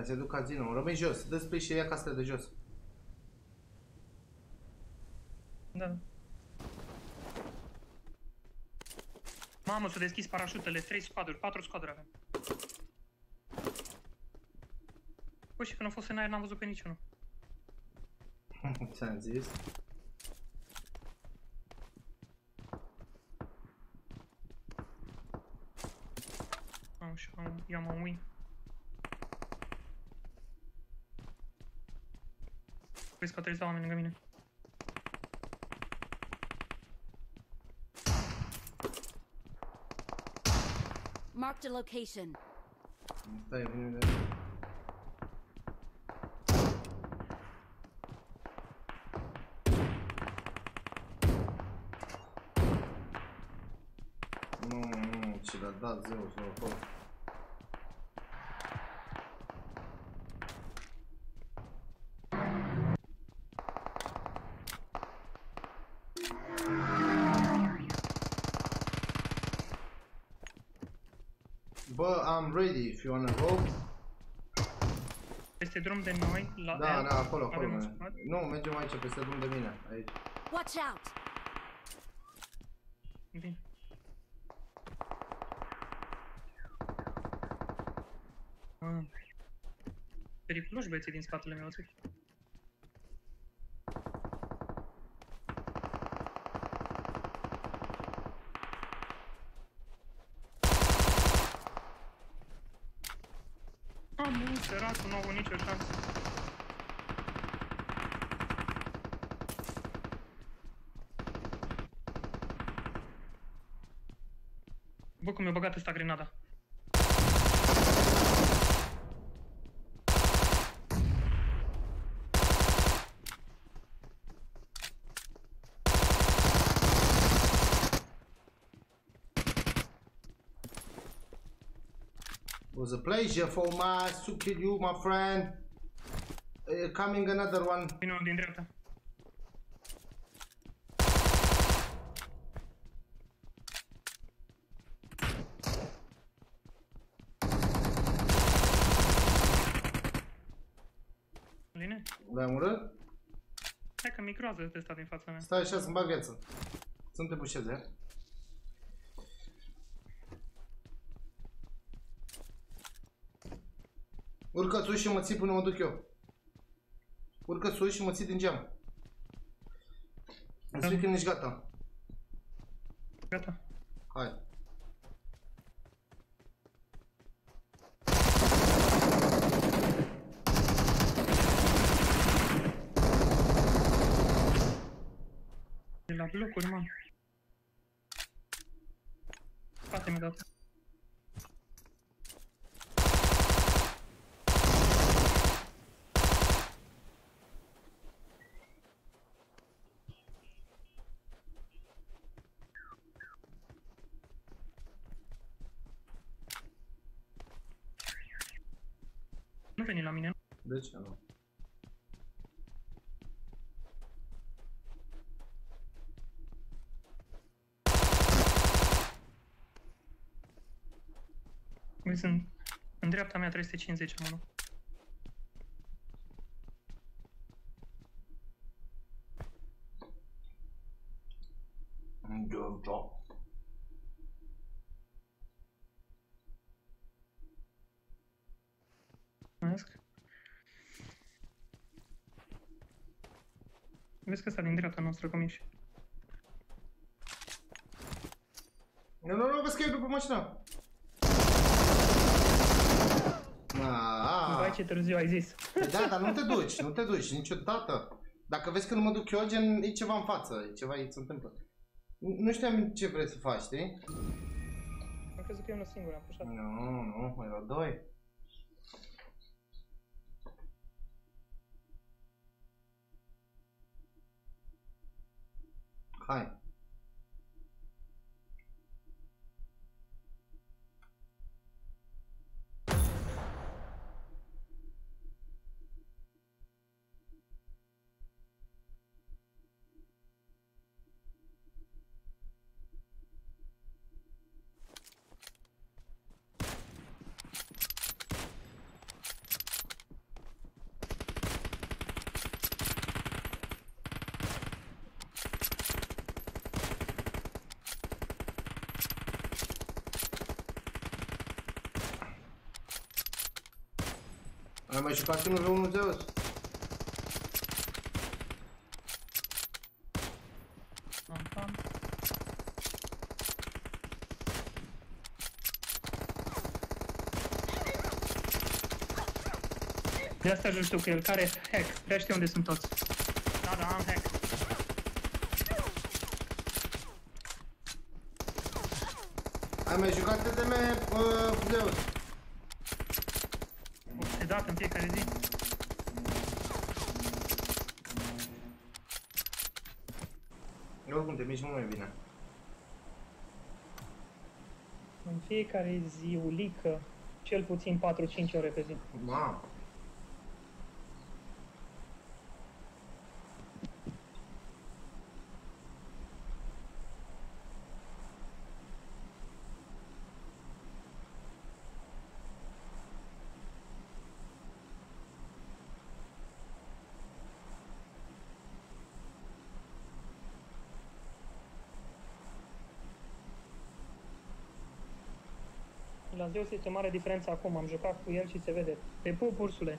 Da, se duc casino. Rămâi jos. Dă spray și ia casele de jos. Da. Mamă, s-au deschis parașutele, 3 squaduri, 4 squaduri avem. Păi și când am fost în aer n-am văzut pe niciunul. Ți-am zis. Am și am, eu am un win. Vezi că trebuie să oameni lângă mine. Marked a location. Stai, vine de... Nu, nu, ce l-a dat Zeus acolo. Bă, I'm ready if you wanna go. Este drum de noi, la Da, L. da, acolo, acolo. Avem un mergem. squad. Nu, mergem aici, peste drum de mine, aici. Watch out! Bine. Ah. Periculoși băieții din spatele meu, ți Mamă, săratul nu a avut nicio șansă. Bă, cum mi-a băgat ăsta grenada. was a pleasure for my to kill you, my friend. Uh, coming another one. Vino din dreapta. Bine? L-ai omorât? Hai că microază ăsta din fața mea. Stai așa să-mi bag viață. Să nu te bușeze. Urcă sus și mă ții până mă duc eu. Urcă sus și mă ții din geam. Îmi spui când ești gata. Gata. Hai. De la blocuri, mă. Spate mi dat. Nu veni la mine. De ce nu? Uite, sunt în dreapta mea 350 am unul. Da. Mulțumesc. Vezi că ăsta din dreapta noastră cum ești. Nu, nu, nu, vezi că e după mașină. Ah. Vai ce târziu ai zis. Păi Da, dar nu te duci, nu te duci niciodată. Dacă vezi că nu mă duc eu, gen, e ceva în față, e ceva ce se întâmplă. Nu nu știam ce vrei să faci, știi? Am crezut că e unul singur, am pușat. Nu, nu, erau doi. Hai. Ai mai jucat 1v1 Zeus? Pam, pam. De asta nu știu că el care hack. Vrea știu unde sunt toți. Da, da, am hack. Ai mai jucat TDM uh, Zeus? De dat în fiecare zi. Eu oricum te miști mult mai bine. În fiecare zi, ulică, cel puțin 4-5 ore pe zi. Mamă. La Zeus este o mare diferență acum, am jucat cu el și se vede. Te pup, ursule.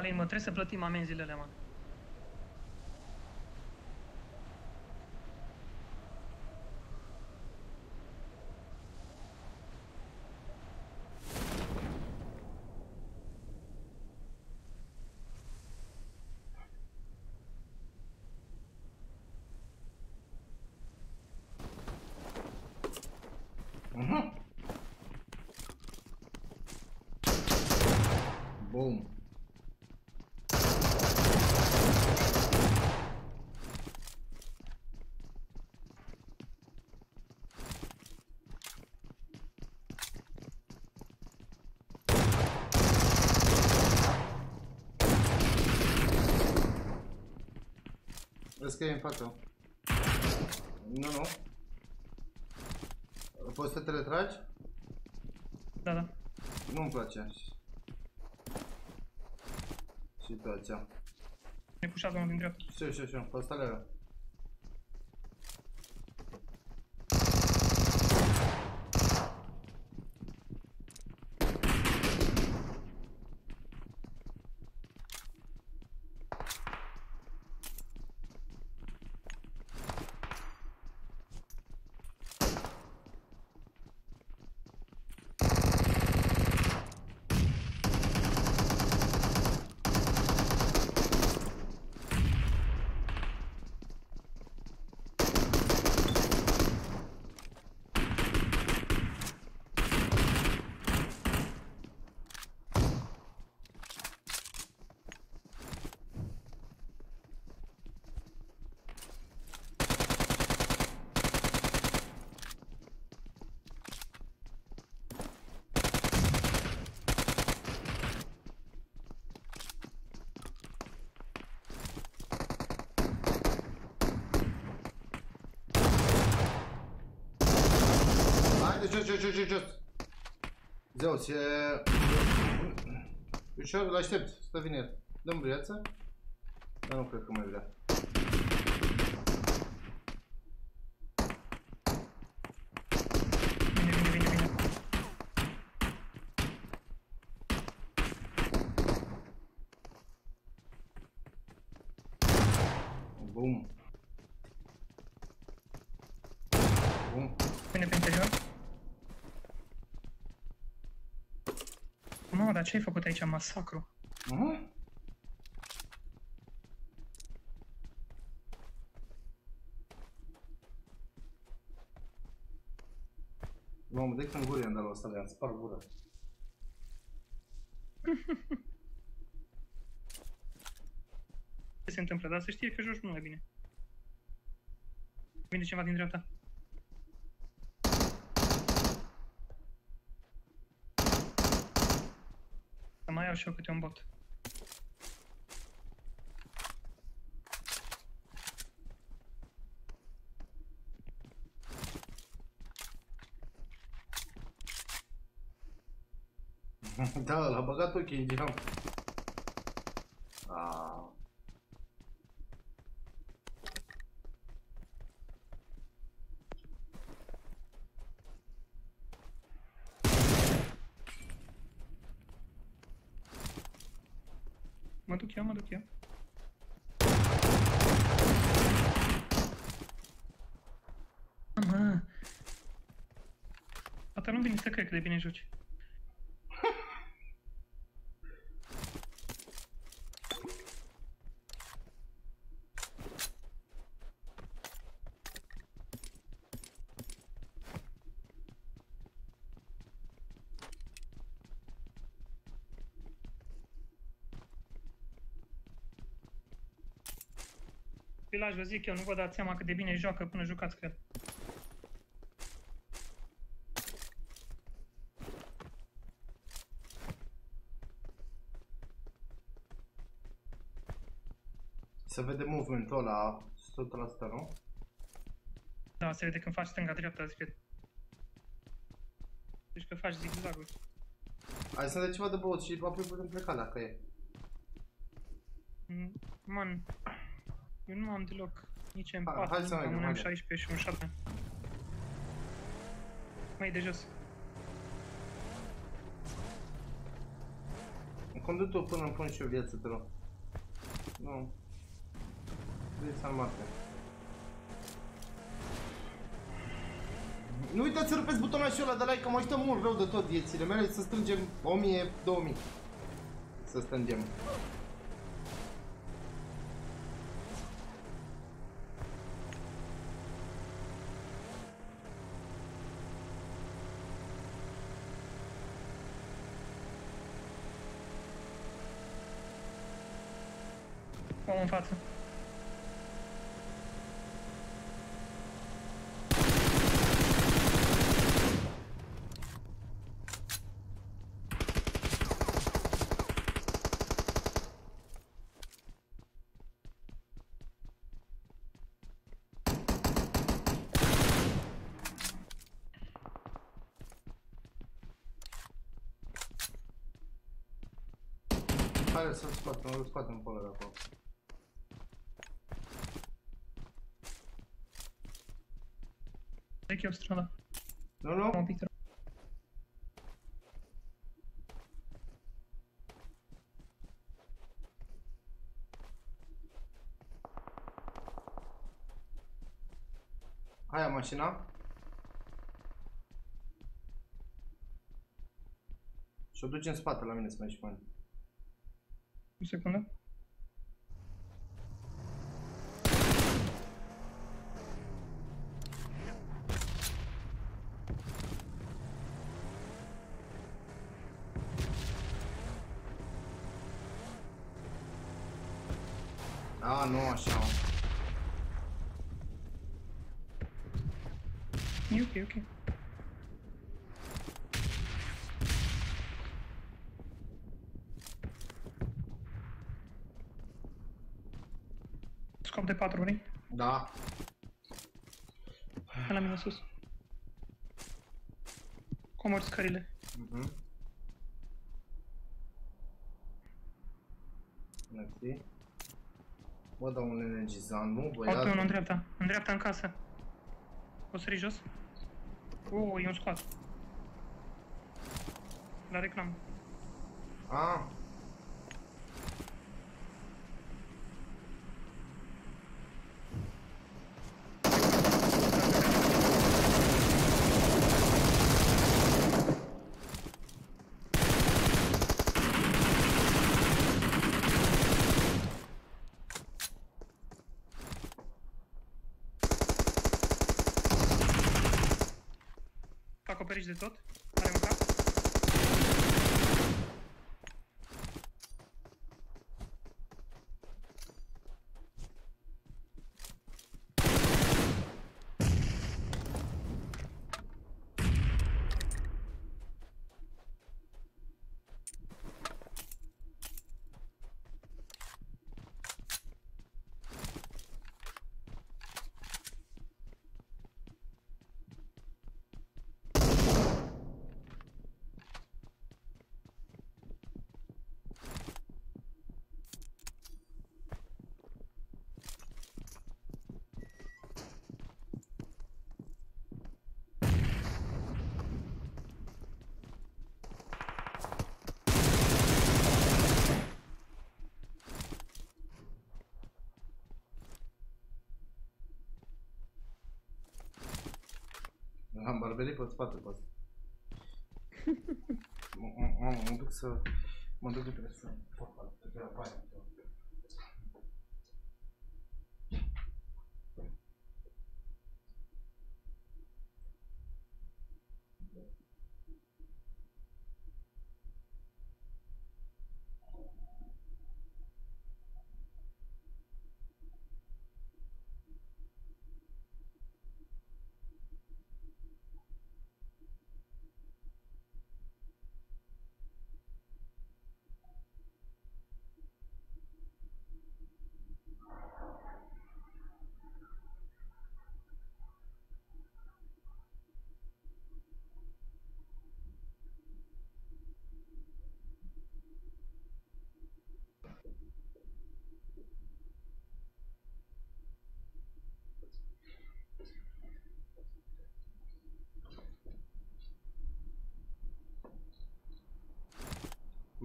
Bă, Alin, mă, trebuie să plătim amenziile, mă. Mhm. Bum. Vezi că e în față. Nu, nu. Poți să te retragi? Da, da. Nu-mi place. Situația. Ne pușează unul din dreapta. Știu, știu, știu. Pe ăsta le Haide, jos, jos, jos, jos, jos. Zeus, e... Ușor, îl aștept, stă vine el. Dăm viață. Dar nu cred că mai vrea. Vine, vine, vine, vine. Bum. Bum. Vine pe interior. Mamă, dar ce ai făcut aici? Masacru. Mhm. Mamă, de când gură i-am dat la ăsta, le-am spart gura. Ce se întâmplă? Dar să știe că joci mult mai bine. Vine ceva din dreapta. Să mai iau și eu câte un bot. da, l-a băgat ochii în geam. Ah. Mă duc eu, mă duc eu. Mă. Tata, nu vine să cred cât de bine joci. Pilaj, vă zic eu, nu vă dați seama cât de bine joacă până jucați cu Se vede movementul ăla 100%, nu? Da, se vede când faci stânga-dreapta, zic Deci că faci zigzaguri. Hai să ne ceva de băut și apoi putem pleca dacă e. Mm, Man, eu nu am deloc nici Hai- M4, hai să am mergem, un haide. M16 și un 7. Mai de jos. Cum Condu tu până îmi pun și o viață, te rog. Nu. Vrei să moarte. Nu uitați să rupeți butonul și ăla de like, că mă ajută mult rău de tot viețile mele să strângem 1000-2000. Să strângem. Om în față. Hai să-l scoatem, îl scoatem pe ăla de acolo. Trec eu strada. Nu, nu. Un pic te rog. Aia mașina. Și o duce în spate la mine să mai șpani. O secundă. A, nu așa. E ok, ok. Scop de 4, vrei? Da. Hai la mine sus. Comori scările. Mhm. Mersi. Bă, dau un energizant, nu Uite băiat. unul în dreapta. În dreapta în casă. O sări jos. Oh, e un squad. La reclamă. Ah. Acoperiș de tot. Are un cap. Am barberit pe spate pe asta. M- m- Mamă, mă duc să... Mă duc că trebuie să... fac altă treabă aia.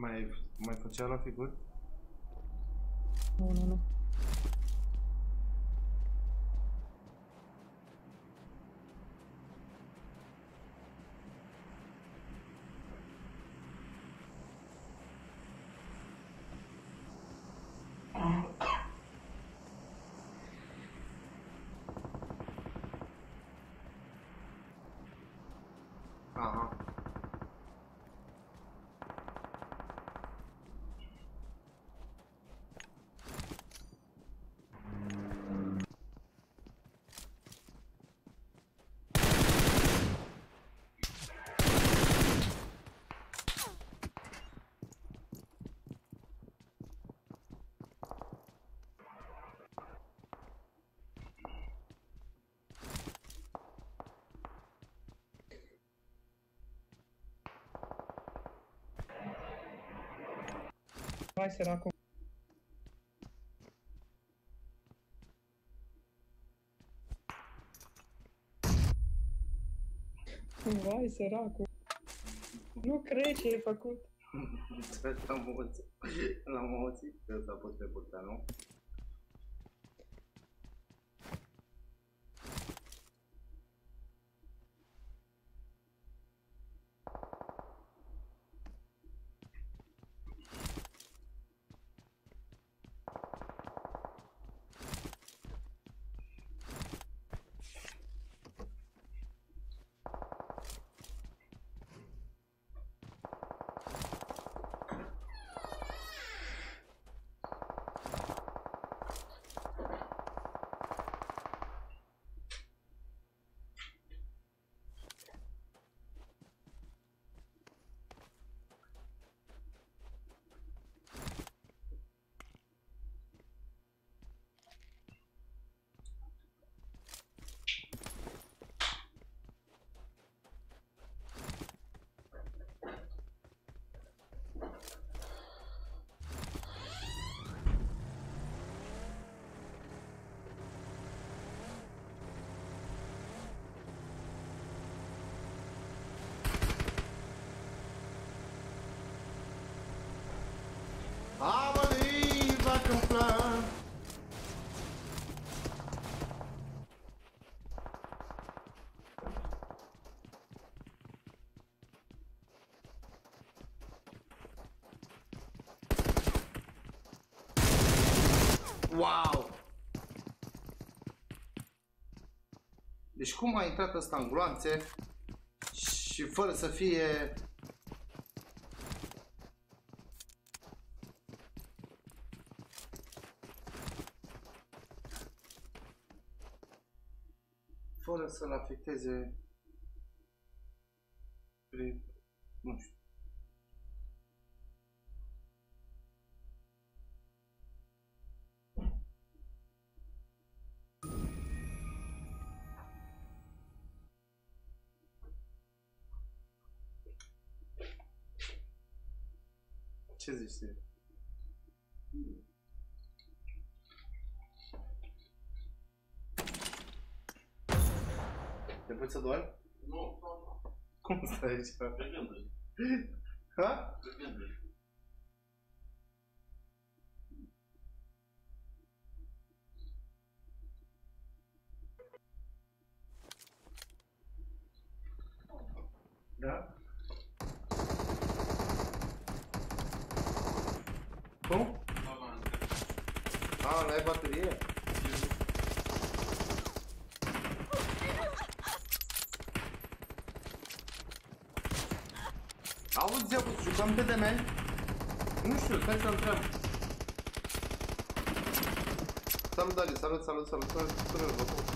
Mai Mai făcea la figuri? Nu, nu, nu. Vai, săracul. Vai, săracul. Nu cred ce ai făcut. L-am auzit. L-am auzit că s-a pus pe burta, nu? Ah, mano, ih, vai comprar. Wow! Deci cum a intrat ăsta în gloanțe și fără să fie fără să-l afecteze Te pui să dormi? Nu, Cum stai aici? pe gânduri. Ha? Pe gânduri. Da? Cum? A, n-ai baterie? Auzi, Zeus, jucăm pe demeni? Nu știu, stai să întreb. Salut, Dali, salut, salut, salut, salut, salut,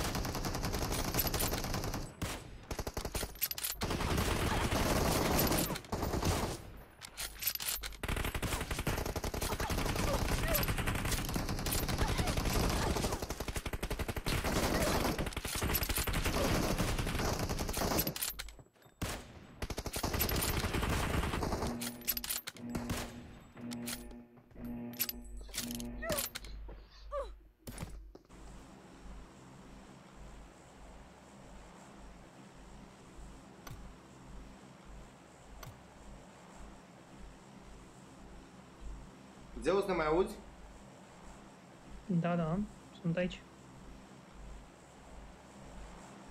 Zeus, ne mai auzi? Da, da, sunt aici.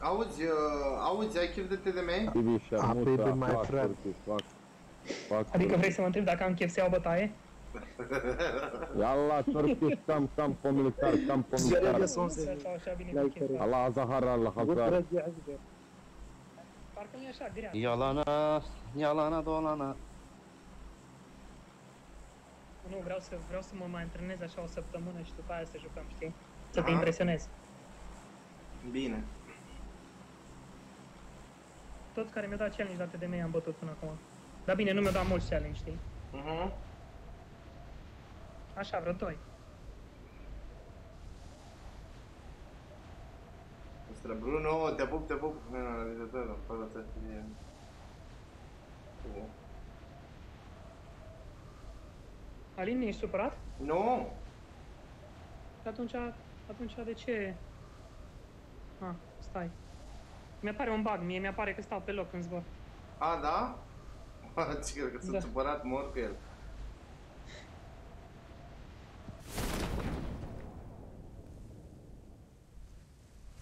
Auzi, uh, auzi, ai chef de TDM? TV și Ah, baby, my friend. Fac, fac, Adică vrei să mă întreb dacă am chef să iau bătaie? Yalla Turkish kam kam militar kam militar Sau așa bine cu chef. Allah Zahar Allah Hazar Parcă nu e așa, grea. Yalana, yalana dolana. Nu, vreau să, vreau să mă mai antrenez așa o săptămână și după aia să jucăm, știi? Să te Aha. impresionez. Bine. Toți care mi-au dat challenge la TDM am bătut până acum. Dar bine, nu mi-au dat mulți challenge, știi? Uh-huh. Așa, vreo doi. Ostra, Bruno, te pup, te pup. Nu, realizatorul, fără să fie... Alin, ești supărat? Nu! Atunci, atunci de ce... Ah, stai. Mi-apare un bug, mie mi-apare că stau pe loc în zbor. A, da? Ce cred că sunt Da. supărat, mor cu el.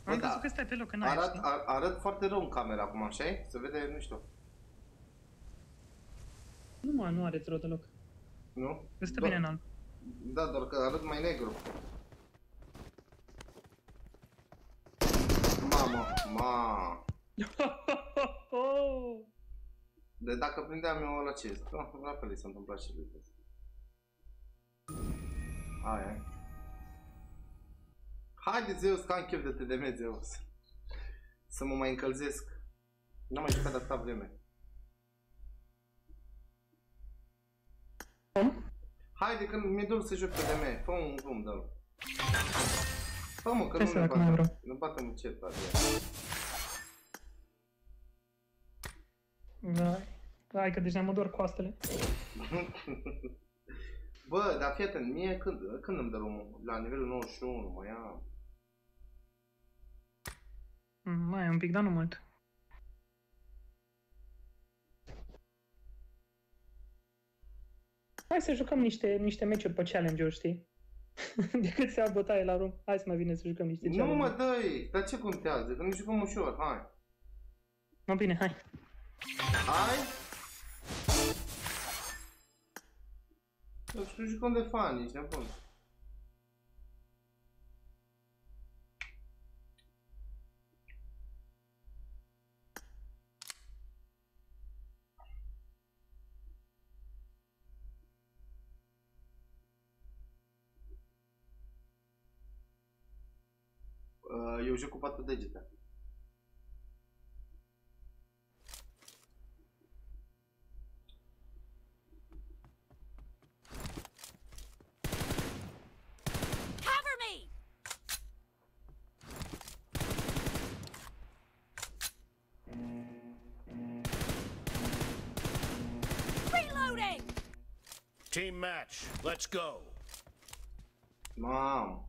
Am da. crezut că stai pe loc în aer, Arăt, știi? ar, arăt foarte rău în camera acum, așa Se vede, nu știu. Nu mă, nu are rău deloc. Nu? Stă Doar- bine în alb. Da, doar că arăt mai negru. Mamă, ma. De dacă prindeam eu la ce? Da, la fel i s-a întâmplat și lui. Aia e. Haide, Zeus, că am chef de TDM, Zeus. Să mă mai încălzesc. N-am mai jucat de atâta vreme. Haide, că mi-e dor să joc TDM. Fă un drum, dă Fă mă, că Hai nu să ne dacă mai vreau. batem. Ne batem încet, adică. Da. Hai că deja mă dor coastele. Bă, dar fii atent, mie când, când îmi dă drumul? La nivelul 91, mă ia. Mm, Mai e un pic, dar nu mult. Hai să jucăm niște, niște meciuri pe challenge-uri, știi? Decât să iau bătaie la rum. Hai să mai vine să jucăm niște Nu challenge mă dă dar ce contează? Că ne jucăm ușor, hai. Mă bine, hai. Hai? Nu știu, jucăm de fan, ești nebun. Uh, Eu joc cu patru degete. Cover me! Reloading! Team match. Let's go. Mamă.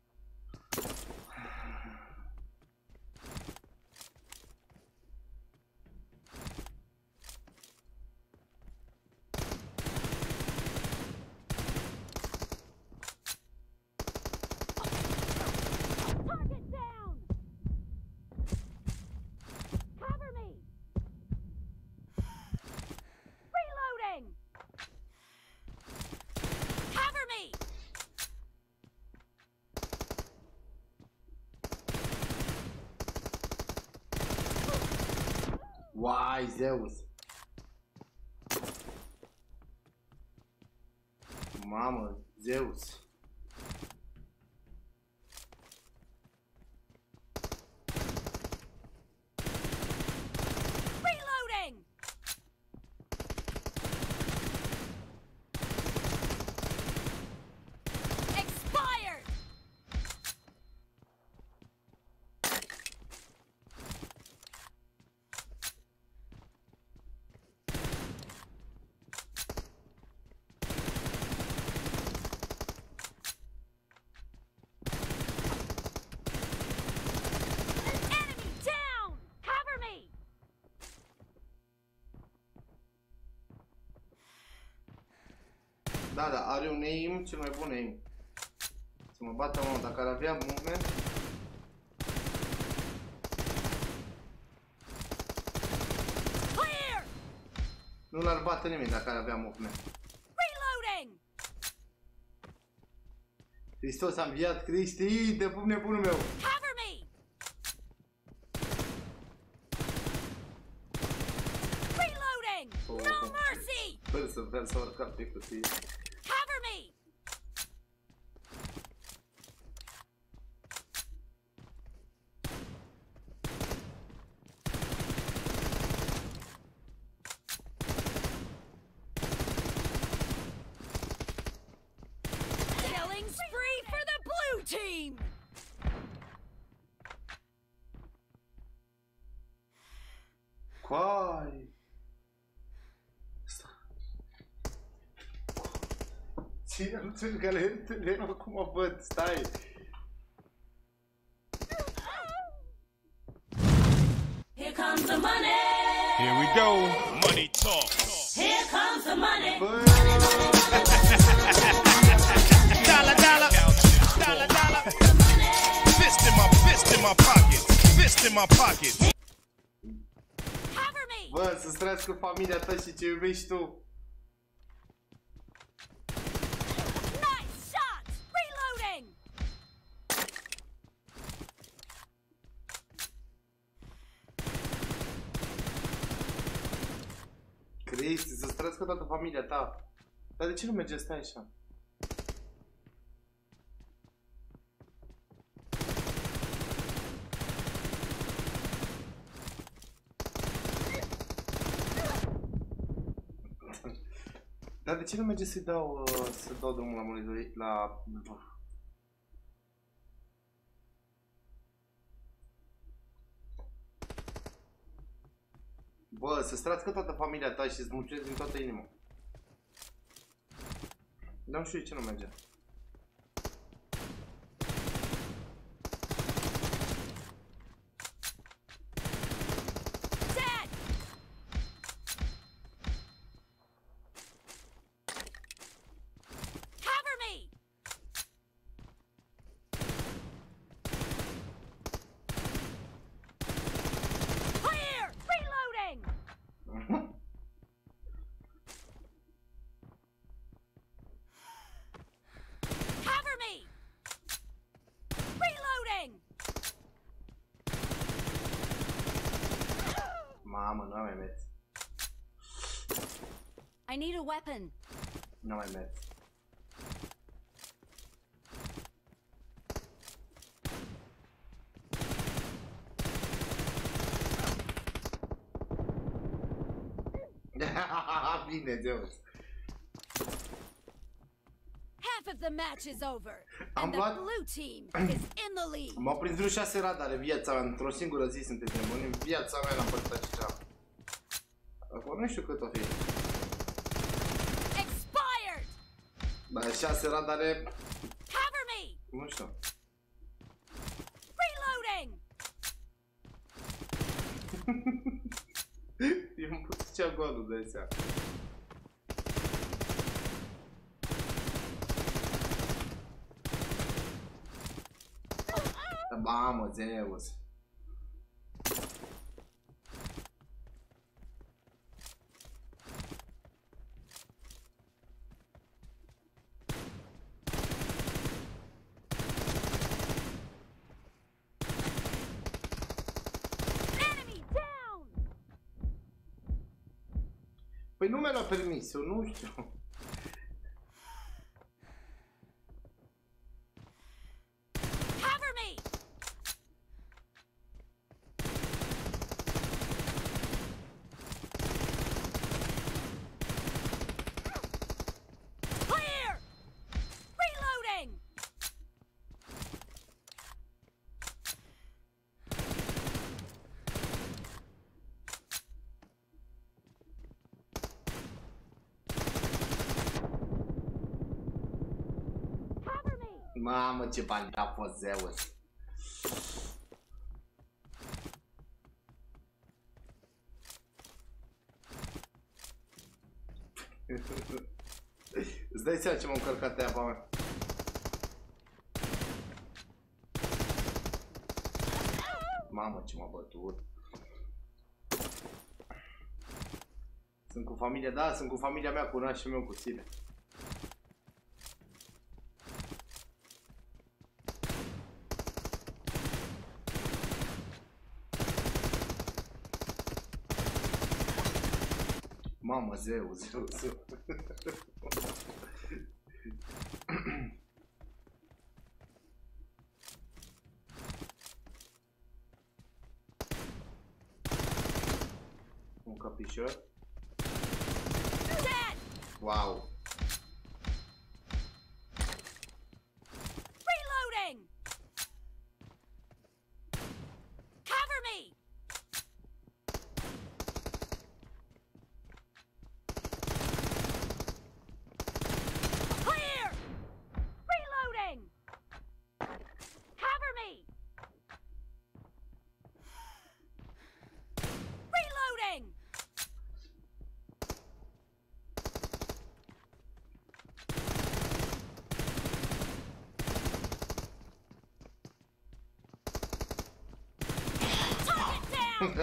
Uai, Zeus. Mamă, Zeus. Reloading! Expired! Da, da, are un aim, cel mai bun aim. Să mă bată, mă, dacă ar avea movement... Clear! Nu l-ar bate nimeni dacă ar avea movement. Reloading! Hristos a înviat, Cristi, te pup nebunul meu. Cover me! Reloading! No mercy! Sper să vrea să urcă pe cutie. Ține-l țângă lentele, acum văd, stai! Here comes the money. Here we go. Money talk. Here comes the money. Dollar, dollar. Dollar, dollar. Fist in my fist in my pocket. Fist in my pocket. Cover me! Bă, să-ți trăiască familia ta și ce iubești tu. Ce nu merge stai așa? Dar de ce nu merge să-i dau, uh, să dau drumul la monitorii, la... Bă, să strați toată familia ta și să-ți mulțumesc din toată inima. Dar nu știu de ce nu merge. Dead! Cover me! Clear! Reloading! Cover me! Reloading! Mamă, nu am mai mers. I need a weapon. Nu am mai mers. Bine, Zeus. Half of the match is over, Am and the luat- blue team is in the lead. M-au prins vreo șase radare în viața mea, într-o singură zi sunteți nebuni, în viața mea n-am părțit așa ceva. Acum nu știu cât o fi. Dar șase radare, Cover me! nu știu. Reloading! Eu îmi pus cea golul de seama. Mamă, Zeus. Păi nu mi-a luat permisul, nu știu. Cover me! Clear! Reloading! Cover me! Mamă, ce bani a fost Zeus. Îți dai seama ce m-am încărcat aia pe mea? Mamă, ce m-a bătut. Sunt cu familia, da, sunt cu familia mea, cu nașul meu, cu tine. Mamă, zeu, zeu, zeu. Un capișor. Wow. Reloading! Cover me! Clear! Reloading! Cover me! Reloading! Mamă,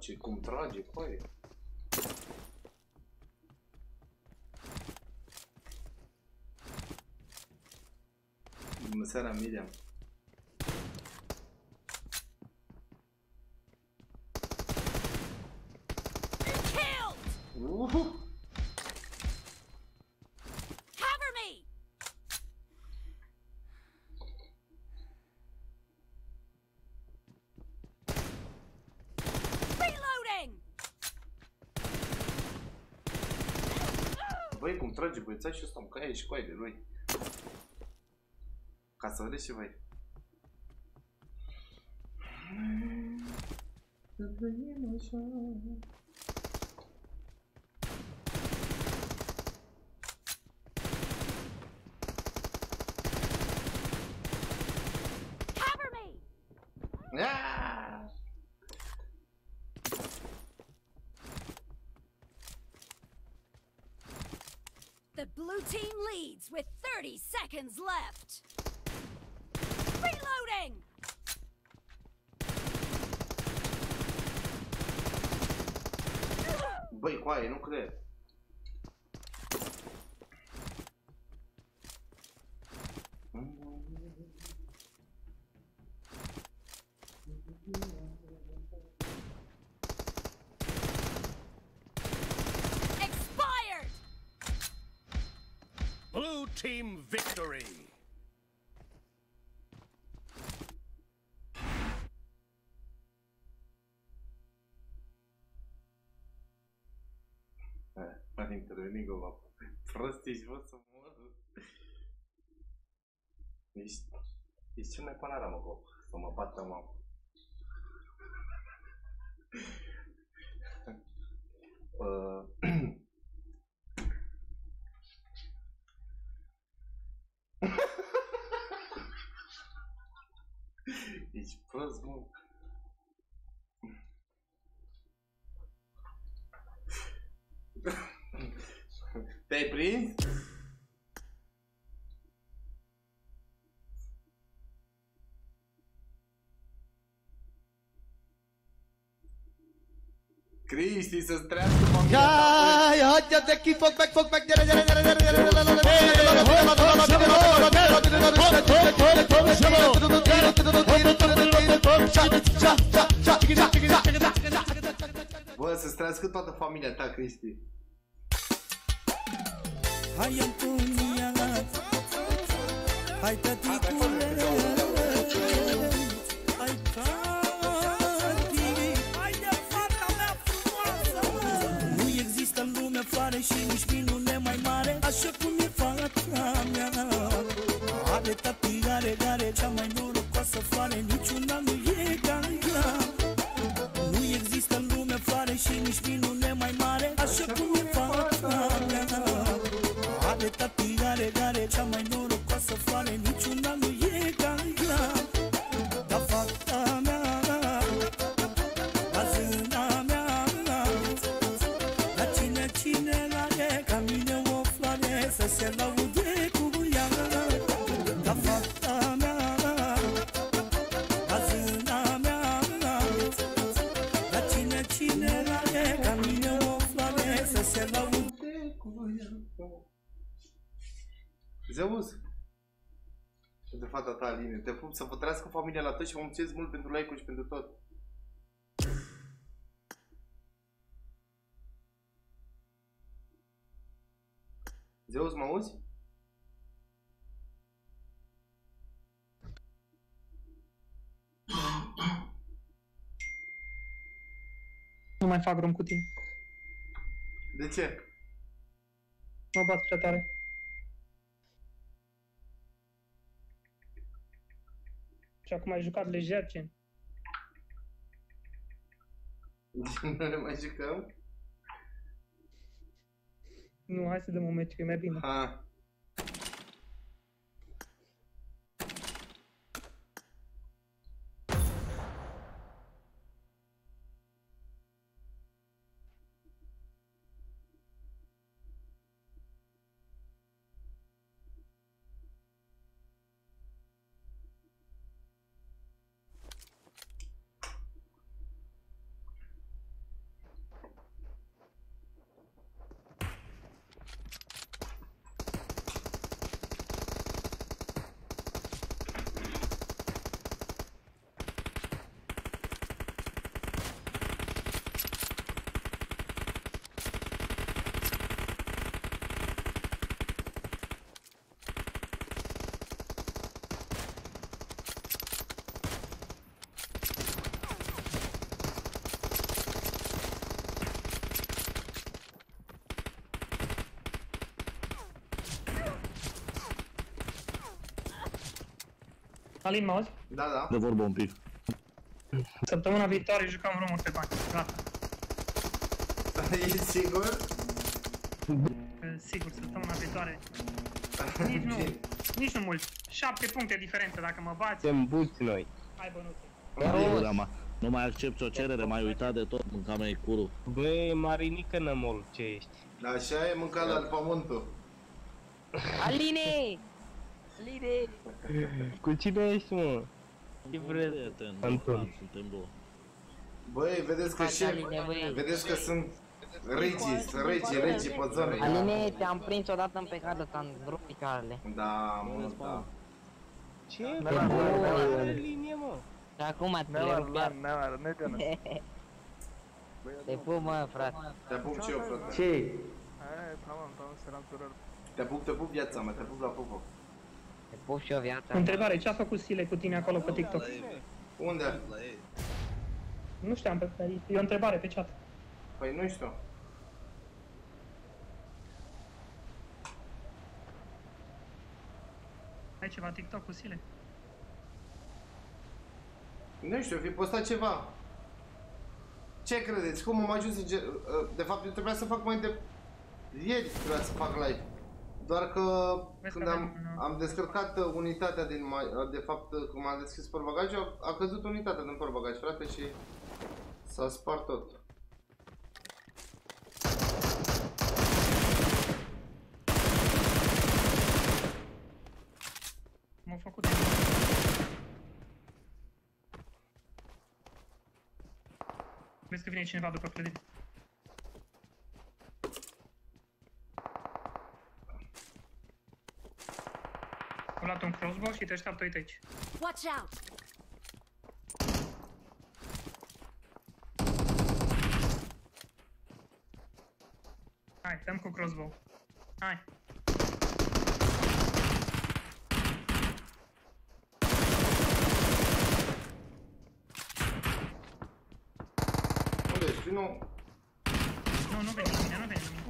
ce cum trage, păi. Bună seara, Miriam. Killed! Uhu. Cover me! Reloading! Băi, cum trage băiețașul ăsta, mă, că aia e și coaie de lui. Ca să vedeți și voi. Să trăim așa. Team leads with 30 seconds left. Reloading! Băi, coaie, nu cred. Prost ești, bă, să mor. Ești, ești cel mai până mă, cop. Să mă bată, mă. Uh, Ești prost, mă. Te-ai prins? Cristi să-ți trească familia ta. Ia, ia, de chi foc back, foc back, dere, dere, dere, dere, dere, dere, dere, Bă, să-ți trească toată familia ta, Cristi. Hai Antonia, hai tăticule, hai tati, există în lume floare și nici minune mai mare, așa cum e fata mea. Are tati, are, are cea mai norocoasă floare, Te pup să vă trăiască familia la tot și vă mulțumesc mult pentru like-uri și pentru tot. Zeus, mă auzi? Nu mai fac rom cu tine. De ce? Mă bat prea tare. Și acum ai jucat lejer, gen. nu ne mai jucăm? Nu, hai să dăm un meci, că e mai bine. Ha. Alin, mă auzi? Da, da. De vorbă un pic. Săptămâna viitoare jucăm rumuri pe bani. Gata. E sigur? Că, Sigur, săptămâna viitoare. Nici nu, nici nu mult. 7 puncte diferență dacă mă bați. Suntem buți noi. Hai bănuțe. Nu, da, ma. nu mai accept o cerere, mai uitat de tot, mânca mea curul. Băi, Marinică nămol, ce ești? Așa e mâncat la pământul. Aline! Aline! Cu cine ești, mă? Ce vrei? Prieten, Anton. suntem două. Băi, vedeți că Faci și... Aline, băi. Vedeți că sunt regii, sunt regii, regii pe zonă. Aline, te-am prins odată în pecadă, te-am rupt picioarele. Da, mă, da. Ce? Te Bă, bun. are linie, mă. Și acum te le rup iar. Te pup, mă, frate. Te pup și eu, frate. Ce? Te pup, te pup viața mea, te pup la pupă. Te pup și eu viața. Întrebare, ce a făcut Sile cu tine acolo pe TikTok? Unde? Nu știam, pe, e o întrebare pe chat. Păi nu știu. Ai ceva TikTok cu Sile? Nu știu, fi postat ceva. Ce credeți? Cum am ajuns în... ge- De fapt, eu trebuia să fac mai de... Ieri trebuia să fac live. Doar că Vezi când că am, avem- am descărcat uh, unitatea din... mai- De fapt, uh, când am deschis portbagajul, a, a căzut unitatea din portbagaj, frate, și s-a spart tot. M-au făcut Vezi că vine cineva după clădire. Luat un crossbow și te așteaptă, uite aici. Watch out! Hai, dăm cu crossbow. Hai. Unde ești? Nu. Nu, nu veni la mine, nu veni la mine.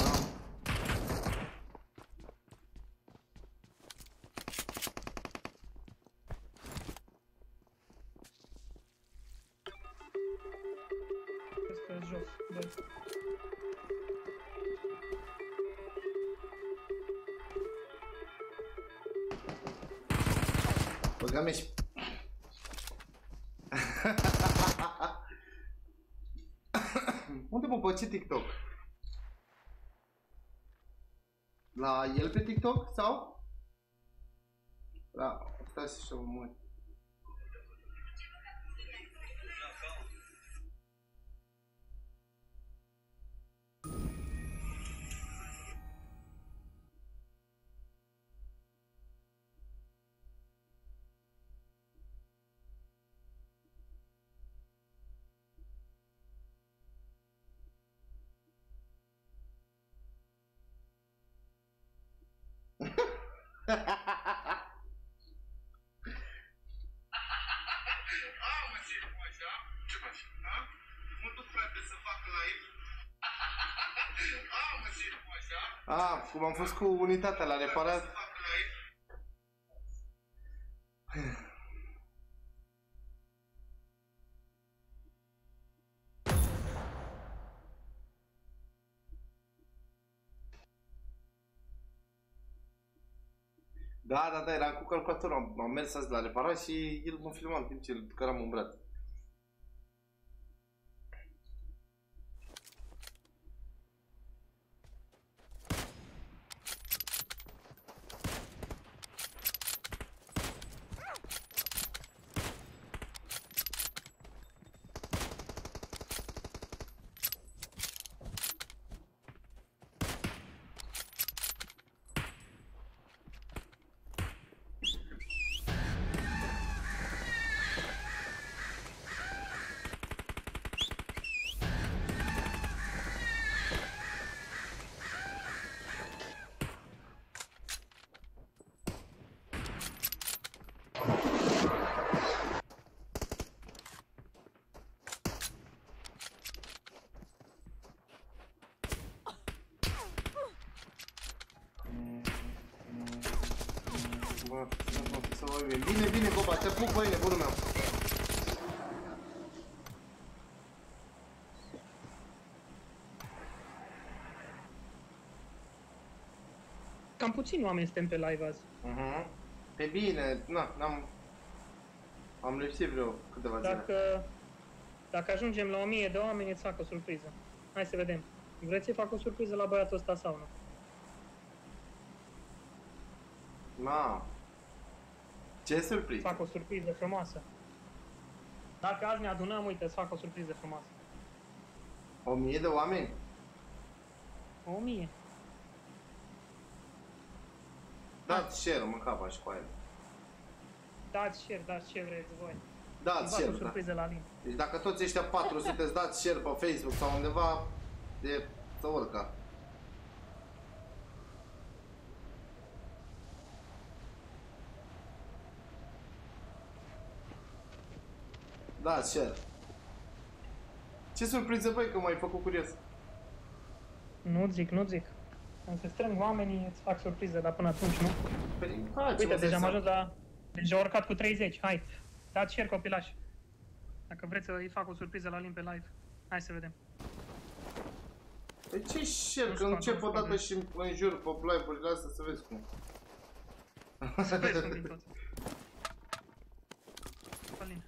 Băgame și... Unde mă, pe ce TikTok? La el pe TikTok sau? La... Stai să mă uit. A, cum am fost cu unitatea la reparat. Da, da, da, eram cu calculatorul, am, am mers azi la reparat și el mă filma în timp ce îl căram în braț. Bă, să mă să mă bine. Bine, bine, Boba, te pup, băi, nebunul meu. Cam puțini oameni suntem pe live azi. Mhm. Pe bine, na, n-am... Am lipsit vreo câteva zile. Dacă, dacă ajungem la 1000 de oameni, îți fac o surpriză. Hai să vedem. Vreți să fac o surpriză la băiatul ăsta sau nu? Ma. Ce surpriză? Fac o surpriză frumoasă. Dacă azi ne adunăm, uite, îți fac o surpriză frumoasă. O mie de oameni? O mie. Dați share mă capa și cu aia. Dați share, dați ce vreți voi. Dați Îți fac share, o surpriză la link. Deci dacă toți ăștia 400 îți dați share pe Facebook sau undeva, e să urcă. Dați share. Ce surpriză, băi, că m-ai făcut curios. Nu zic, nu zic. Am să strâng oamenii, îți fac surpriză, dar până atunci nu. Păi, hai, ce Uite, mă deja am dai ajuns la... Deja a urcat cu 30, hai. Dați share copilași. Dacă vreți să îi fac o surpriză la limp pe live. Hai să vedem. Păi ce share, Nu că scot, încep nu odată scot. și mă înjur pe live-urile astea să vezi cum. Să vezi cum vin toți. Călin.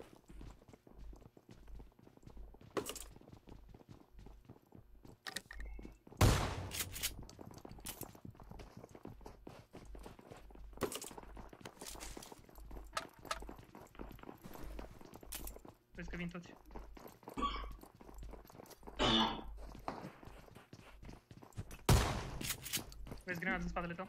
Vezi că vin toți. Vezi grenada în spatele tău?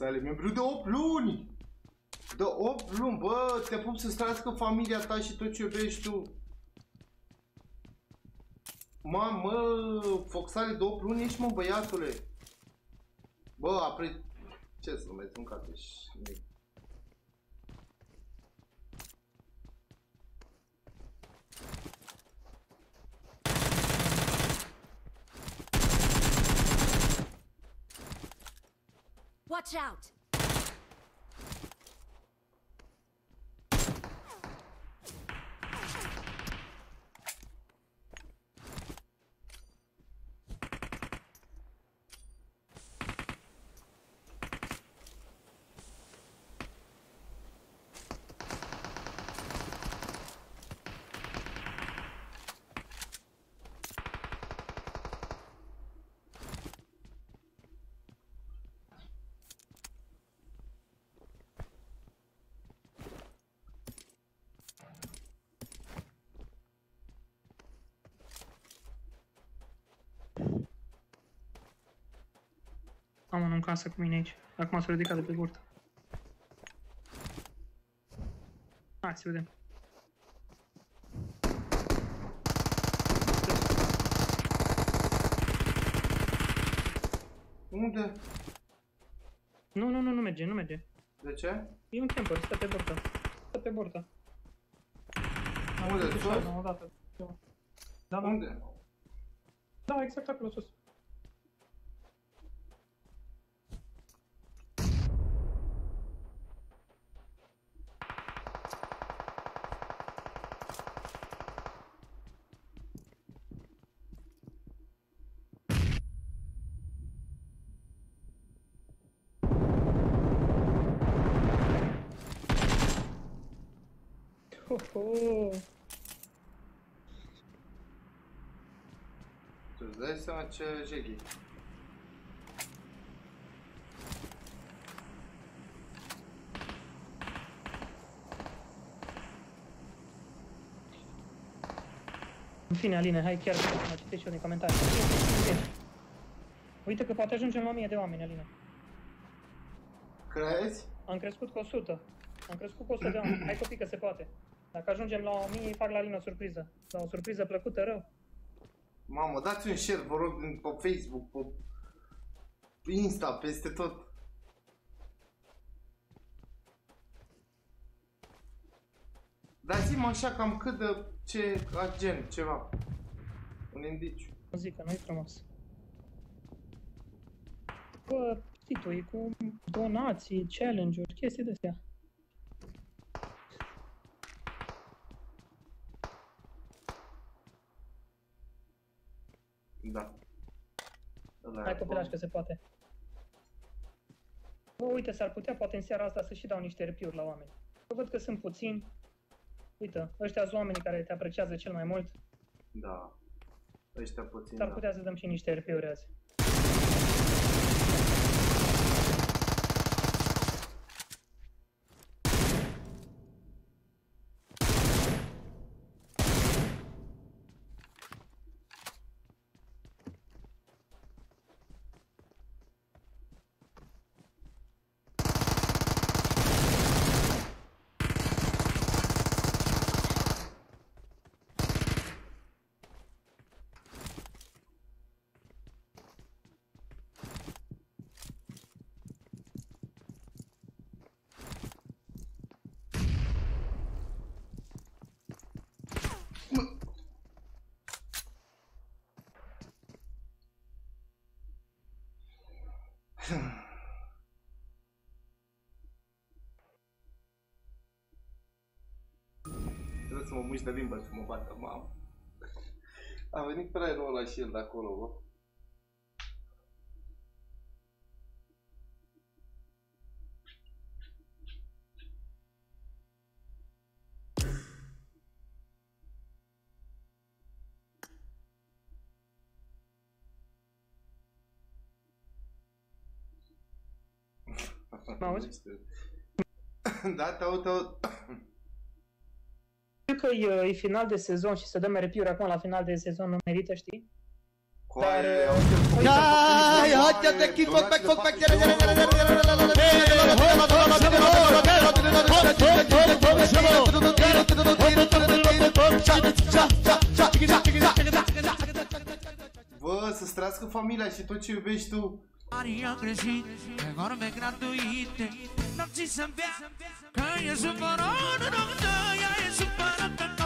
Oxale, membru de 8 luni! De 8 luni, bă, te pup să-ți trăiască familia ta și tot ce iubești tu. Mamă, Foxale, de 8 luni ești, mă, băiatule. Bă, apre... Ce să mai un cateș. Watch out! Am unul în casă cu mine aici. Acum s-a ridicat de pe burtă. Hai să vedem. Unde? Nu, nu, nu, nu merge, nu merge. De ce? E un camper, stă pe bortă. Stă pe bortă. Am Unde, văzut sus? așa, o dată. Da, da. Unde? Da, exact acolo sus. Ho, ho. Tu îți dai seama ce jeghi. În fine, Aline, hai chiar să mă citești eu din comentarii. Uite că poate ajungem la 1000 de oameni, Aline. Crezi? Am crescut cu 100. Am crescut cu 100 de oameni. Hai copii că se poate. Dacă ajungem la 1000, îi fac la Aline o surpriză. La o surpriză plăcută rău. Mamă, dați un share, vă rog, din- pe Facebook, pe Insta, peste tot. Dați-mi așa cam cât de ce agent, ceva. Un indiciu. Muzică, nu-i frumos. Bă, știi tu, e cu donații, challenge-uri, chestii de astea. Da. Ăla Hai e copilaș bun. că se poate. Bă, uite, s-ar putea poate în seara asta să și dau niște repiuri la oameni. Eu văd că sunt puțini. Uite, ăștia sunt oamenii care te apreciază cel mai mult. Da. Ăștia puțin, S-ar da. putea să dăm și niște repiuri azi. Să mă muși de limbă să mă bată, mamă. A venit trailerul ăla și el de acolo, bă. Mă auzi? Da, te aud, te aud. Știu că e, e final de sezon și să dăm repiuri acum la final de sezon, nu merită, știi? Dar... Hai, haide de kick, fuck back, fuck back, yere, yere, yere, yere, yere, yere, Bă, să-ți trăiască familia și tot ce iubești tu. Maria greșit, pe vorbe gratuite N-am țin să-mi bea, că e supărat Noctă, ea e supărată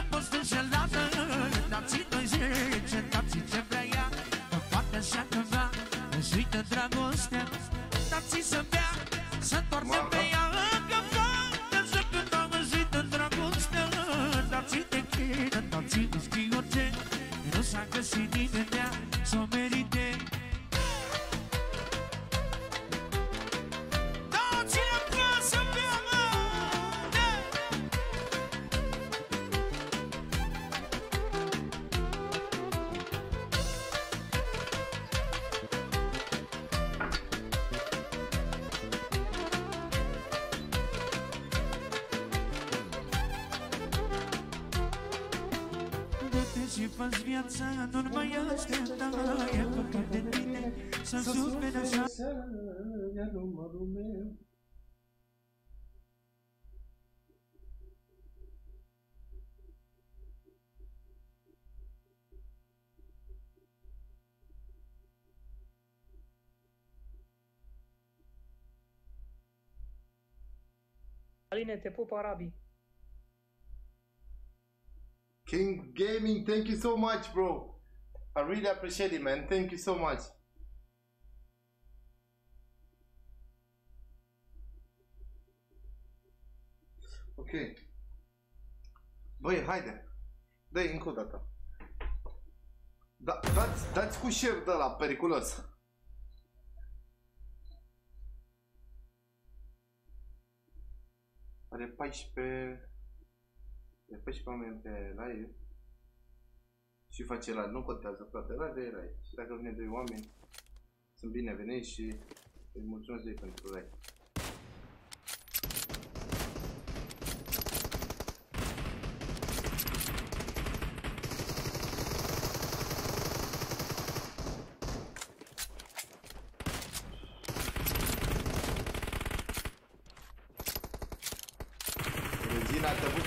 și faci viața Nu mai aștepta E păcat de tine. Să suferi așa. Ia numărul meu. Aline, te pup arabii. King Gaming, thank you so much, bro. I really appreciate it, man. Thank you so much. Ok. Băi, haide. Dă-i încă o dată. Da, dați, dați cu share de la periculos. Are 14... De 14 oameni pe live. Și face live. Nu contează, frate. Live e live. Și dacă vine doi oameni, sunt bineveniți și îi mulțumesc de ei pentru live.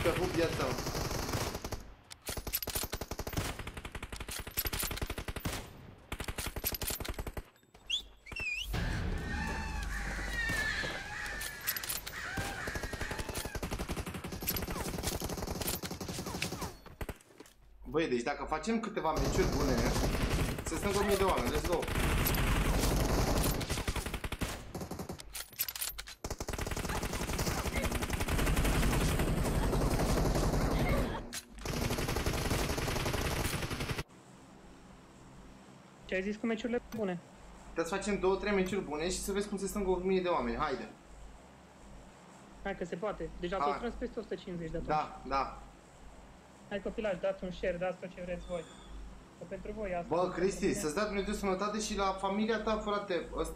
Regina, te pup, te pup, viața mea. Băi, deci dacă facem câteva meciuri bune, să stăm cu mii de oameni, let's go! Ai zis cu meciurile bune? Trebuie să facem două, trei meciuri bune și să vezi cum se stâng cu mii de oameni, haide! Hai că se poate. Deja Hai. s-au strâns peste 150 de atunci. Da, da. Hai copilași, dați un share, dați tot ce vreți voi. Că pentru voi asta. Bă, Cristi, să-ți dea Dumnezeu sănătate și la familia ta, frate. Ăsta...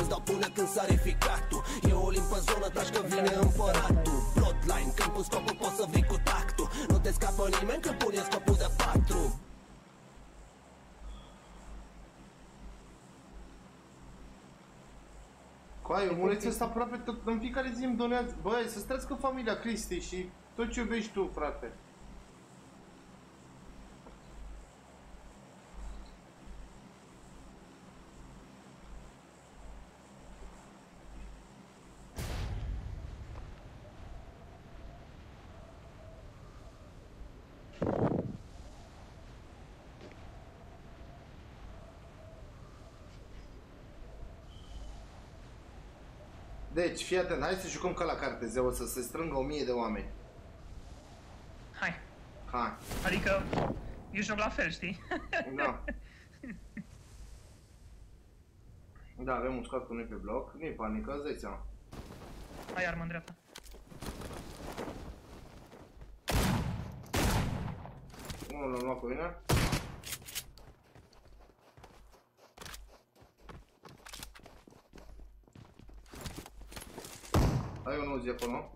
Îți dau până când sare ficatul E o limpă zonă, taci că vine împăratul Bloodline, când pun scopul poți să vii cu tactul Nu te scapă nimeni când pune scopul de patru Coai, omulețul ăsta aproape tot, în fiecare zi îmi donează. Băi, să-ți trăiască familia Cristi și tot ce iubești tu, frate. Deci, fii atent, hai să jucăm ca la carte, zeu, să se strângă o mie de oameni. Hai. Hai. Adică, eu joc la fel, știi? Da. Da, avem un scoat cu noi pe bloc. Nu-i panică, îți dai seama. Hai armă în dreapta. Unul l-am luat cu mine. Ai un uzi acolo.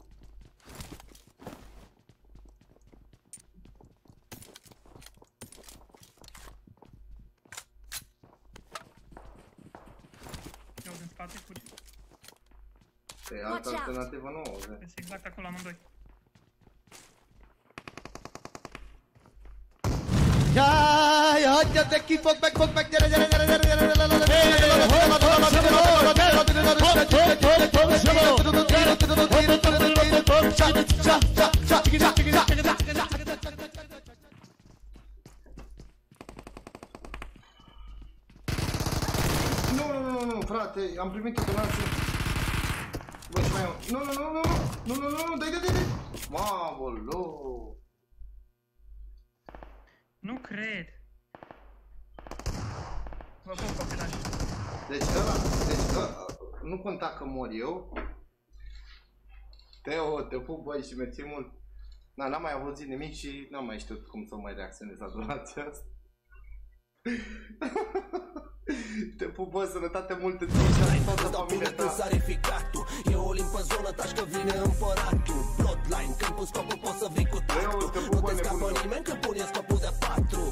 Eu din spate, fugi. E altă alternativă nouă, zi. Este exact acolo amândoi. Hai, haide chi foc back foc back jere jere jere jere jere Nu, nu, nu, nu, frate, am primit o donație. Bă, și mai am... Nu, nu, nu, nu, nu, nu, nu, nu, dai, dai, dai, dai. Mamolo. Nu cred. Vă pup, copilași. Deci ăla, deci ăla, nu conta că mor eu. Teo, te pup, băi, și mersi mult. Na, n-am mai auzit nimic și n-am mai știut cum să mai reacționez la donația asta. te pup, bă, sănătate multă ție și la toată Îți dau până familia când ta. sare ficatul E o limpă zonă, taci că vine împăratul Bloodline, când pun scopul poți să vii cu tactul Nu te scapă nimeni când pune scopul de patru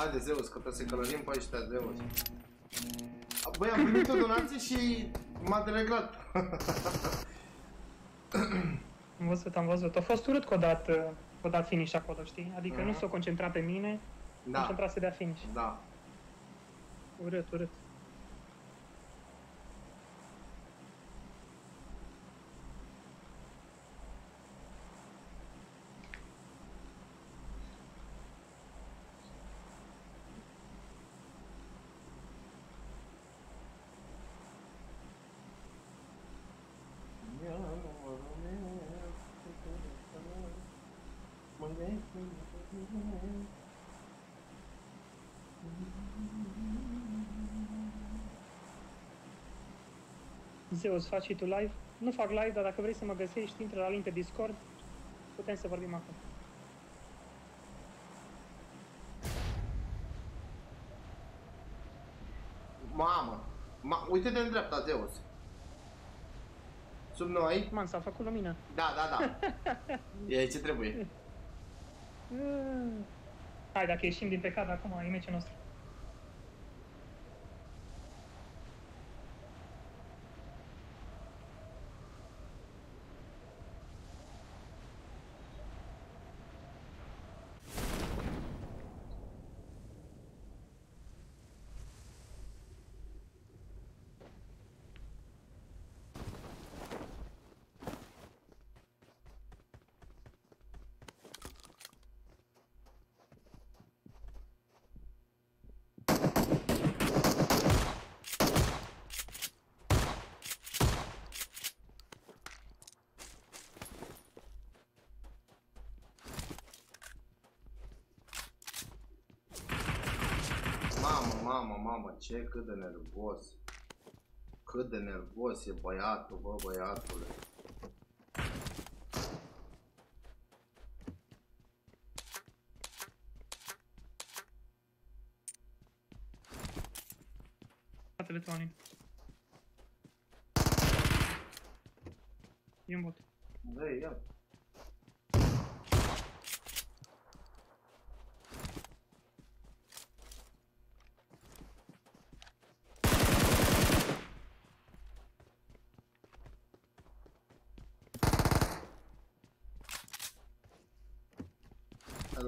Haide, Zeus, că trebuie să călărim pe ăștia, Zeus. Băi, am primit o donație și m-a dereglat. Am văzut, am văzut. A fost urât că o dat, uh, o dat finish acolo, știi? Adică nu Mhm. s-o concentra pe mine, Da. concentra să dea finish. Da. Urât, urât. Zeus, faci și tu live? Nu fac live, dar dacă vrei să mă găsești, intră la link pe Discord. Putem să vorbim acum. Mamă. Ma uite-te în dreapta, Zeus. Sub noi. Man, s-a făcut lumină. Da, da, da. E ce trebuie. Mm. Hai, dacă ieșim din pecat acum, e meciul nostru. Mamă, mamă, mamă, ce cât de nervos. Cât de nervos e băiatul, bă, băiatule. Fratele tău, Anin. E un bot. Da, e el.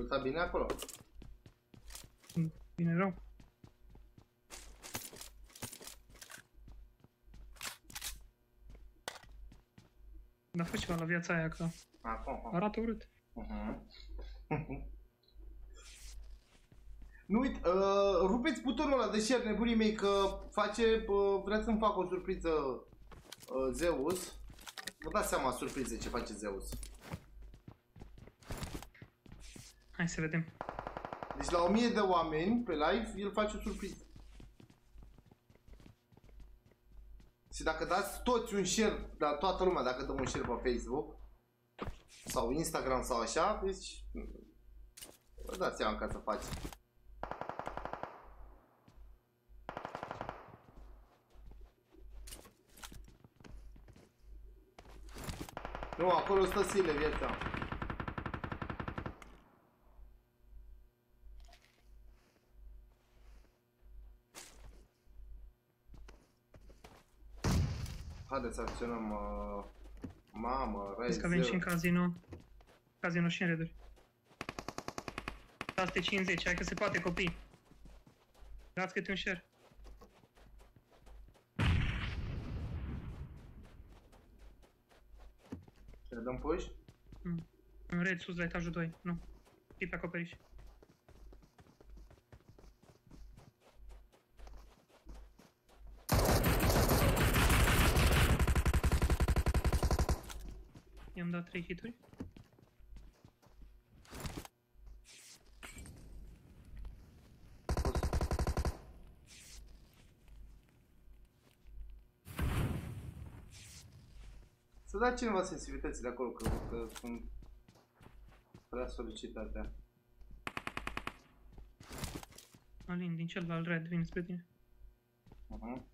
A luptat bine acolo? Bine rău. Dar fă ceva la viața aia, că Acum. arată urât. Mhm. Nu uit, uh, rupeți butonul ăla de share, nebunii mei, că face, uh, vrea să-mi fac o surpriză uh, Zeus. Vă dați seama surprize ce face Zeus. Hai să vedem. Deci la 1000 de oameni pe live, el face o surpriză. Și dacă dați toți un share, la toată lumea, dacă dăm un share pe Facebook sau Instagram sau așa, deci vă dați seama ca să faci. Nu, acolo stă Sile viața. Haideți să acționăm, uh, mamă, Vezi că avem și în Rai casino. Casino și în reduri. 650, hai că se poate copii. Dați câte un share. Le dăm push? Mm. În red, sus, la etajul 2. Nu. Fii pe acoperiș. I-am dat 3 hituri. Să da cineva sensibilitățile acolo, că, că sunt prea solicitate. Alin, din celălalt red, vin spre tine. Uh-huh.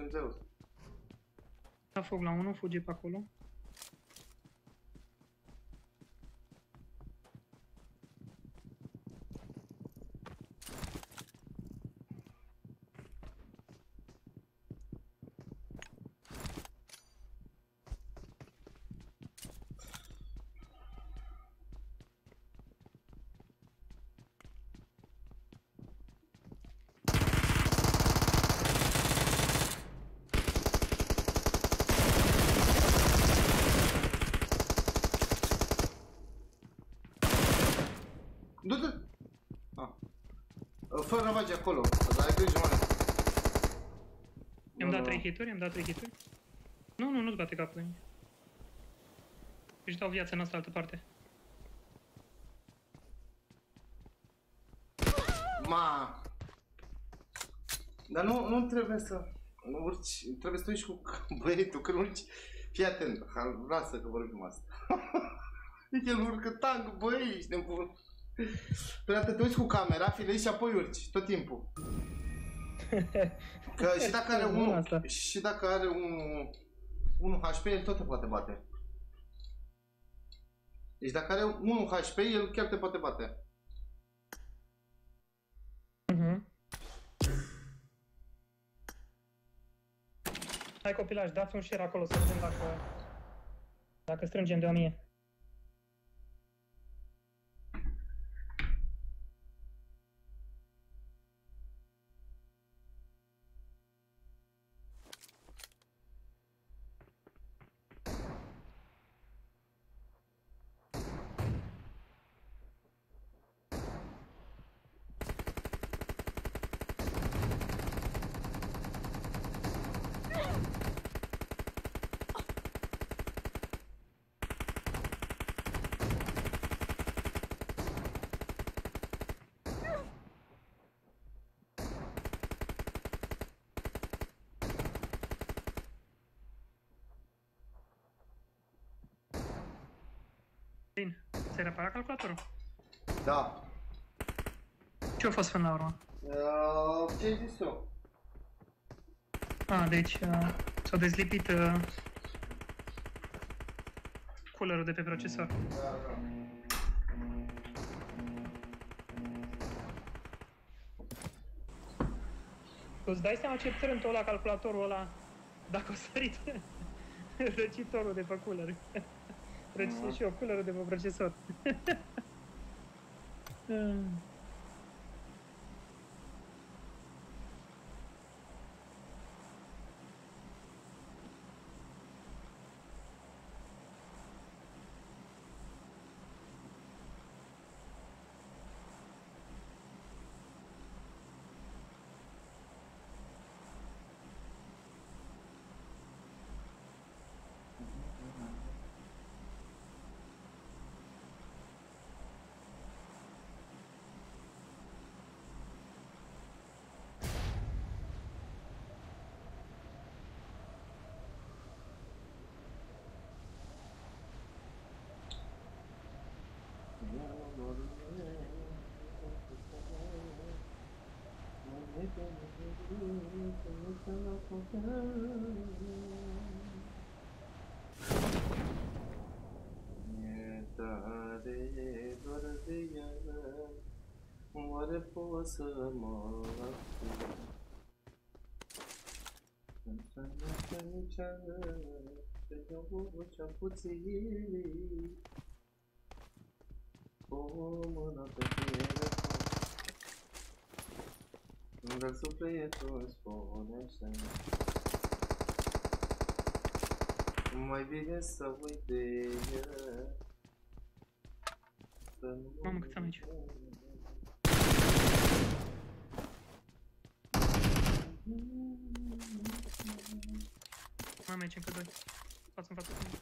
Mergem Zeus. Da foc la unul, fuge pe acolo. Du-te! Ah. Fă ravage acolo, dar ai grijă, mare. I-am Nu, dat nu, 3 nu. Hituri, i-am dat 3 hituri. Nu, nu, nu-ți bate capul de mine. Își dau viața în asta altă parte. Ma! Dar nu, nu trebuie să nu urci, trebuie să tu ești cu băietul, când urci, fii atent, ha, lasă că vorbim asta. El urcă tank, băi, ești nebun. Păi dată te uiți cu camera, filezi și apoi urci, tot timpul. Că și dacă are un, și dacă are un, un HP, el tot te poate bate. Deci dacă are un HP, el chiar te poate bate. Mhm. Hai copilaj, dați un share acolo să vedem dacă, dacă strângem de 1000. Ți-ai reparat calculatorul? Da. Ce a fost până la urmă? Uh, ce ai zis tu? A, deci uh, s-a dezlipit uh, coolerul de pe procesor. Tu îți dai seama ce trântul ăla, calculatorul ăla, dacă o sărit răcitorul de pe cooler. Răcise și eu coolerul de pe procesor. E tare doar de ea, oare pot să mă ascult? Însă nu știu nici că eu vocea puțin, o mână pe telefon. Dar sufletul îmi spune așa Mai bine să uit de ea Să nu Mamă, cât am aici. Mai am aici încă doi. Față în față cu mine.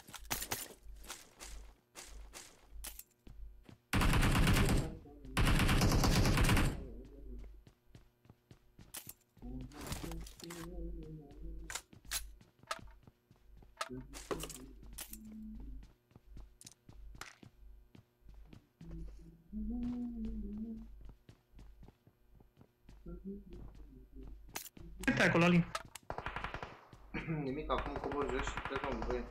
Uite acolo, Alin. nimic, acum cobor jos și plecăm după ei.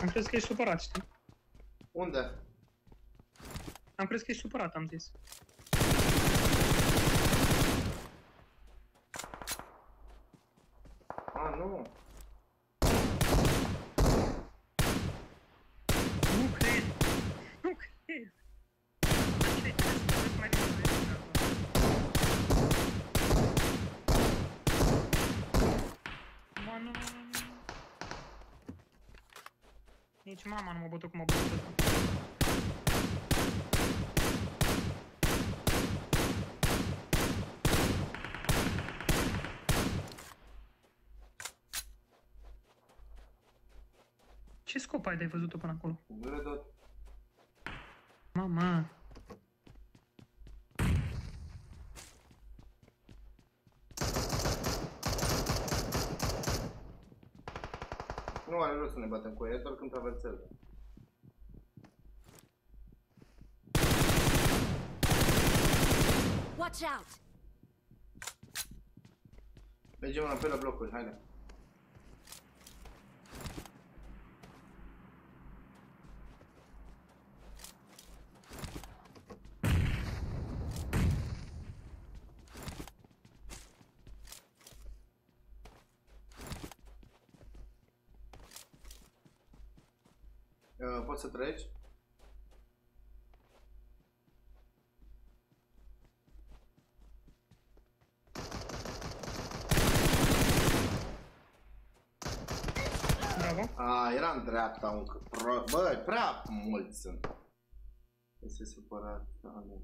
Am crezut că ești supărat, știi? Unde? Am crezut că ești supărat, am zis. A, nu. Nu cred! Nu cred! Ce, trebuie să vorbesc mai repede despre asta. Mă, nu, nu, nu, nu. Nici mama nu mă bătă cum mă bătă ăsta. Ce scop ai de văzut-o până acolo? Nu tot. Mama. Nu are rost să ne batem cu ei, doar când traversez. Watch out! Mergem înapoi la blocuri, haide. Uh, poți să treci? Bravo. A, era în dreapta un c- pro... Bă, prea mulți sunt. Este supărat. Da, nu.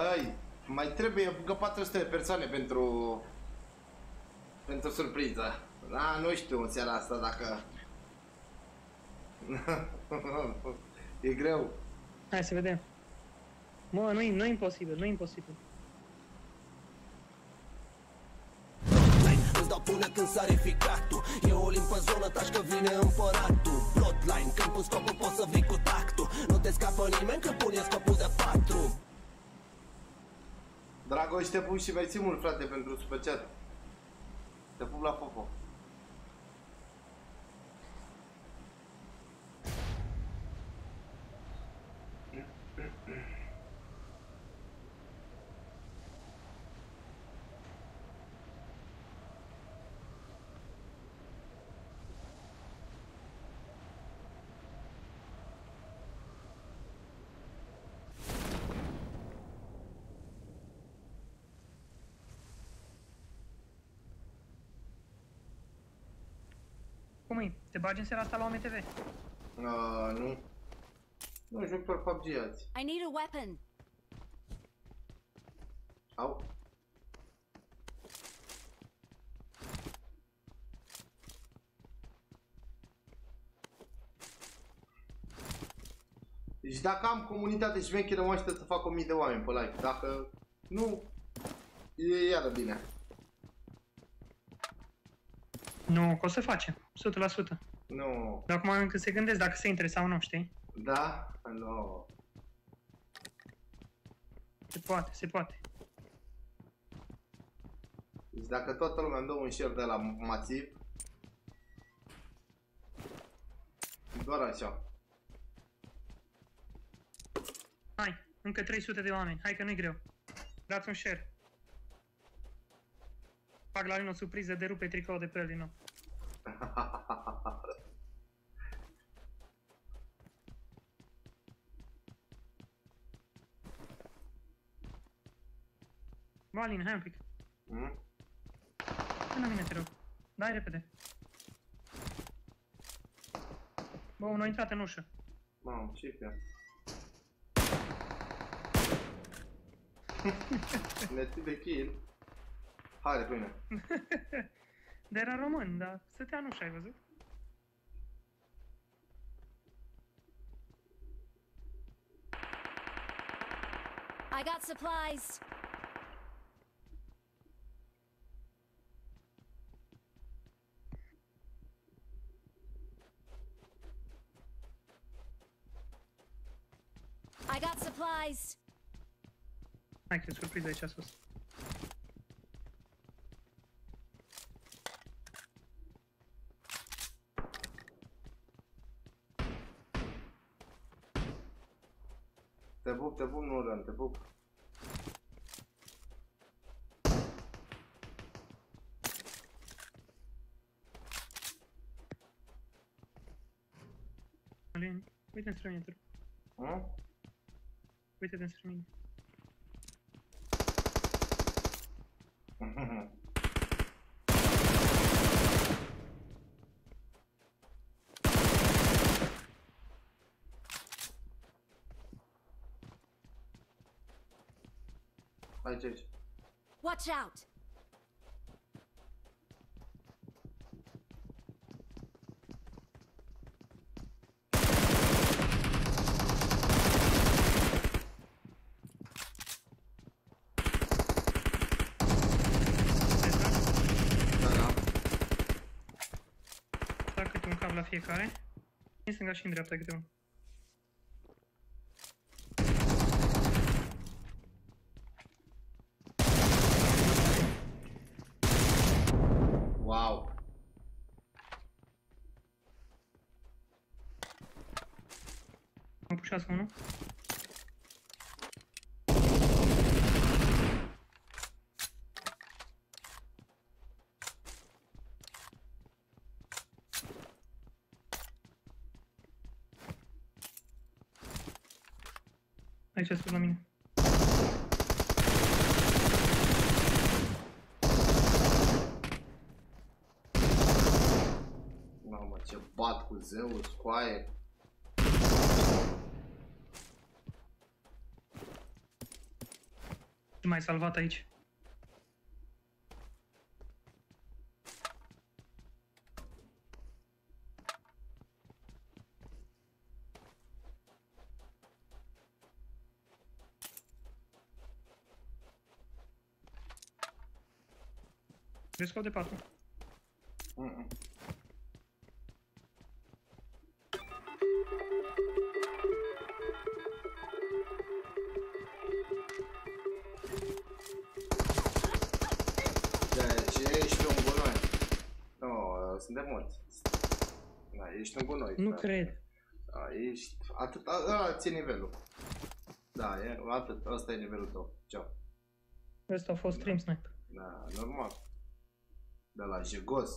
Băi, mai trebuie încă 400 de persoane pentru pentru surpriză. Da, nu știu în seara asta dacă e greu. Hai să vedem. Mă, nu e nu imposibil, nu e imposibil. Îți dau până când sare ficatul E o limpă zonă, taci că vine împăratul Bloodline, când pun scopul poți să vii cu tactul Nu te scapă nimeni când pune scopul de patru Dragoș, te pup și mersi mult, frate, pentru super chat. Te pup la popo. Cum e? Te bagi în seara asta la OMTV? Uh, nu. Nu joc doar PUBG azi. I need a weapon. Au. Deci dacă am comunitate șmecheră, mă aștept să fac 1000 de oameni pe live. Dacă nu, e iară bine. Nu, că o să facem, 100%. Nu. Dar acum încă se gândesc dacă se intre sau nu, știi? Da? Nu. Se poate, se poate. Deci dacă toată lumea îmi dă un share de la masiv, doar așa. Hai, încă 300 de oameni, hai că nu-i greu. Dați un share. Fac la Lino surpriză de rupe tricou de pe el din nou. Bă, Alin, hai un pic. Mm? Până mine, te rog. Dai repede. Bă, unul a intrat în ușă. Mamă, ce e Ne ții de kill. Haide, pâine. De era român, dar stătea în ușă, ai văzut? I got supplies. I got supplies. Hai că e surpriză aici sus. Te pup, te pup, nu rând, te pup. Alin, uite-mi spre mine, te rog. Hă? Uite-te spre mine. Aici, aici. Watch out. Da câte un cap la fiecare. În stânga și în dreapta câte unul. Wow. Mă pușează unul. Aici sus la mine. Mamă, ce bat cu Zeus, coaie. Mai salvat aici? Vezi de patru. Cred. Da, ești... Atât, a, a, ți nivelul. Da, e, atât, ăsta e nivelul tău. Ceau. Ăsta a fost stream sniper. Da, normal. De la jegos.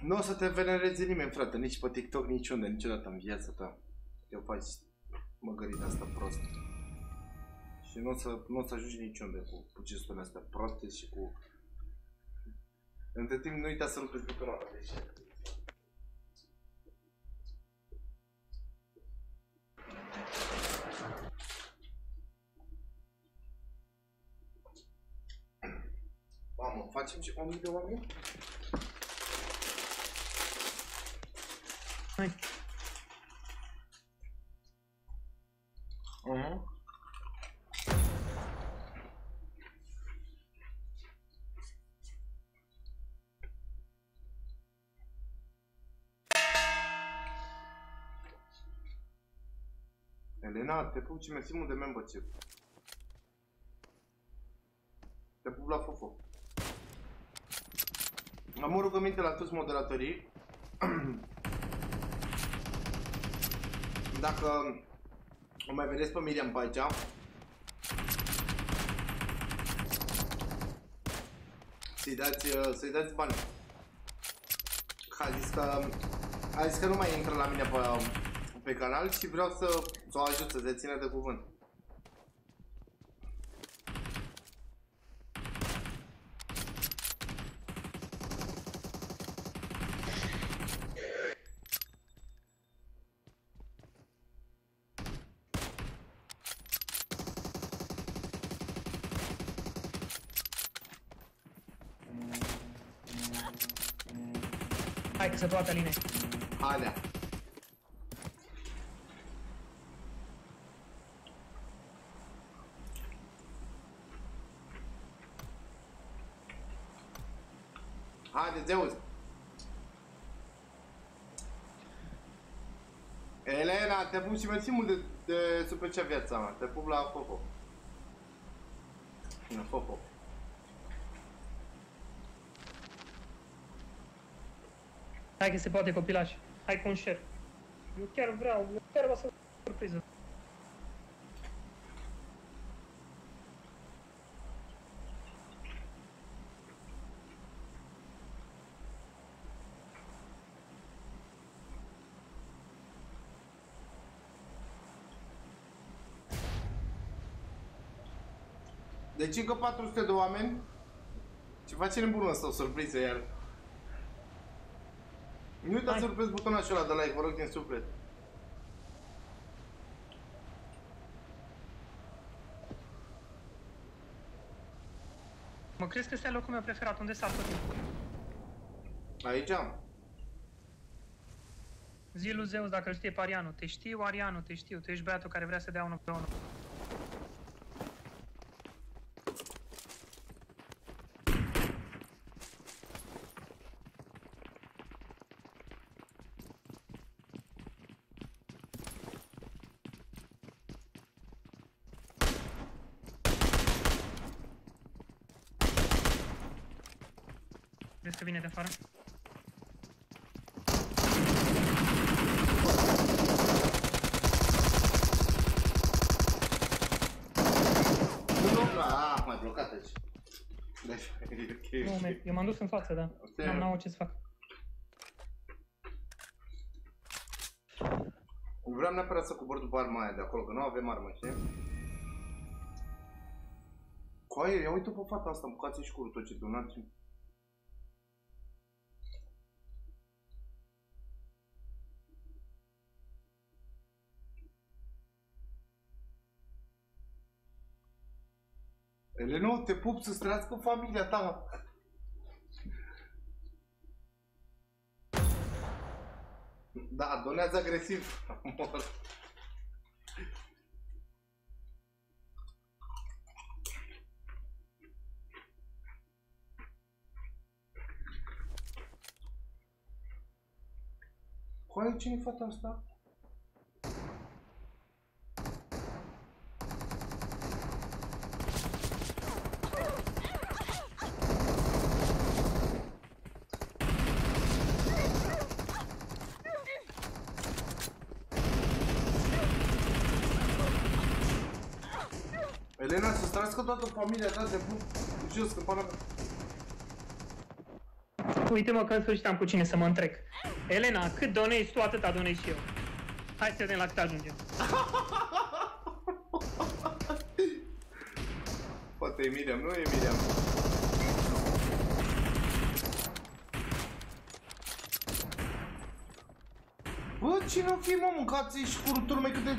Nu o să te venereze nimeni, frate, nici pe TikTok, nici unde, niciodată în viața ta. Eu faci măgărita asta prost. Și nu o să, nu o să ajungi niciunde cu, cu gesturile astea proaste și cu... Între timp nu uita să rupeți butonul ăla, deci... mă, facem și 1000 de oameni? Hai. Uh-huh. Elena, te pup și mersi mult de membership. Te pup la fofo. Am o rugăminte la toți moderatorii. Dacă o mai vedeți pe Miriam pe aici, să-i dați, uh, să-i dați bani. A zis că, a zis că nu mai intră la mine pe, pe canal și vreau să, să o ajut să se ține de cuvânt. Hai că se poate Aline. Haidea. Haide, Zeus. Elena, te pup și mersi mult de, de super ce viața mea. Te pup la Popo. La Popo. Hai că se poate copilaș. Hai cu un share. Eu chiar vreau, eu chiar vreau să surpriză. Deci încă 400 de oameni. Ce face nebunul ăsta o surpriză iar. Nu uitați să rupeți butonul acela de like, vă rog din suflet. Mă crezi că ăsta e locul meu preferat? Unde s-a tot timpul? Aici am. Zi lui Zeus dacă îl știe pe Arianu. Te știu, Arianu, te știu. Tu ești băiatul care vrea să dea unul pe unul. Afară? Nu, nu, ah, mai blocat aici. Deci, e ok. Nu, merg. eu m-am dus în față, da. Ok. N-am n-am ce să fac. Vreau neapărat să cobor după arma aia de acolo, că nu avem armă, știi? Coaie, ia uite pe fata asta, bucați și curul tot ce donați. Eleno, te pup să-ți trăiască familia ta. Da, donează agresiv. Mor. Coaie, cine-i fata asta? Elena, să-ți trăiască toată familia ta de pup. Jos, că pana mea. Uite-mă că în sfârșit am cu cine să mă întrec. Elena, cât donezi tu, atâta donezi și eu. Hai să vedem la cât ajungem. Poate e Miriam, nu e Miriam. Bă, cine o fi, mă, mâncați și curuturi mai câte...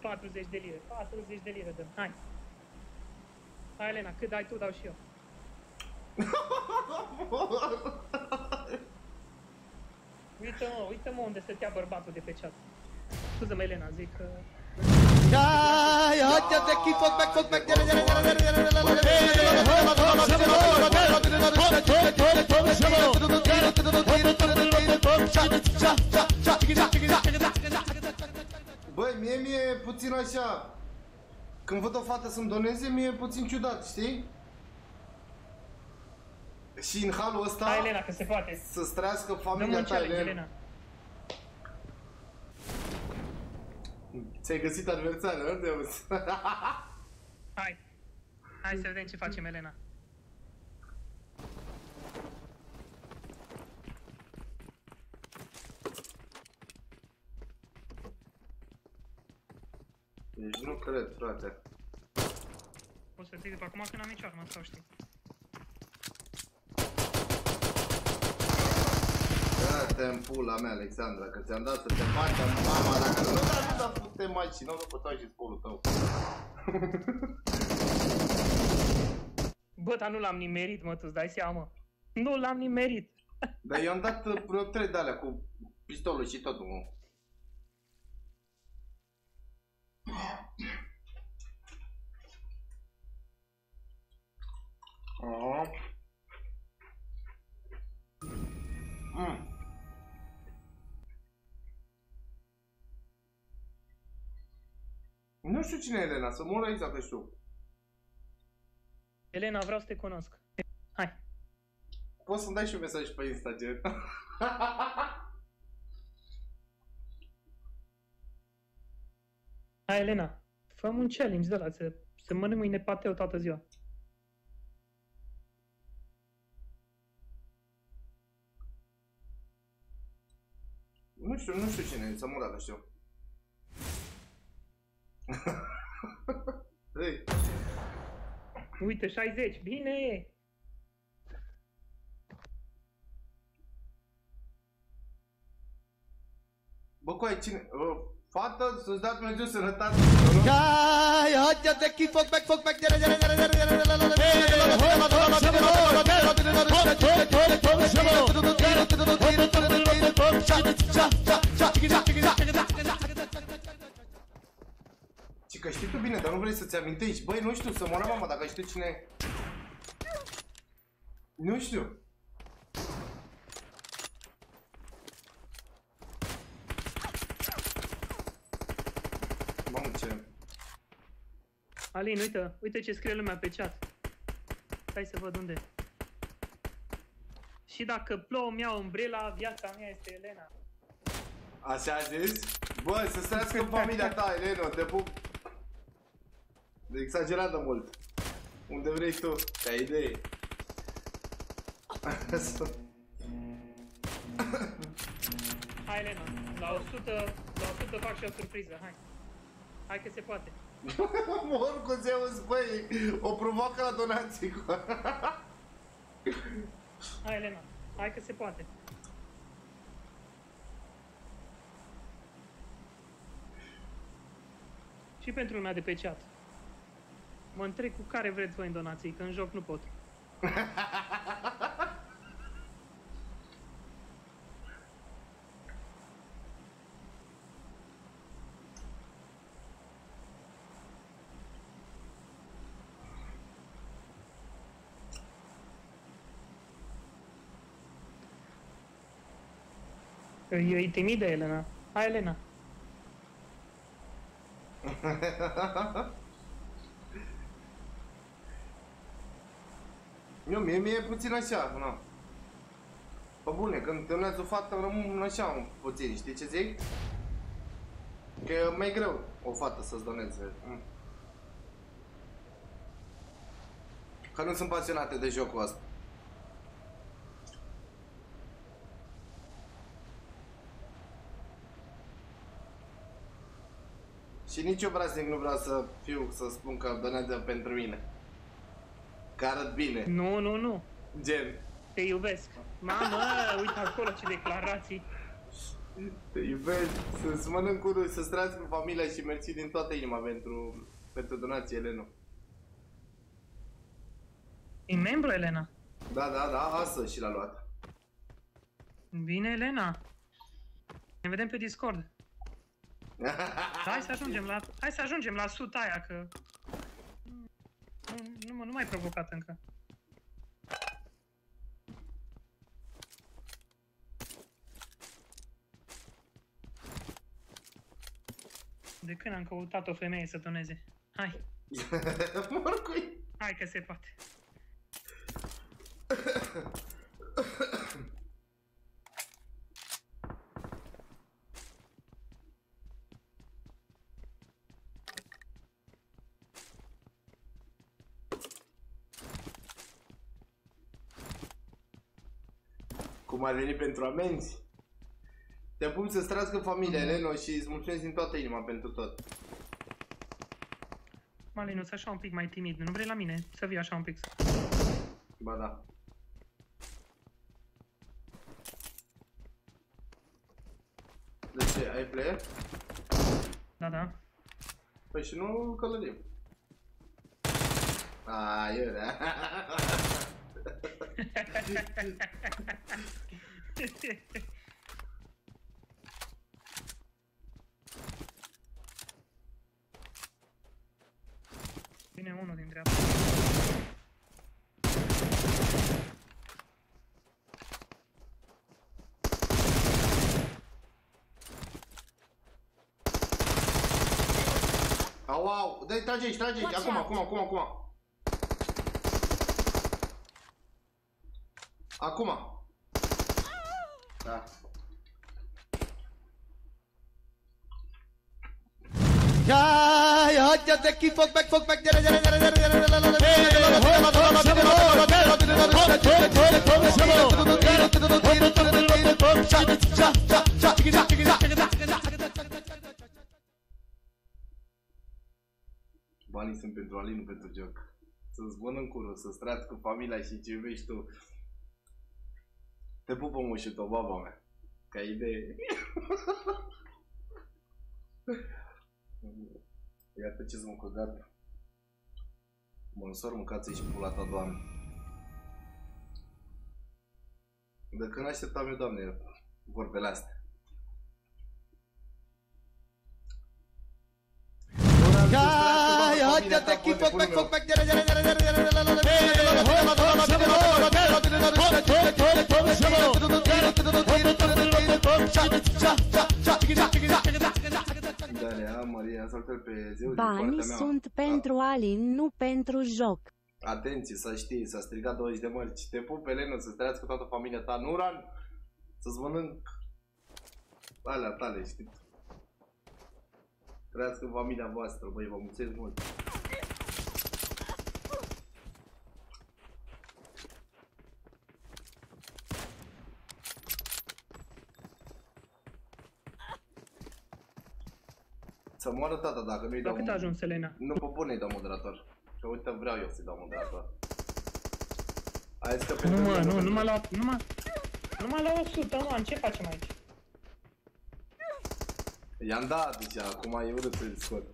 40 de lire, 40 de lire dăm, hai. Hai Elena, cât dai tu, dau și eu. Uită-mă, uită-mă unde stătea bărbatul de pe chat. Scuze-mă Elena, zic că... Uh... Băi, mie mi-e puțin așa... Când văd o fată să-mi doneze, mi-e puțin ciudat, știi? Și în halul ăsta... Hai, Elena, că se poate. Să-ți trăiască Dăm familia un ta, challenge, Elena. Elena. Ți-ai găsit adversarul, nu te auzi? Hai. Hai să vedem ce facem, Elena. Deci nu cred, frate. O să zic după acum că n-am nicio armă, sau știi. Dă-te în pula mea, Alexandra, că ți-am dat să te faci mama, dacă nu te-am dat pute mai și nu după tot și spolul tău. Bă, dar nu l-am nimerit, mă, tu îți dai seama, mă. Nu l-am nimerit. Dar eu am dat uh, vreo trei de alea cu pistolul și totul, mă. Aha. Mm. Nu știu cine e Elena, să mor aici dacă știu. Elena, vreau să te cunosc. Hai. Poți să-mi dai și un mesaj pe Insta, gen? Hai, Elena. fă un challenge de la să, să mănânc mâine pateu toată ziua. Nu știu, nu știu cine e, să mor dacă știu. Hei, Uite, 60. Bine! bă, cu ai cine? Uh, fată, să-ți dea Dumnezeu sănătate. Hai, haide de chi, foc back, foc back, dere, dere, dere, dere, dere, dere, dere, dere, Și că știi tu bine, dar nu vrei să-ți amintești. Băi, nu știu, să moară mama dacă știu cine e. Nu știu. Mamă, ce... Alin, uite, uite ce scrie lumea pe chat. Hai să văd unde. Și dacă plouă, mi iau umbrela, viața mea este Elena. Așa a zis? Bă, să străiască familia ta, Eleno, te pup. De exagerat de mult. Unde vrei tu, ca idee. Hai, Elena, la 100, la 100 fac și o surpriză, hai. Hai că se poate. Mor cu Zeus, băi, o provoacă la donații. Hai, Elena, hai că se poate. Și pentru lumea de pe chat. Mă întreb cu care vreți voi în donații, că în joc nu pot. E intimidă, Elena. Hai, Elena. Eu, mie, mie e puțin așa, nu. Pe bune, când te o fată, rămân așa un puțin, știi ce zic? Că e mai greu o fată să-ți doneze. Mm. Că nu sunt pasionate de jocul ăsta. Și nici eu praznic nu vreau să fiu, să spun că donează pentru mine. Că arăt bine. Nu, nu, nu. Gen. Te iubesc. Mamă, uite acolo ce declarații. Te iubesc, să-ți mănânc curul, să-ți trăiască familia și mersi din toată inima pentru, pentru donație, Elenu. E membru, Elena? Da, da, da, astăzi și l-a luat. Bine, Elena. Ne vedem pe Discord. Hai să ajungem la... Hai să ajungem la suta aia, că... Nu, nu, mă- nu mai provocat încă. De când am căutat o femeie să doneze? Hai, Morcui! hai că se poate. Cum ar veni pentru amenzi? Te pun să strască familia, Neno, și îți mulțumesc din toată inima pentru tot. Malinus, așa un pic mai timid. Nu vrei la mine să vii așa un pic? Ba da. De ce? Ai player? Da, da. Păi și nu călărim. A, eu, da. Vine unul din dreapta. Au, au, dai, trage aici, trage aici, Watch acum, out. acum, acum, acum. Acum. Da. Hai, haide chi foc back, foc back, dere, dere, dere, dere, dere, dere, dere, Banii sunt pentru Ali, nu pentru joc. Să-ți bun în curul, să strați cu familia și ce iubești tu. Te pupă moșutul, baba mea. Ca idee. Iată ce-ți mă cu gata. Mă însor, mâncați și pula ta, doamne. De când așteptam eu, doamne, vorbele astea. Hai, haide chi foc back, foc back, dere, dere, dere, dere, dere, Dalea, Maria, saltă pe zeu din Banii partea mea. sunt pentru Alin, nu pentru joc. Atenție, să știi, s-a strigat 20 de mărci. Te pup, Elena, să-ți trăiască toată familia ta. Nuran, să-ți mănânc alea tale, știi? Trăiască familia voastră, băi, vă mulțumesc mult. Să moară tata dacă nu-i La dau... cât a ajuns, Elena? Nu pe bune îi dau moderator. Că uite, vreau eu să-i dau moderator. Ai zis că Nu pentru mă, mine nu, numai la, numai, numai la 100, man, ce facem aici? I-am dat, deci acum e urât să-l scot.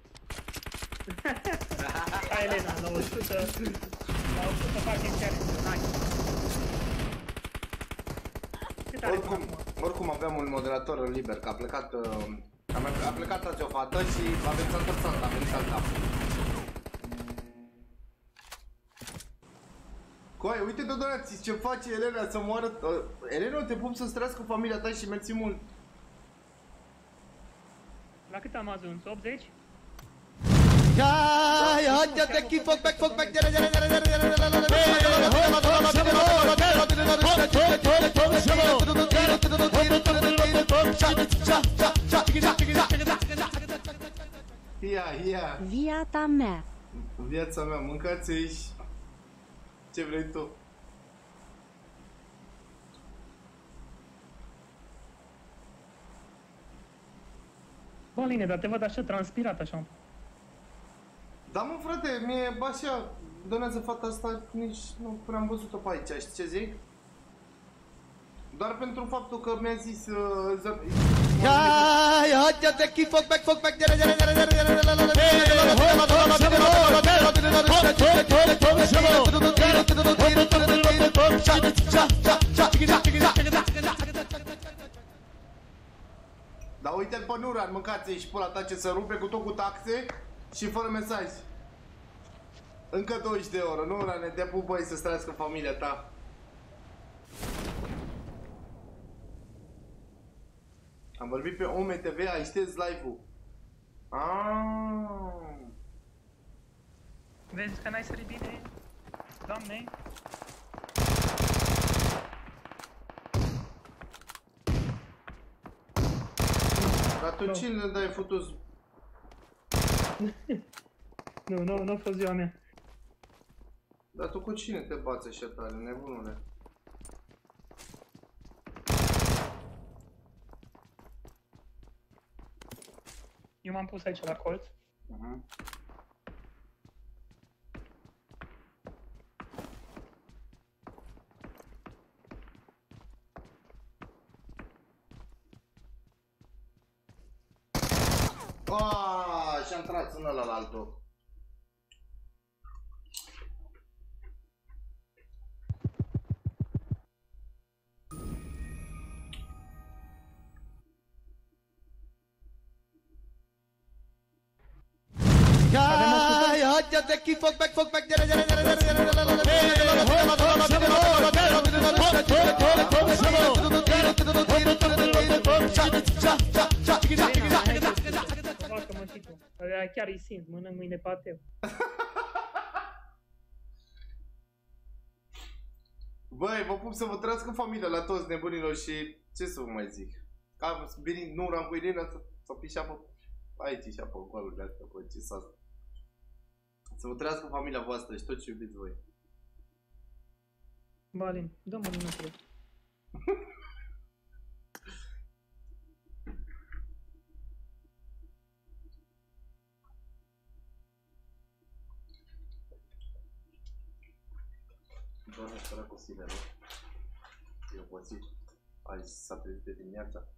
Hai, Elena, la 100, la 100 facem chiar. Hai. Cât are până Oricum, acum? oricum aveam un moderator liber, că a plecat, uh, a, mai- a plecat azi o fată și a venit să întorsat, a venit alta. Coai, uite de donații, ce face Elena să moară... Uh, Elena, te pup să-ți trăiască familia ta și mersi mult. La cât am ajuns? 80? Hai, haide chi foc back, foc back, dere, dere, dere, dere, dere, Ia, ia, Viața mea. viața mea, mâncați aici ce vrei tu. Bă, Aline, dar te văd așa transpirat, așa. Da, mă, frate, mie, așa, donează fata asta, nici nu prea am văzut-o pe aici, știi ce zic? Doar pentru faptul că mi-a zis... Uh, ză... Hai, haide chi foc back, foc back, dere, dere, dere, dere, dere, Dar uite-l pe Nuran, mâncați și pula ta ce se rupe cu tot cu taxe și fără mesaj. Încă 20 de euro, Nuran, te pup băi să trăiască familia ta. Am vorbit pe OMTV, ai șters live-ul. Ah. Vezi că n-ai sărit bine? Doamne! Dar tu cine le dai futus? Nu, nu, nu a fost ziua mea. Dar tu cu cine te bați așa tare, nebunule? Eu m-am pus aici la colț. Uh-huh. Ah, și-am tras în ăla la altul. Chiar îi simt, mănânc mâine pateu. Băi, vă pup să vă trăiască familia la toți nebunilor și ce să vă mai zic? Am venit nu am cu Irina să, să pișea pe aici și pe golurile astea, pe ce să Să vă trăiască familia voastră și tot ce iubiți voi. Balin, dă-mă minutul. Doamne, spera cu sine, nu? E obosit. Azi s-a trezit de dimineața.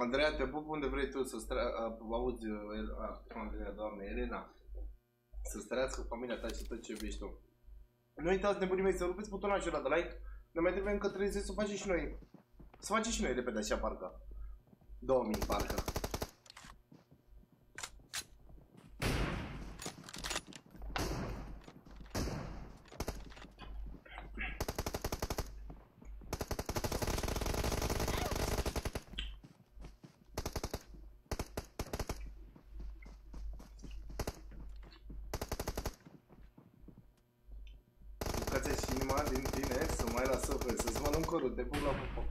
Andreea, te pup unde vrei tu să stra... a, auzi, El- a, Andreea, doamne, Elena, să străiască familia ta și tot ce iubești tu. Nu uitați, nebunii mei, să rupeți butonul acela de like. Ne mai trebuie încă 30 să o facem și noi. Să facem și noi repede așa, parcă. 2000, parcă. Bucăția și inima din tine să mai la suflet, să-ți mănânc corul, te pup la popă.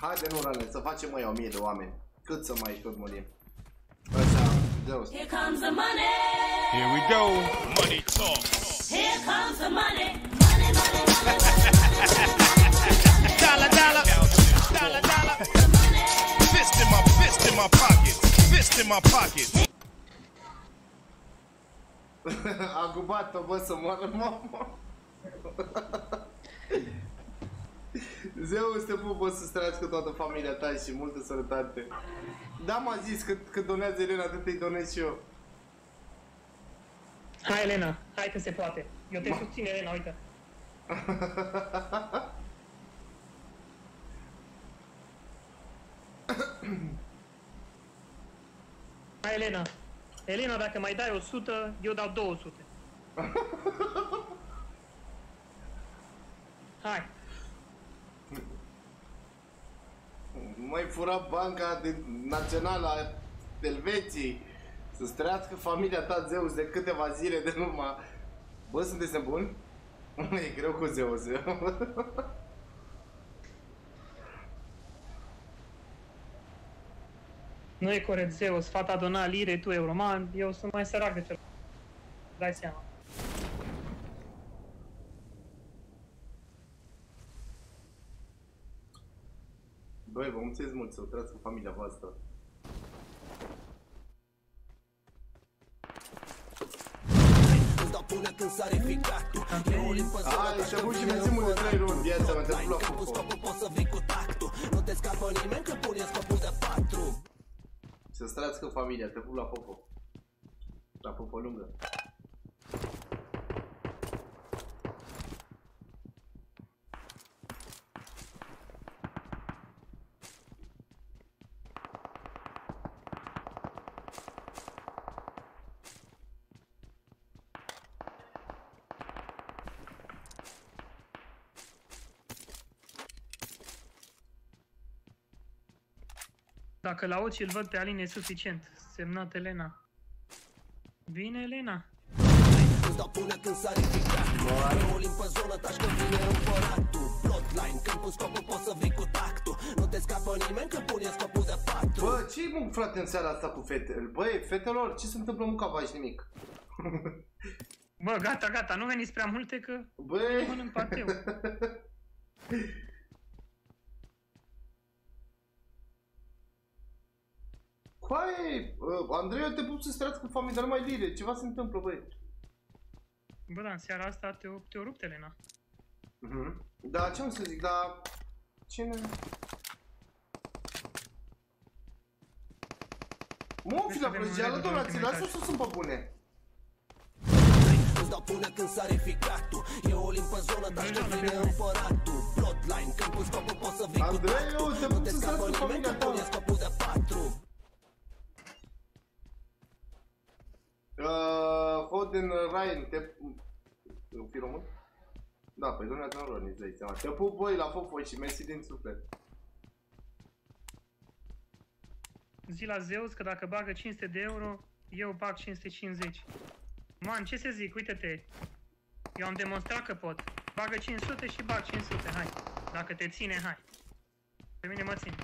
Haide, Nurane, să facem mai o mie de oameni. Cât să mai tot murim? Așa, Zeus. Here comes the money. Here we go. Money talk. Here comes the money. Dollar, dollar. Dollar, dollar. Fist in my fist in my pocket. Fist in my pocket. A gubat-o, bă, să moară mama. Zeus te pupă să trăiască toată familia ta și multă sănătate. Da, m-a zis că, că donează Elena, atât îi donez și eu. Hai, Elena, hai că se poate. Eu te susțin, Elena, uite. Hai, Elena. Elena, dacă mai dai 100, eu dau 200. Hai. Mai fura banca de, națională a Elveției. Să-ți trăiască familia ta, Zeus, de câteva zile de numai. Bă, sunteți nebuni? E greu cu Zeus. Nu e corect, Zeus, fata dona lire, tu euroman, eu sunt mai sărac de fel. Dai seama. Băi, vă mulțumesc mult să vă trăiască familia voastră. Îți dau până când sare ficatul E o limpă zonă Hai, taci te că pun și vine mersi mult de trei luni, împăratul viața mea, te Bloodline, pun la când cu fufo. scopul poți să vii cu tactul Nu te scapă nimeni că pune scopul de patru Să-ți trăiască familia, te pup la popo. La popo lungă. Dacă la ochi îl văd pe Alin e suficient. Semnat Elena. Bine, Elena. Îți dau până când sare ficatul E o limpă zonă taci că vine împăratul Bloodline, când cu scopul poți să vii cu tactul Nu te scapă nimeni că pune scopul de patru Bă, ce mă frate în seara asta cu fete? Băi, fetelor, ce se întâmplă mă că faci nimic? Bă, gata, gata, nu veniți prea multe că Băi, mănânc pateu. Coaie, uh, Andrei, eu te pup să-ți trăiască cu familia, dar nu mai lire, ceva se întâmplă, băi. Bă, da, în seara asta te-o, te-o rupt, Elena. Mhm. Da, ce am să zic, da... Cine... Mă, fi la avem prăjeală, un donații, ultimul lasă mesaj. să sunt pe bune. Îți dau până când sare ficatul E o limpă zonă taci că vine împăratul Bloodline, când cu scopul poți să vii cu Andrei, eu tactul te Nu pup te să-ți scapă trăiască nimeni că familia ta. pune scopul de patru Uh, Foden Ryan, te... Nu fi român? Da, păi dumneavoastră nu român, îți dai seama. Te pup, băi, la Fofo și mersi din suflet. Zi la Zeus că dacă bagă 500 de euro, eu bag 550. Man, ce să zic, uite-te. Eu am demonstrat că pot. Bagă 500 și bag 500, hai. Dacă te ține, hai. Pe mine mă ține.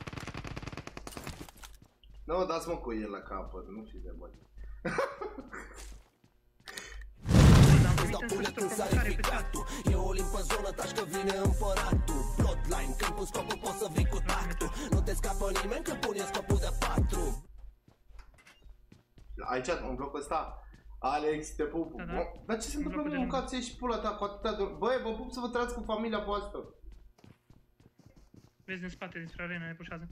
Nu, dați-mă cu el la capăt, nu fiți de bani. Îți dau până când sare ficatul E o limpă zonă taci că vine împăratul Bloodline, când cu scopul poți să vii cu tactul Nu te scapă nimeni că pune scopul de patru Aici, în blocul ăsta, Alex, te pup. Da, da. Mă, Dar ce se În întâmplă blocul cu de mâncați și pula ta cu atâtea de... Băi, vă pup să vă trăiască cu familia voastră. Vezi în spate despre arena, ne pușează.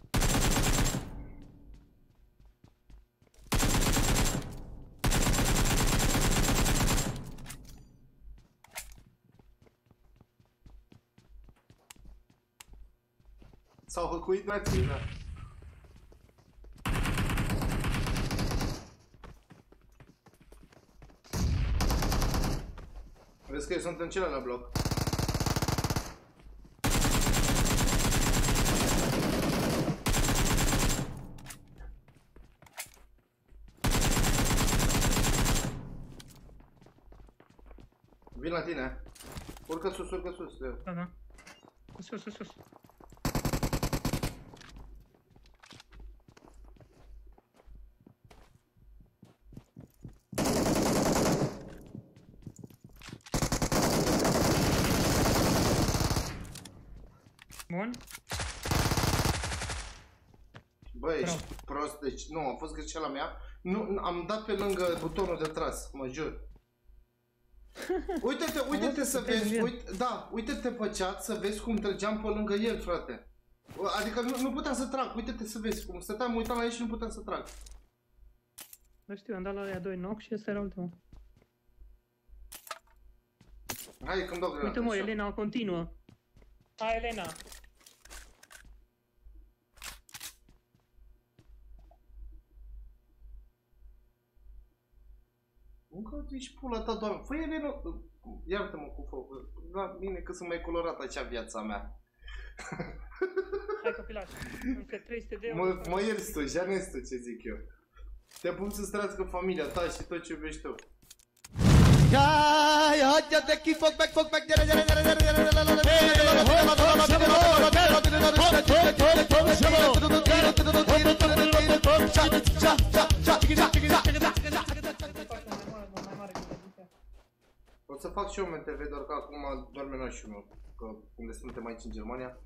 S-au hăcuit nații, da. Vezi că eu sunt în celălalt bloc. Vin la tine. Urcă sus, urcă sus. Leo. Da, da. Sus, sus, sus. Bun. Băi, ești prost, deci nu, a fost greșeala mea. Nu, nu, am dat pe lângă butonul de tras, mă jur. Uite-te, uite-te să vezi, uite, da, uite-te pe chat să vezi cum trăgeam pe lângă el, frate. Adică nu, nu puteam să trag, uite-te să vezi cum stăteam, mă uitam la el și nu puteam să trag. Da știu, am dat la aia doi knock și ăsta era ultimul. Hai că-mi dau grenada. Uite mă, așa. Elena continuă. Hai, Elena. Încă ești pula ta, doamne. Fă Elena, iartă-mă cu foc. La mine că sunt mai colorat acea viața mea. Hai copilaș. Încă 300 de euro. Mă, mă ierți tu, janezi tu ce zic eu. Te pun să-ți trăiască familia ta și tot ce iubești tu. O să fac și eu MTV, doar că acum doarme nașul meu. Că unde suntem aici în Germania.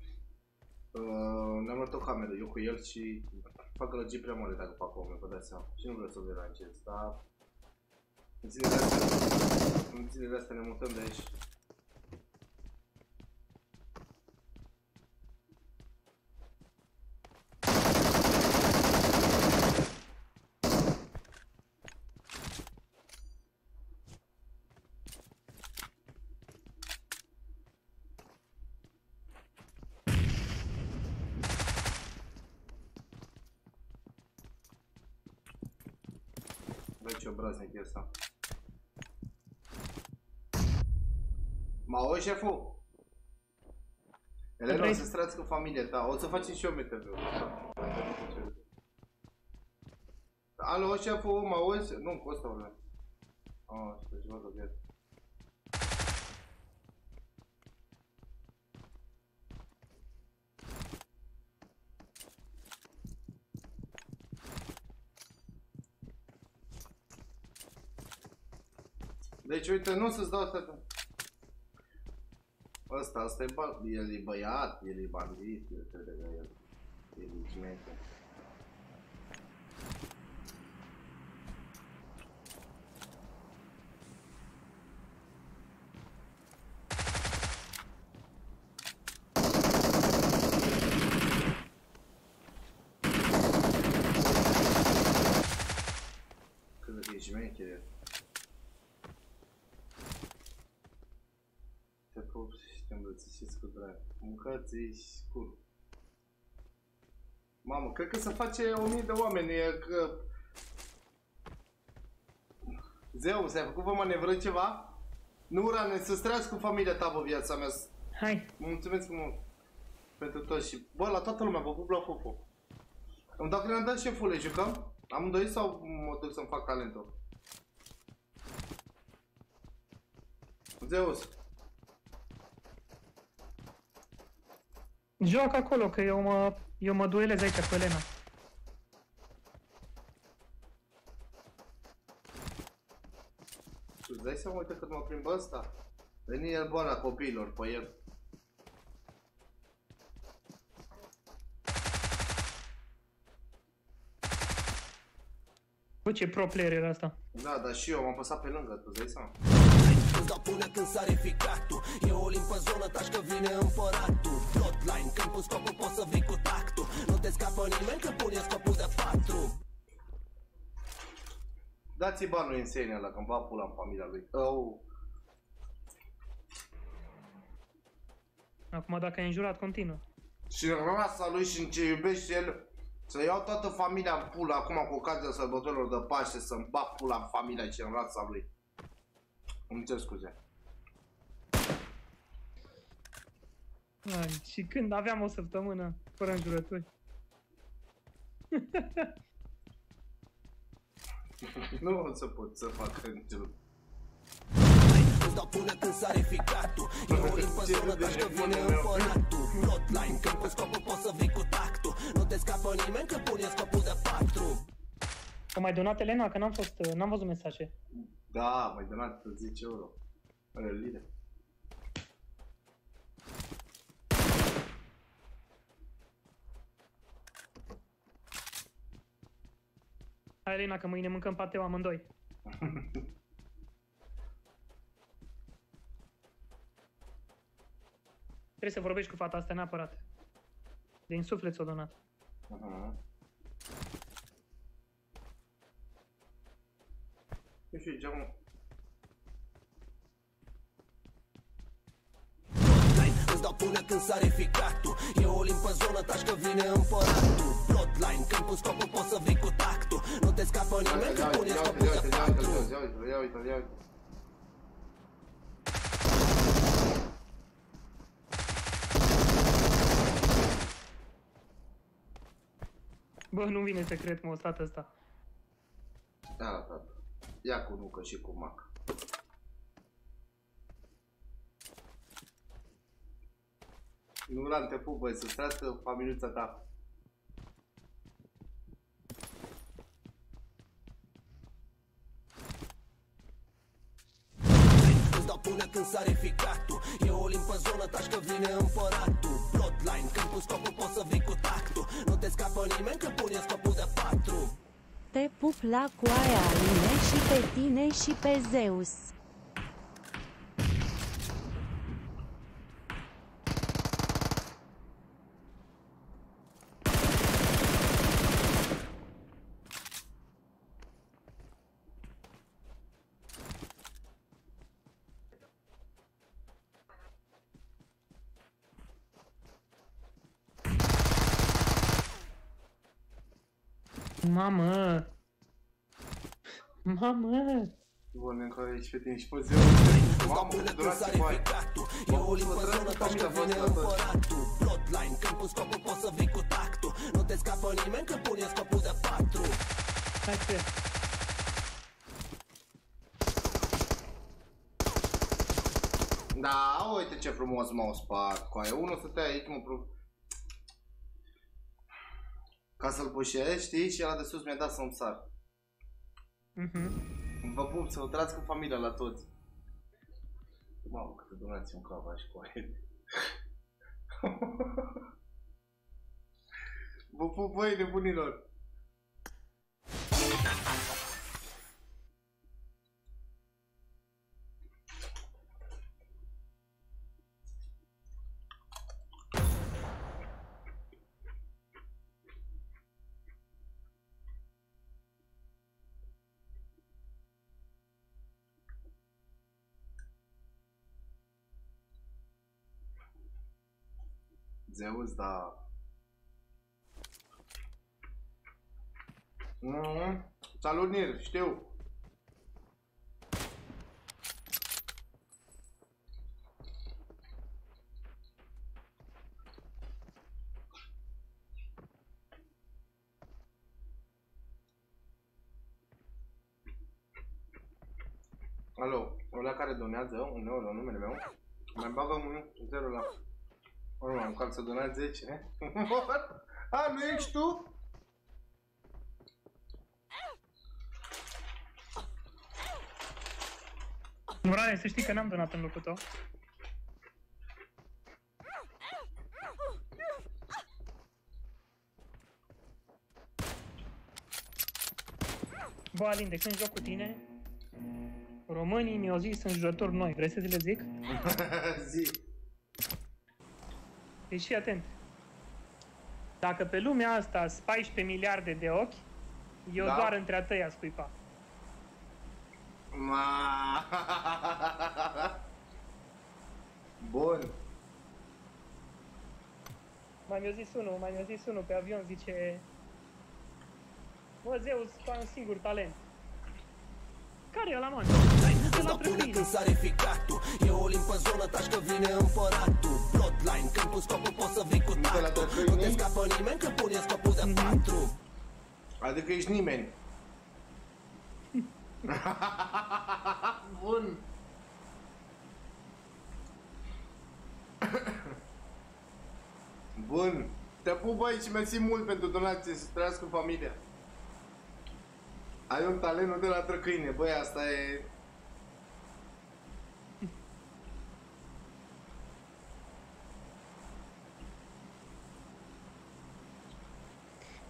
Uh, ne-am luat o cameră, eu cu el și fac gălăgii prea mare dacă fac oameni, vă dați seama. Și nu vreau să vă deranjez, dar în zilele astea, în zilele astea ne mutăm de aici. Băi, ce obraznic e ăsta. Mă auzi, șeful? Elena, o să strați cu familia ta. O să facem și eu MTV-ul. Alo, șeful, mă auzi? Nu, cu ăsta vreau. Ah, stai, ceva de viață. Deci, uite, nu să-ți dau asta. Ăsta, asta e bă... El e băiat, el e bandit, el crede că el... El e șmecher. Crede că e șmecher el. Te pup și te îmbrățișez cu drag. Mâncați și scurt. Mamă, cred că se face o mie de oameni, e că... Zeu, s-ai făcut vă manevră ceva? Nu, Rane, să-ți trăiască cu familia ta, bă, viața mea. Hai. Mulțumesc mult pentru tot și... Bă, la toată lumea, vă pup la pupu. Îmi dau grenada șefule, jucăm? Amândoi sau mă duc să-mi fac talentul? Zeus. Joacă acolo, că eu mă, eu mă duelez aici cu Elena. Tu îți dai seama, uite cât mă plimbă ăsta? Veni el boala copiilor pe el. Bă, ce pro player era asta. Da, dar și eu m-am păsat pe lângă, tu îți dai seama? Îți dau până când sare ficatul E o limpă zonă, taci că vine împăratul Plotline, când pun scopul poți să vii cu tactul Nu te scapă nimeni când pune scopul de patru Dați-i bani lui Insane ăla, că-mi va pula în familia lui. Oh. Acum dacă ai înjurat, continuă. Și în rasa lui și în ce iubește el, să iau toată familia în pula acum cu ocazia sărbătorilor de Paște, să-mi bag pula în familia și în rasa lui. Îmi cer scuze. Ai, și când aveam o săptămână fără înjurături. nu o să pot să fac nicio Îți dau până când sare ficatul E o limpă zonă, taci că vine împăratul. Plotline, când pun scopul poți să vii cu tactul. Nu te scapă nimeni când pune scopul de patru. Că mai donat Elena, că n-am fost, n-am văzut mesaje. Da, mai donat 10 euro. Ale lire. Hai Elena, că mâine mâncăm pateu amândoi. Trebuie să vorbești cu fata asta neapărat. Din suflet s-o donat. Aha. Nu știu, geamul. Îți dau până când sare ficatul E o limpă zonă, taci că vine împăratul Plotline, când pun scopul poți să vii cu tactul Nu te scapă nimeni când pune scopul de patru Ia uite, ia uite, ia uite. Bă, nu vine să cred, mă, stat ăsta. Da, tată. Ia cu nucă și cu mac. Nu l-am te pup, băi, să-ți trească familiuța ta. Îți dau până când sare ficatul E o limpă zonă, taci că vine împăratul Plotline, când pun scopul poți nimeni când pune scopul de patru Te pup la coaia Aline și pe tine și pe Zeus. Mamă! Mamă! Bun, încă aici pe tine și pe zeu. Mamă, cât durați mai. E o limbă zonă, taci că vine împăratul Bloodline, când cu scopul poți să vii cu tactul Nu te scapă nimeni când pune scopul de patru Hai pe. Da, uite ce frumos m-au spart cu aia. Unul stătea aici, mă pro... Ca să-l pușești, știi? Și ăla de sus mi-a dat să-mi sar. Mhm. Vă pup să vă trăiască familia la toți. Mamă, câte donații în cap și cu aia. Vă pup, băi, nebunilor. Zeus, da. Mm, salut, Nir, știu. Alo, ăla care donează un euro în numele meu, mai bagă un zero la... Urmă, am cam să donați 10. A, nu ești tu? Murare, să știi că n-am donat în locul tău. Bă, Alin, de când joc cu tine, românii mi-au zis sunt jucători noi. Vrei să ți le zic? Zi. Deci fii atent. Dacă pe lumea asta sunt 14 miliarde de ochi, eu Da. doar între a tăia scuipa. Ma. Bun. Mai mi-a zis unul, mai mi-a zis unul pe avion, zice... Bă, Zeus, tu ai un singur talent. Care e ăla, mă? Îți dau până când sare ficatul E o limpă zonă, taci că vine împăratul Bloodline, când cu scopul poți să vii cu tactul Nu te scapă nimeni când pune scopul de patru Adică ești nimeni. Bun. Bun. Te pup băi și mersi mult pentru donație să trăiască familia. Ai un talent nu de la trăcâine, băi, asta e...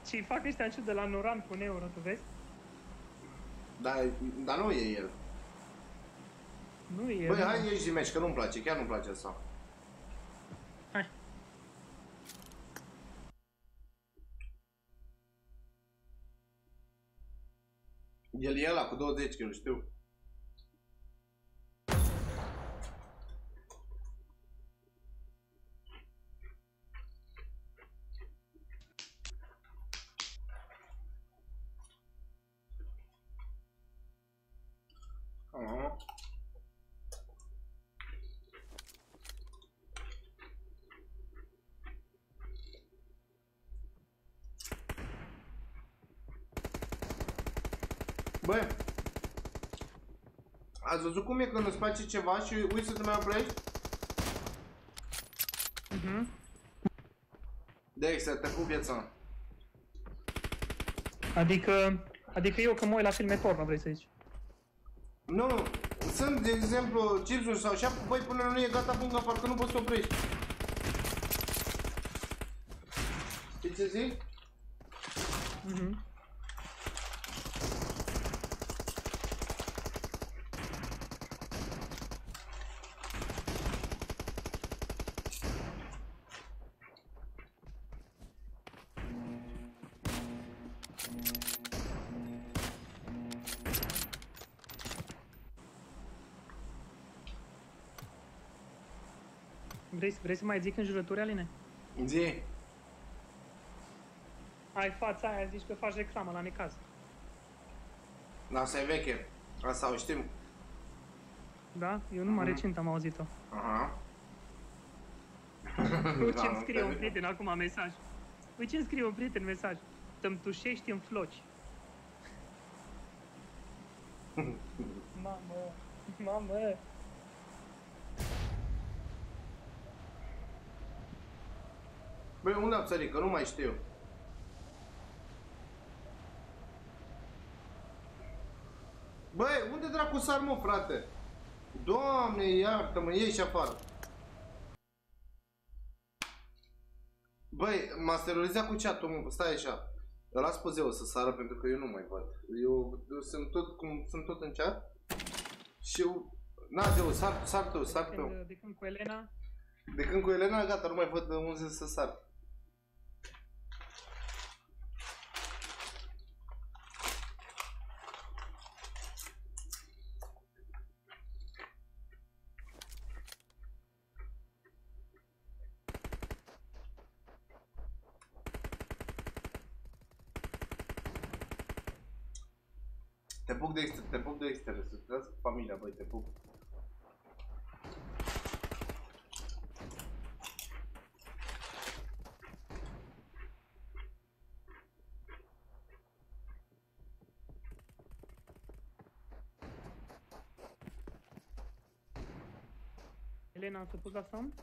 Și fac ăștia de la Noran cu un euro, tu vezi? Da, dar nu e el. Nu e. Băi, nu. hai ieși din meci, că nu-mi place, chiar nu-mi place asta. Hai. El e ăla cu 20 kg, știu. Aha. Bă, ați văzut cum e când îți face ceva și uiți să te mai oprești? Mhm. Dexter, te pup viața. Adică, adică eu că mă uit la filme porno, vrei să zici? Nu, sunt, de exemplu, chipsuri sau așa, băi, până nu e gata punga, parcă nu poți să oprești. Știi ce zic? Mhm. Vrei, vrei să mai zic în jurături, Aline? Zi. Ai fața aia, zici că faci reclamă la necaz. Asta e veche. Asta o știm. Da? Eu numai Mhm. recent am auzit-o. Aha. Uite Da, ce-mi scrie un înțeleg. prieten acum mesaj. Uite ce-mi scrie un prieten mesaj. Tămtușești în floci. Mamă, mamă. Băi, unde am sărit? Că nu mai știu. Băi, unde dracu sar, mă, frate? Doamne, iartă-mă, ieși afară. Băi, m-a terorizat cu chat-ul, mă, stai așa. Îl las pe Zeu să sară pentru că eu nu mai văd. Eu, eu sunt tot, cum, sunt tot în chat. Și eu... Na, Zeu, sar, sar tu, sar tu. Când, de când cu Elena, De când cu Elena, gata, nu mai văd unde să sar. Te pup de exter, te pup de exter, să trăiască familia, băi, te pup. Elena, te pus la somn?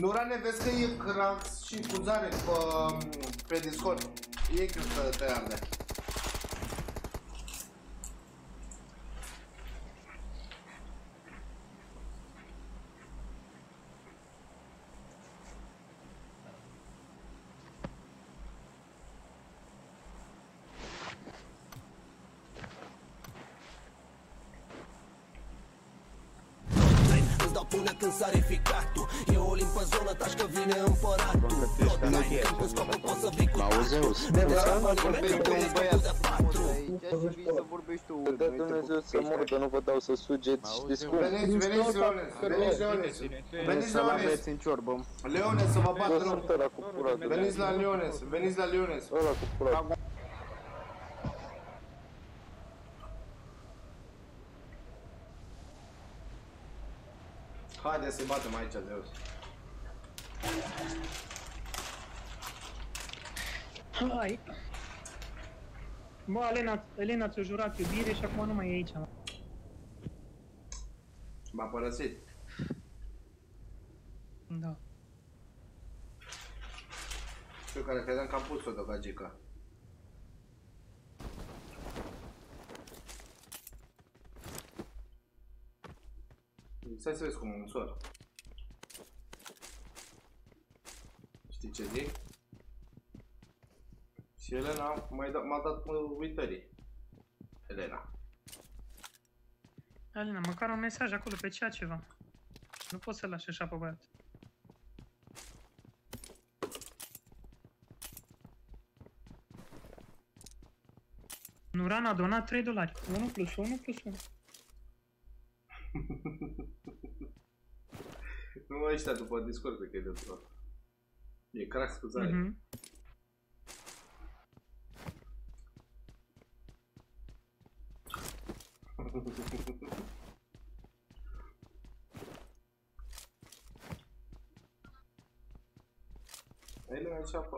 Nurane, vezi că e crax și cuzare pe, pe Discord. Ei cred că te arde. Tactul Nu te scapă nimeni când ești făcut de patru Dă Dumnezeu să mor, că nu vă dau să sugeți, știți cum? Veniți, veniți, Leones, veniți, Leones. Veniți, Să-l Leones. aveți în ciorbă. Leones, să vă bat Eu rău. sunt ăla cu pura. Veniți la Leones, veniți la Leones. Ăla cu pura. Haide să-i batem aici, Zeus. Hai! Bă, Elena, Elena ți-a jurat iubire și acum nu mai e aici. mă. M-a părăsit. Da. Știu care credeam că am pus-o de gagica. Stai să vezi cum o măsor. Știi ce zic? Și Elena m-a dat, m-a dat uh, uitării. Elena. Alina, măcar un mesaj acolo pe cea ceva. Nu poți să-l lași așa pe băiat. Nuran a donat 3 dolari. 1 plus 1 plus 1. Nu ăștia după Discord cred că e de tot. E crack scuzare. Mhm. Elena și-a, fă...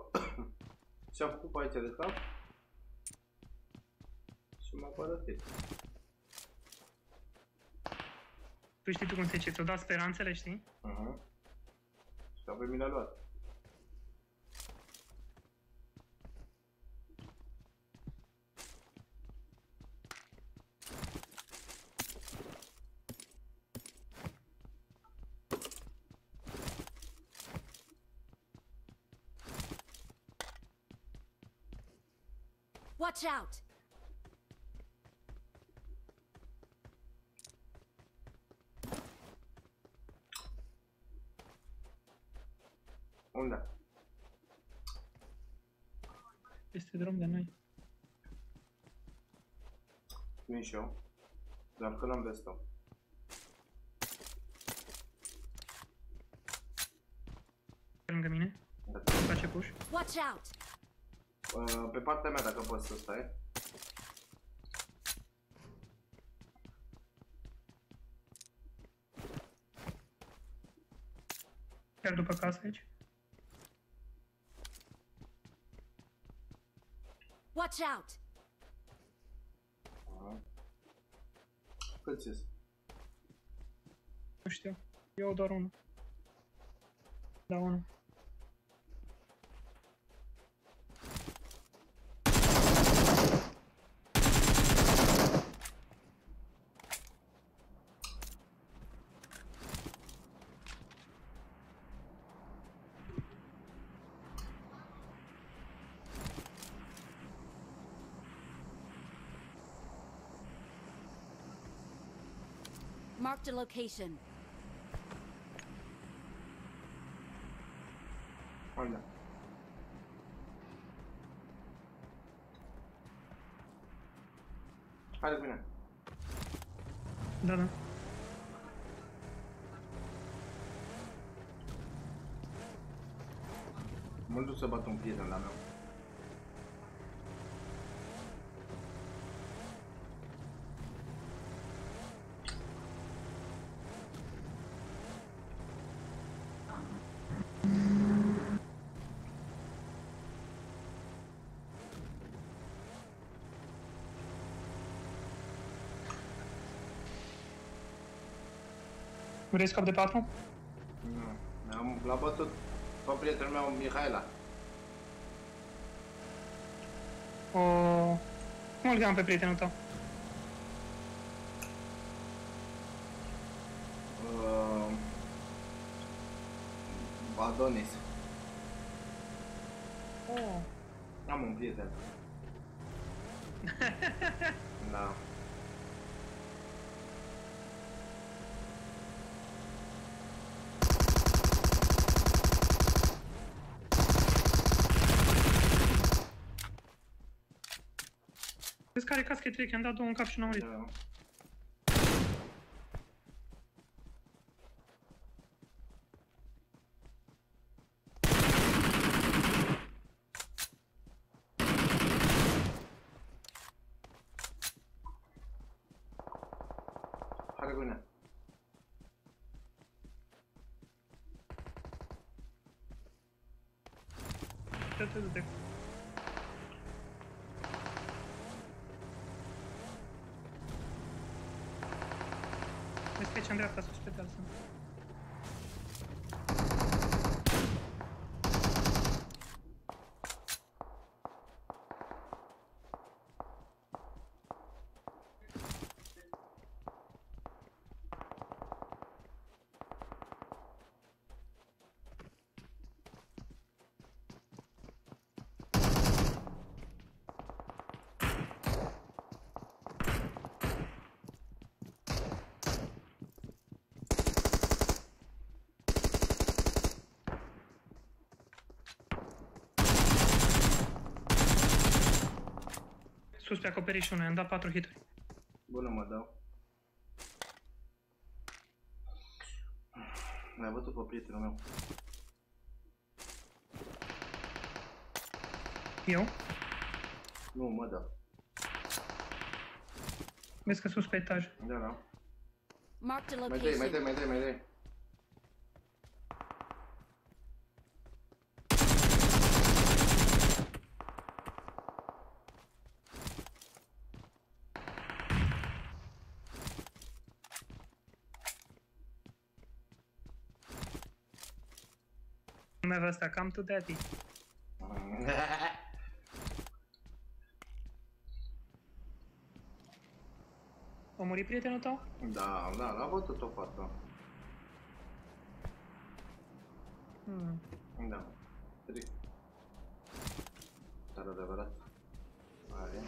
și-a făcut pe aici de cap și m-a părăsit. Tu știi tu cum se zice, ți-o dat speranțele, știi? Uh-huh. Și apoi mi l-a luat. Watch out! Unde? Este drum de noi. Nici eu. Doar că l-am vestă. Pe lângă mine. Face push. Watch out! Uh, pe partea mea, dacă poți să stai. Chiar după casă aici. Watch out! Cât ți Nu știu. Eu doar unul. Da, unul. Marked a location. Unde? Haide cu mine. Da, da. Mă duc să bat un prieten la meu. Vrei scop de patru? Nu. Am, l-a bătut pe prietenul meu, Mihaela. O... Cum îl cheamă pe prietenul tău? Uh, Adonis. Oh. Am un prieten. da. Vezi care cască trec, i-am dat două în cap și n-am murit. Da. Haide cu mine. Du-te, du-te. Vezi că aici în dreapta sus pe deal sunt. Sus pe acoperiș unul, i-am dat 4 hituri. Bună, mă dau. Mi-a bătut pe prietenul meu. Eu? Nu, mă dau. Vezi că sus pe etaj. Da, da. Marked a Mai dai, mai dai, location. mai dai, mai dai. Numele ăsta, cam to daddy. A murit prietenul tău? Da, da, l-a bătut o fată. Hmm. Da. Trist. Dar adevărat. Are.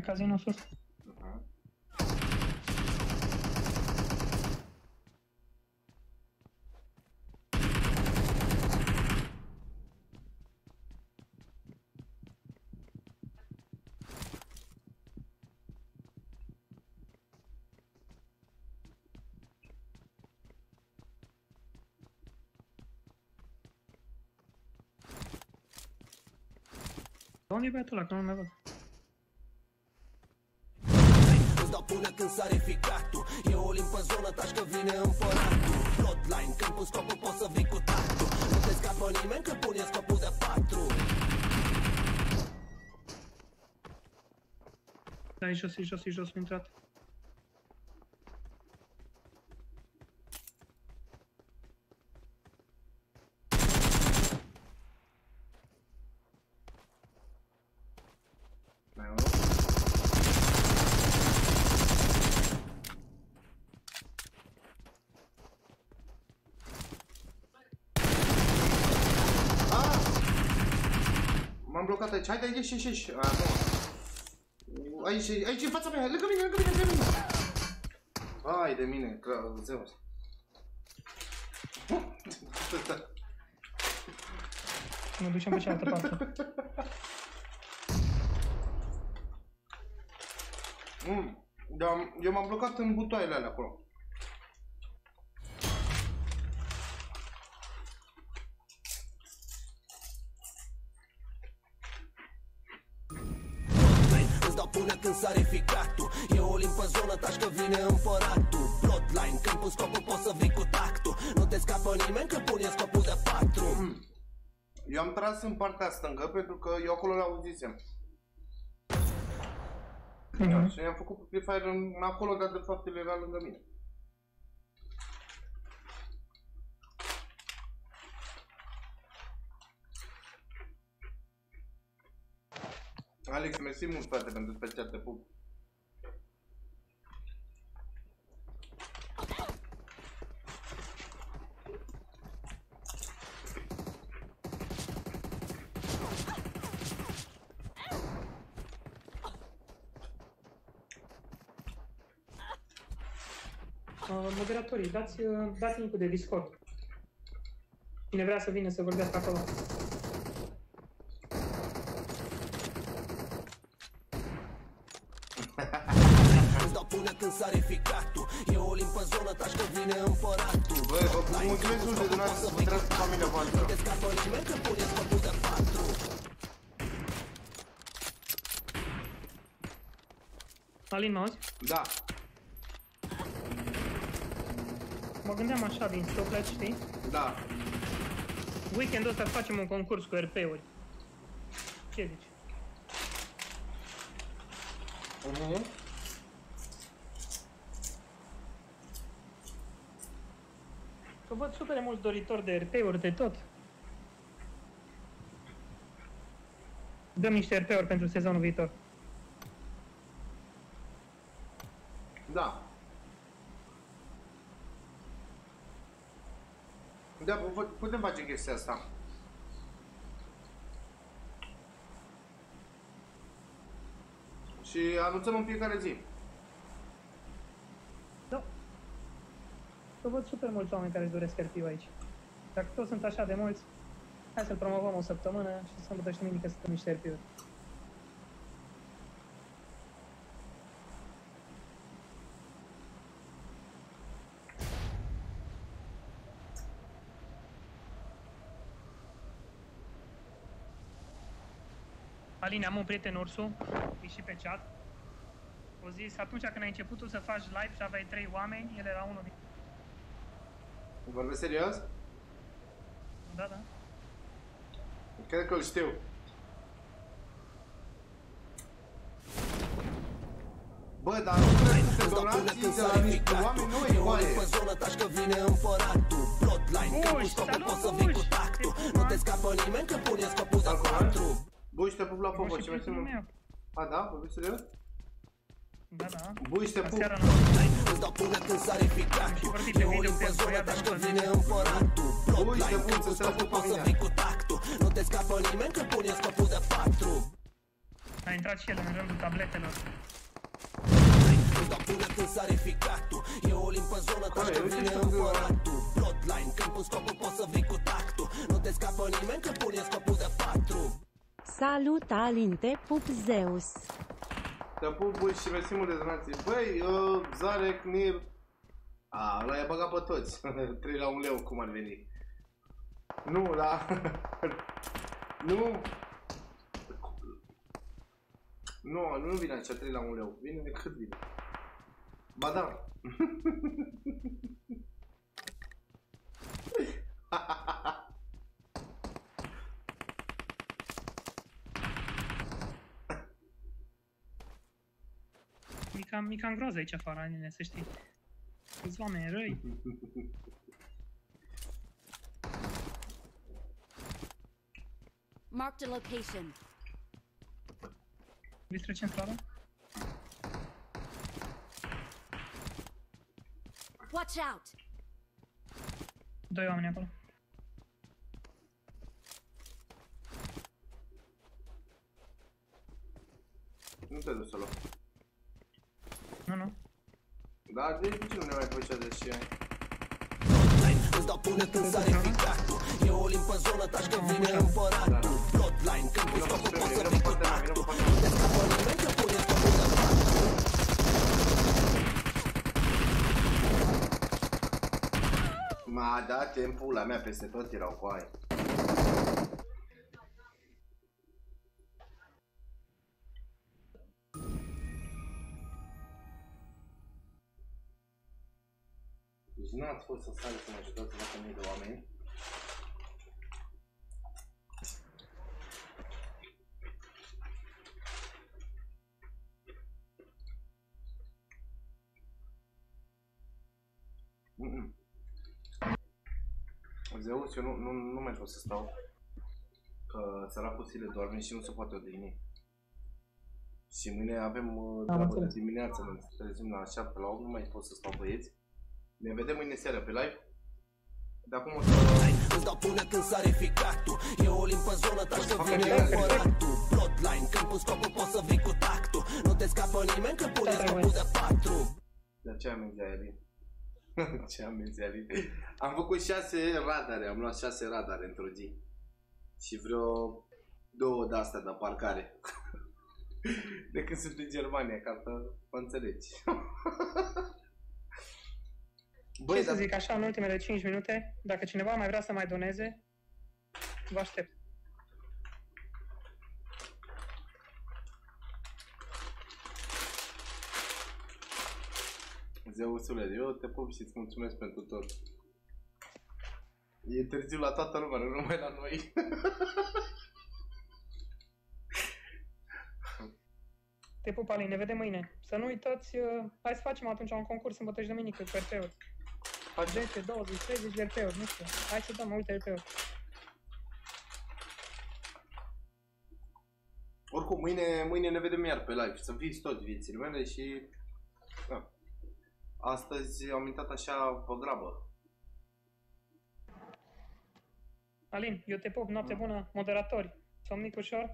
pe casino sus. Unde e băiatul ăla? Că nu mai văd. Îți dau până când sare ficatul E o limpă zonă, taci că vine împăratul. Plotline, când pun scopul poți să vii cu tactul Nu te scapă nimeni că pune scopul de patru. Da, e jos, e jos, e jos, a intrat. Aici. Haide, ieși, ieși, ieși. Ah, nu. Aici, aici, în fața mea, lângă mine, lângă mine, lângă mine. Ai de mine, că Zeus. Ne ducem pe cealaltă parte. Mm, dar eu m-am blocat în butoaiele alea acolo. Tras în partea stângă pentru că eu acolo l-auzisem. Da, și i-am făcut Free Fire în, acolo, dar de fapt el era lângă mine. Alex, mersi mult, frate, pentru special, te pup. Moderatorii, dați, uh, dați link de Discord. Cine vrea să vină să vorbească acolo. Îți dau până când sare ficatul E o limpă zonă, taci că vine împăratul Băi, vă mulțumesc mult de dumneavoastră să vă intrați cu familia voastră. Nu te scapă nimeni că pune scopul de patru Alin, mă auzi? Da. Mă gândeam așa din suflet, știi? Da. Weekendul ăsta facem un concurs cu RP-uri. Ce zici? Uh-huh. Că văd super mulți doritori de RP-uri de tot. Dăm niște RP-uri pentru sezonul viitor. Da. Da, pu- putem face chestia asta. Și anunțăm în fiecare zi. Că văd super mulți oameni care își doresc RP aici. Dacă toți sunt așa de mulți, hai să-l promovăm o săptămână și să îmbătăștim nimic să dăm niște RP-uri. Aline, am un prieten ursu, e și pe chat. O zis, atunci când ai început tu să faci live și aveai trei oameni, el era unul din... Vorbesc serios? Da, da. Cred că îl știu. Bă, dar nu trebuie să te donați de la niște oameni noi, coaie. Pe zonă, taci că vine împăratul Plotline, când pun scopul poți să vii cu tactul Nu te scapă nimeni că pune scopul de patru Bui, te pup la popă, ce mersi mult. A, da? Vorbești serios? Da, da. Bui, te pup. Îți dau până când sare ficatul E o limpă zonă, taci că vine împăratul Plotline, când pun scopul poți să vii cu tactul Nu te scapă nimeni că pune scopul de patru A intrat și el în rândul tabletelor. Îți dau până când sare ficatul E o limpă zonă, taci că vine împăratul Bloodline, când pun scopul poți să vii cu tactul Nu te scapă nimeni când pune scopul de patru Salut Alin, te pup Zeus. Te pup, bui și mersi mult de donații. Băi, uh, Zarek, Nir... A, ăla i-a băgat pe toți. 3 la 1 leu, cum ar veni. Nu, da. nu. Nu, nu vine așa 3 la 1 leu. Vine de cât vine. Ba da. cam, mi cam groază aici afară, Anine, să știi. Sunt oameni răi. Marked a location. Vrei să trecem stradă? Watch out! Doi oameni acolo. Nu te duci solo. Nu, nu. Da, de ce nu ne mai faci de și ai? Îți dau până când sare ficatul E o limpă zonă, taci că vine împăratul Bloodline, când pun scopul poți să vii cu tactul Nu te scapă nimeni când pune scopul de patru Ma, da, timpul la mea peste tot erau cu Deci nu ați fost să sari să mă ajutați să facă mii de oameni. Mm-mm. Zeus, eu nu, nu, nu mai pot să stau. Că săracul zile doarme și nu se poate odihni. Și mâine avem uh, treabă de înțeles. dimineață, ne trezim la 7 la 8, nu mai pot să stau băieți. Ne vedem mâine seara pe live. De acum o să... Îți dau până când sare ficatul E o limpă zonă, taci că Facă vine bine. împăratul Bloodline, când pun scopul poți să vii cu tactul Nu te scapă nimeni când pune scopul de patru De ce amenzi ai Alin? ce amenzi Alin? Am făcut 6 radare, am luat 6 radare într-o zi. Și vreo două de astea de parcare. de când sunt în Germania, ca să mă înțelegi. Băi, Ce să dar- zic așa, în ultimele 5 minute, dacă cineva mai vrea să mai doneze, vă aștept. Zeusule, eu te pup și îți mulțumesc pentru tot. E târziu la toată lumea, nu numai la noi. Te pup, Alin, ne vedem mâine. Să nu uitați, uh, hai să facem atunci un concurs în bătăși de minică cu RP-uri. 10, 20, 30 de RP-uri, nu știu. Hai să dăm multe RP-uri. Oricum, mâine, mâine ne vedem iar pe live. Să fiți toți viețile mele și... Da. Astăzi am intrat așa pe grabă. Alin, eu te pup, noapte bună, moderatori. Somnic ușor.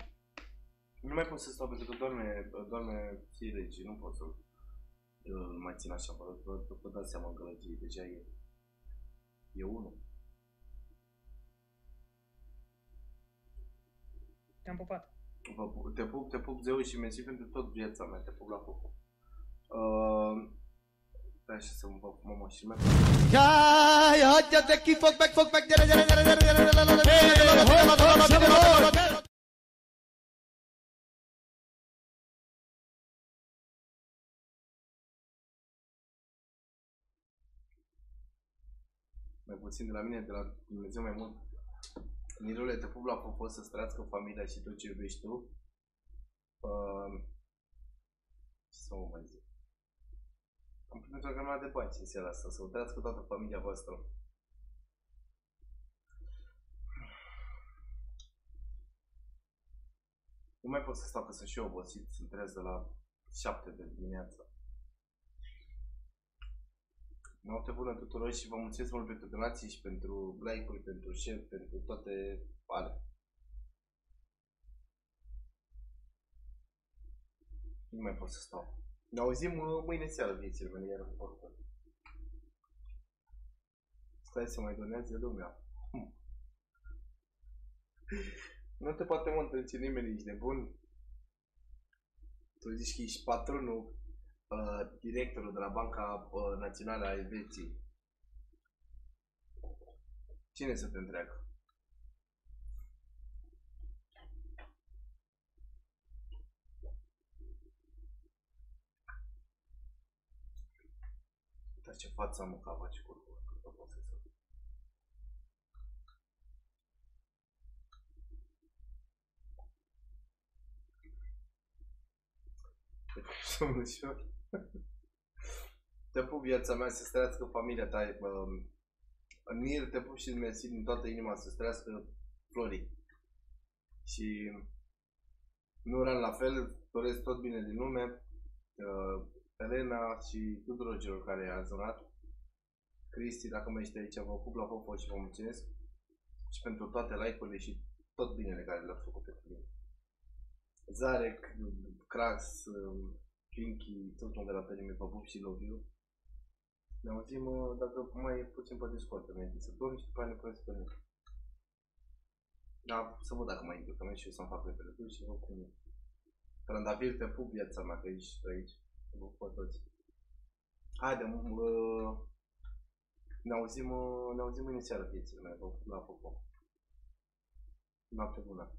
Nu mai pot să stau pentru că doarme, doarme zile și nu pot să îl mai țin așa. Vă, vă, vă, vă dați seama gălăgie, deja e... E unul. Te-am pupat. Vă, pu- te pup, te pup zeu și mersi pentru tot viața mea, te pup la pupu. Uh, Stai așa să mă mă mă și mai Hai, haide de foc back, foc back, dere, dere, dere, dere, dere, dere, dere, dere, dere, dere, mai puțin de la mine, de la Dumnezeu mai mult. Nirule, te pup la popor să străiască familia și tot ce iubești tu. Uh, ce să mă mai zic? Am primit o grămadă de bani în seara asta, să o trăiască toată familia voastră. Nu mai pot să stau că sunt și eu obosit, sunt trez de la 7 de dimineața. Noapte bună tuturor și vă mulțumesc mult pentru donații și pentru like-uri, pentru share, pentru toate alea. Nu mai pot să stau. Ne auzim uh, mâine seară, viețile mele, iar oricum. Stai să mai donează lumea. Hm. Nu te poate mă întreține nimeni, ești nebun? Tu zici că ești patronul, uh, directorul de la Banca uh, Națională a Elveției. Cine să te întreagă? Dar ce față am că face curvă, că pot să Sunt ușor. Te pup viața mea să trăiască familia ta. Um, Mir, te pup și mersi din toată inima să trăiască Flori. Și Nuran la fel, doresc tot bine din lume. Uh, Elena și tuturor celor care a zonat. Cristi, dacă mai ești aici, vă pup la popo și vă mulțumesc. Și pentru toate like-urile și tot binele care le-ați făcut pentru mine. Zarek, Crax, Pinky, tot unde la pe vă pup și love you. Ne auzim uh, dacă mai puțin pe Discord înainte să dormi și după aia ne punem să dormim. Da, să văd dacă mai intru, că mai și eu să-mi fac repede tu și vă cum e. Trandafir, te pup viața mea, că ești aici. Vă pup pe toți. Haide, uh, ne auzim, uh, ne auzim mâine seară, viețile mele, vă pup la popo. Noapte bună.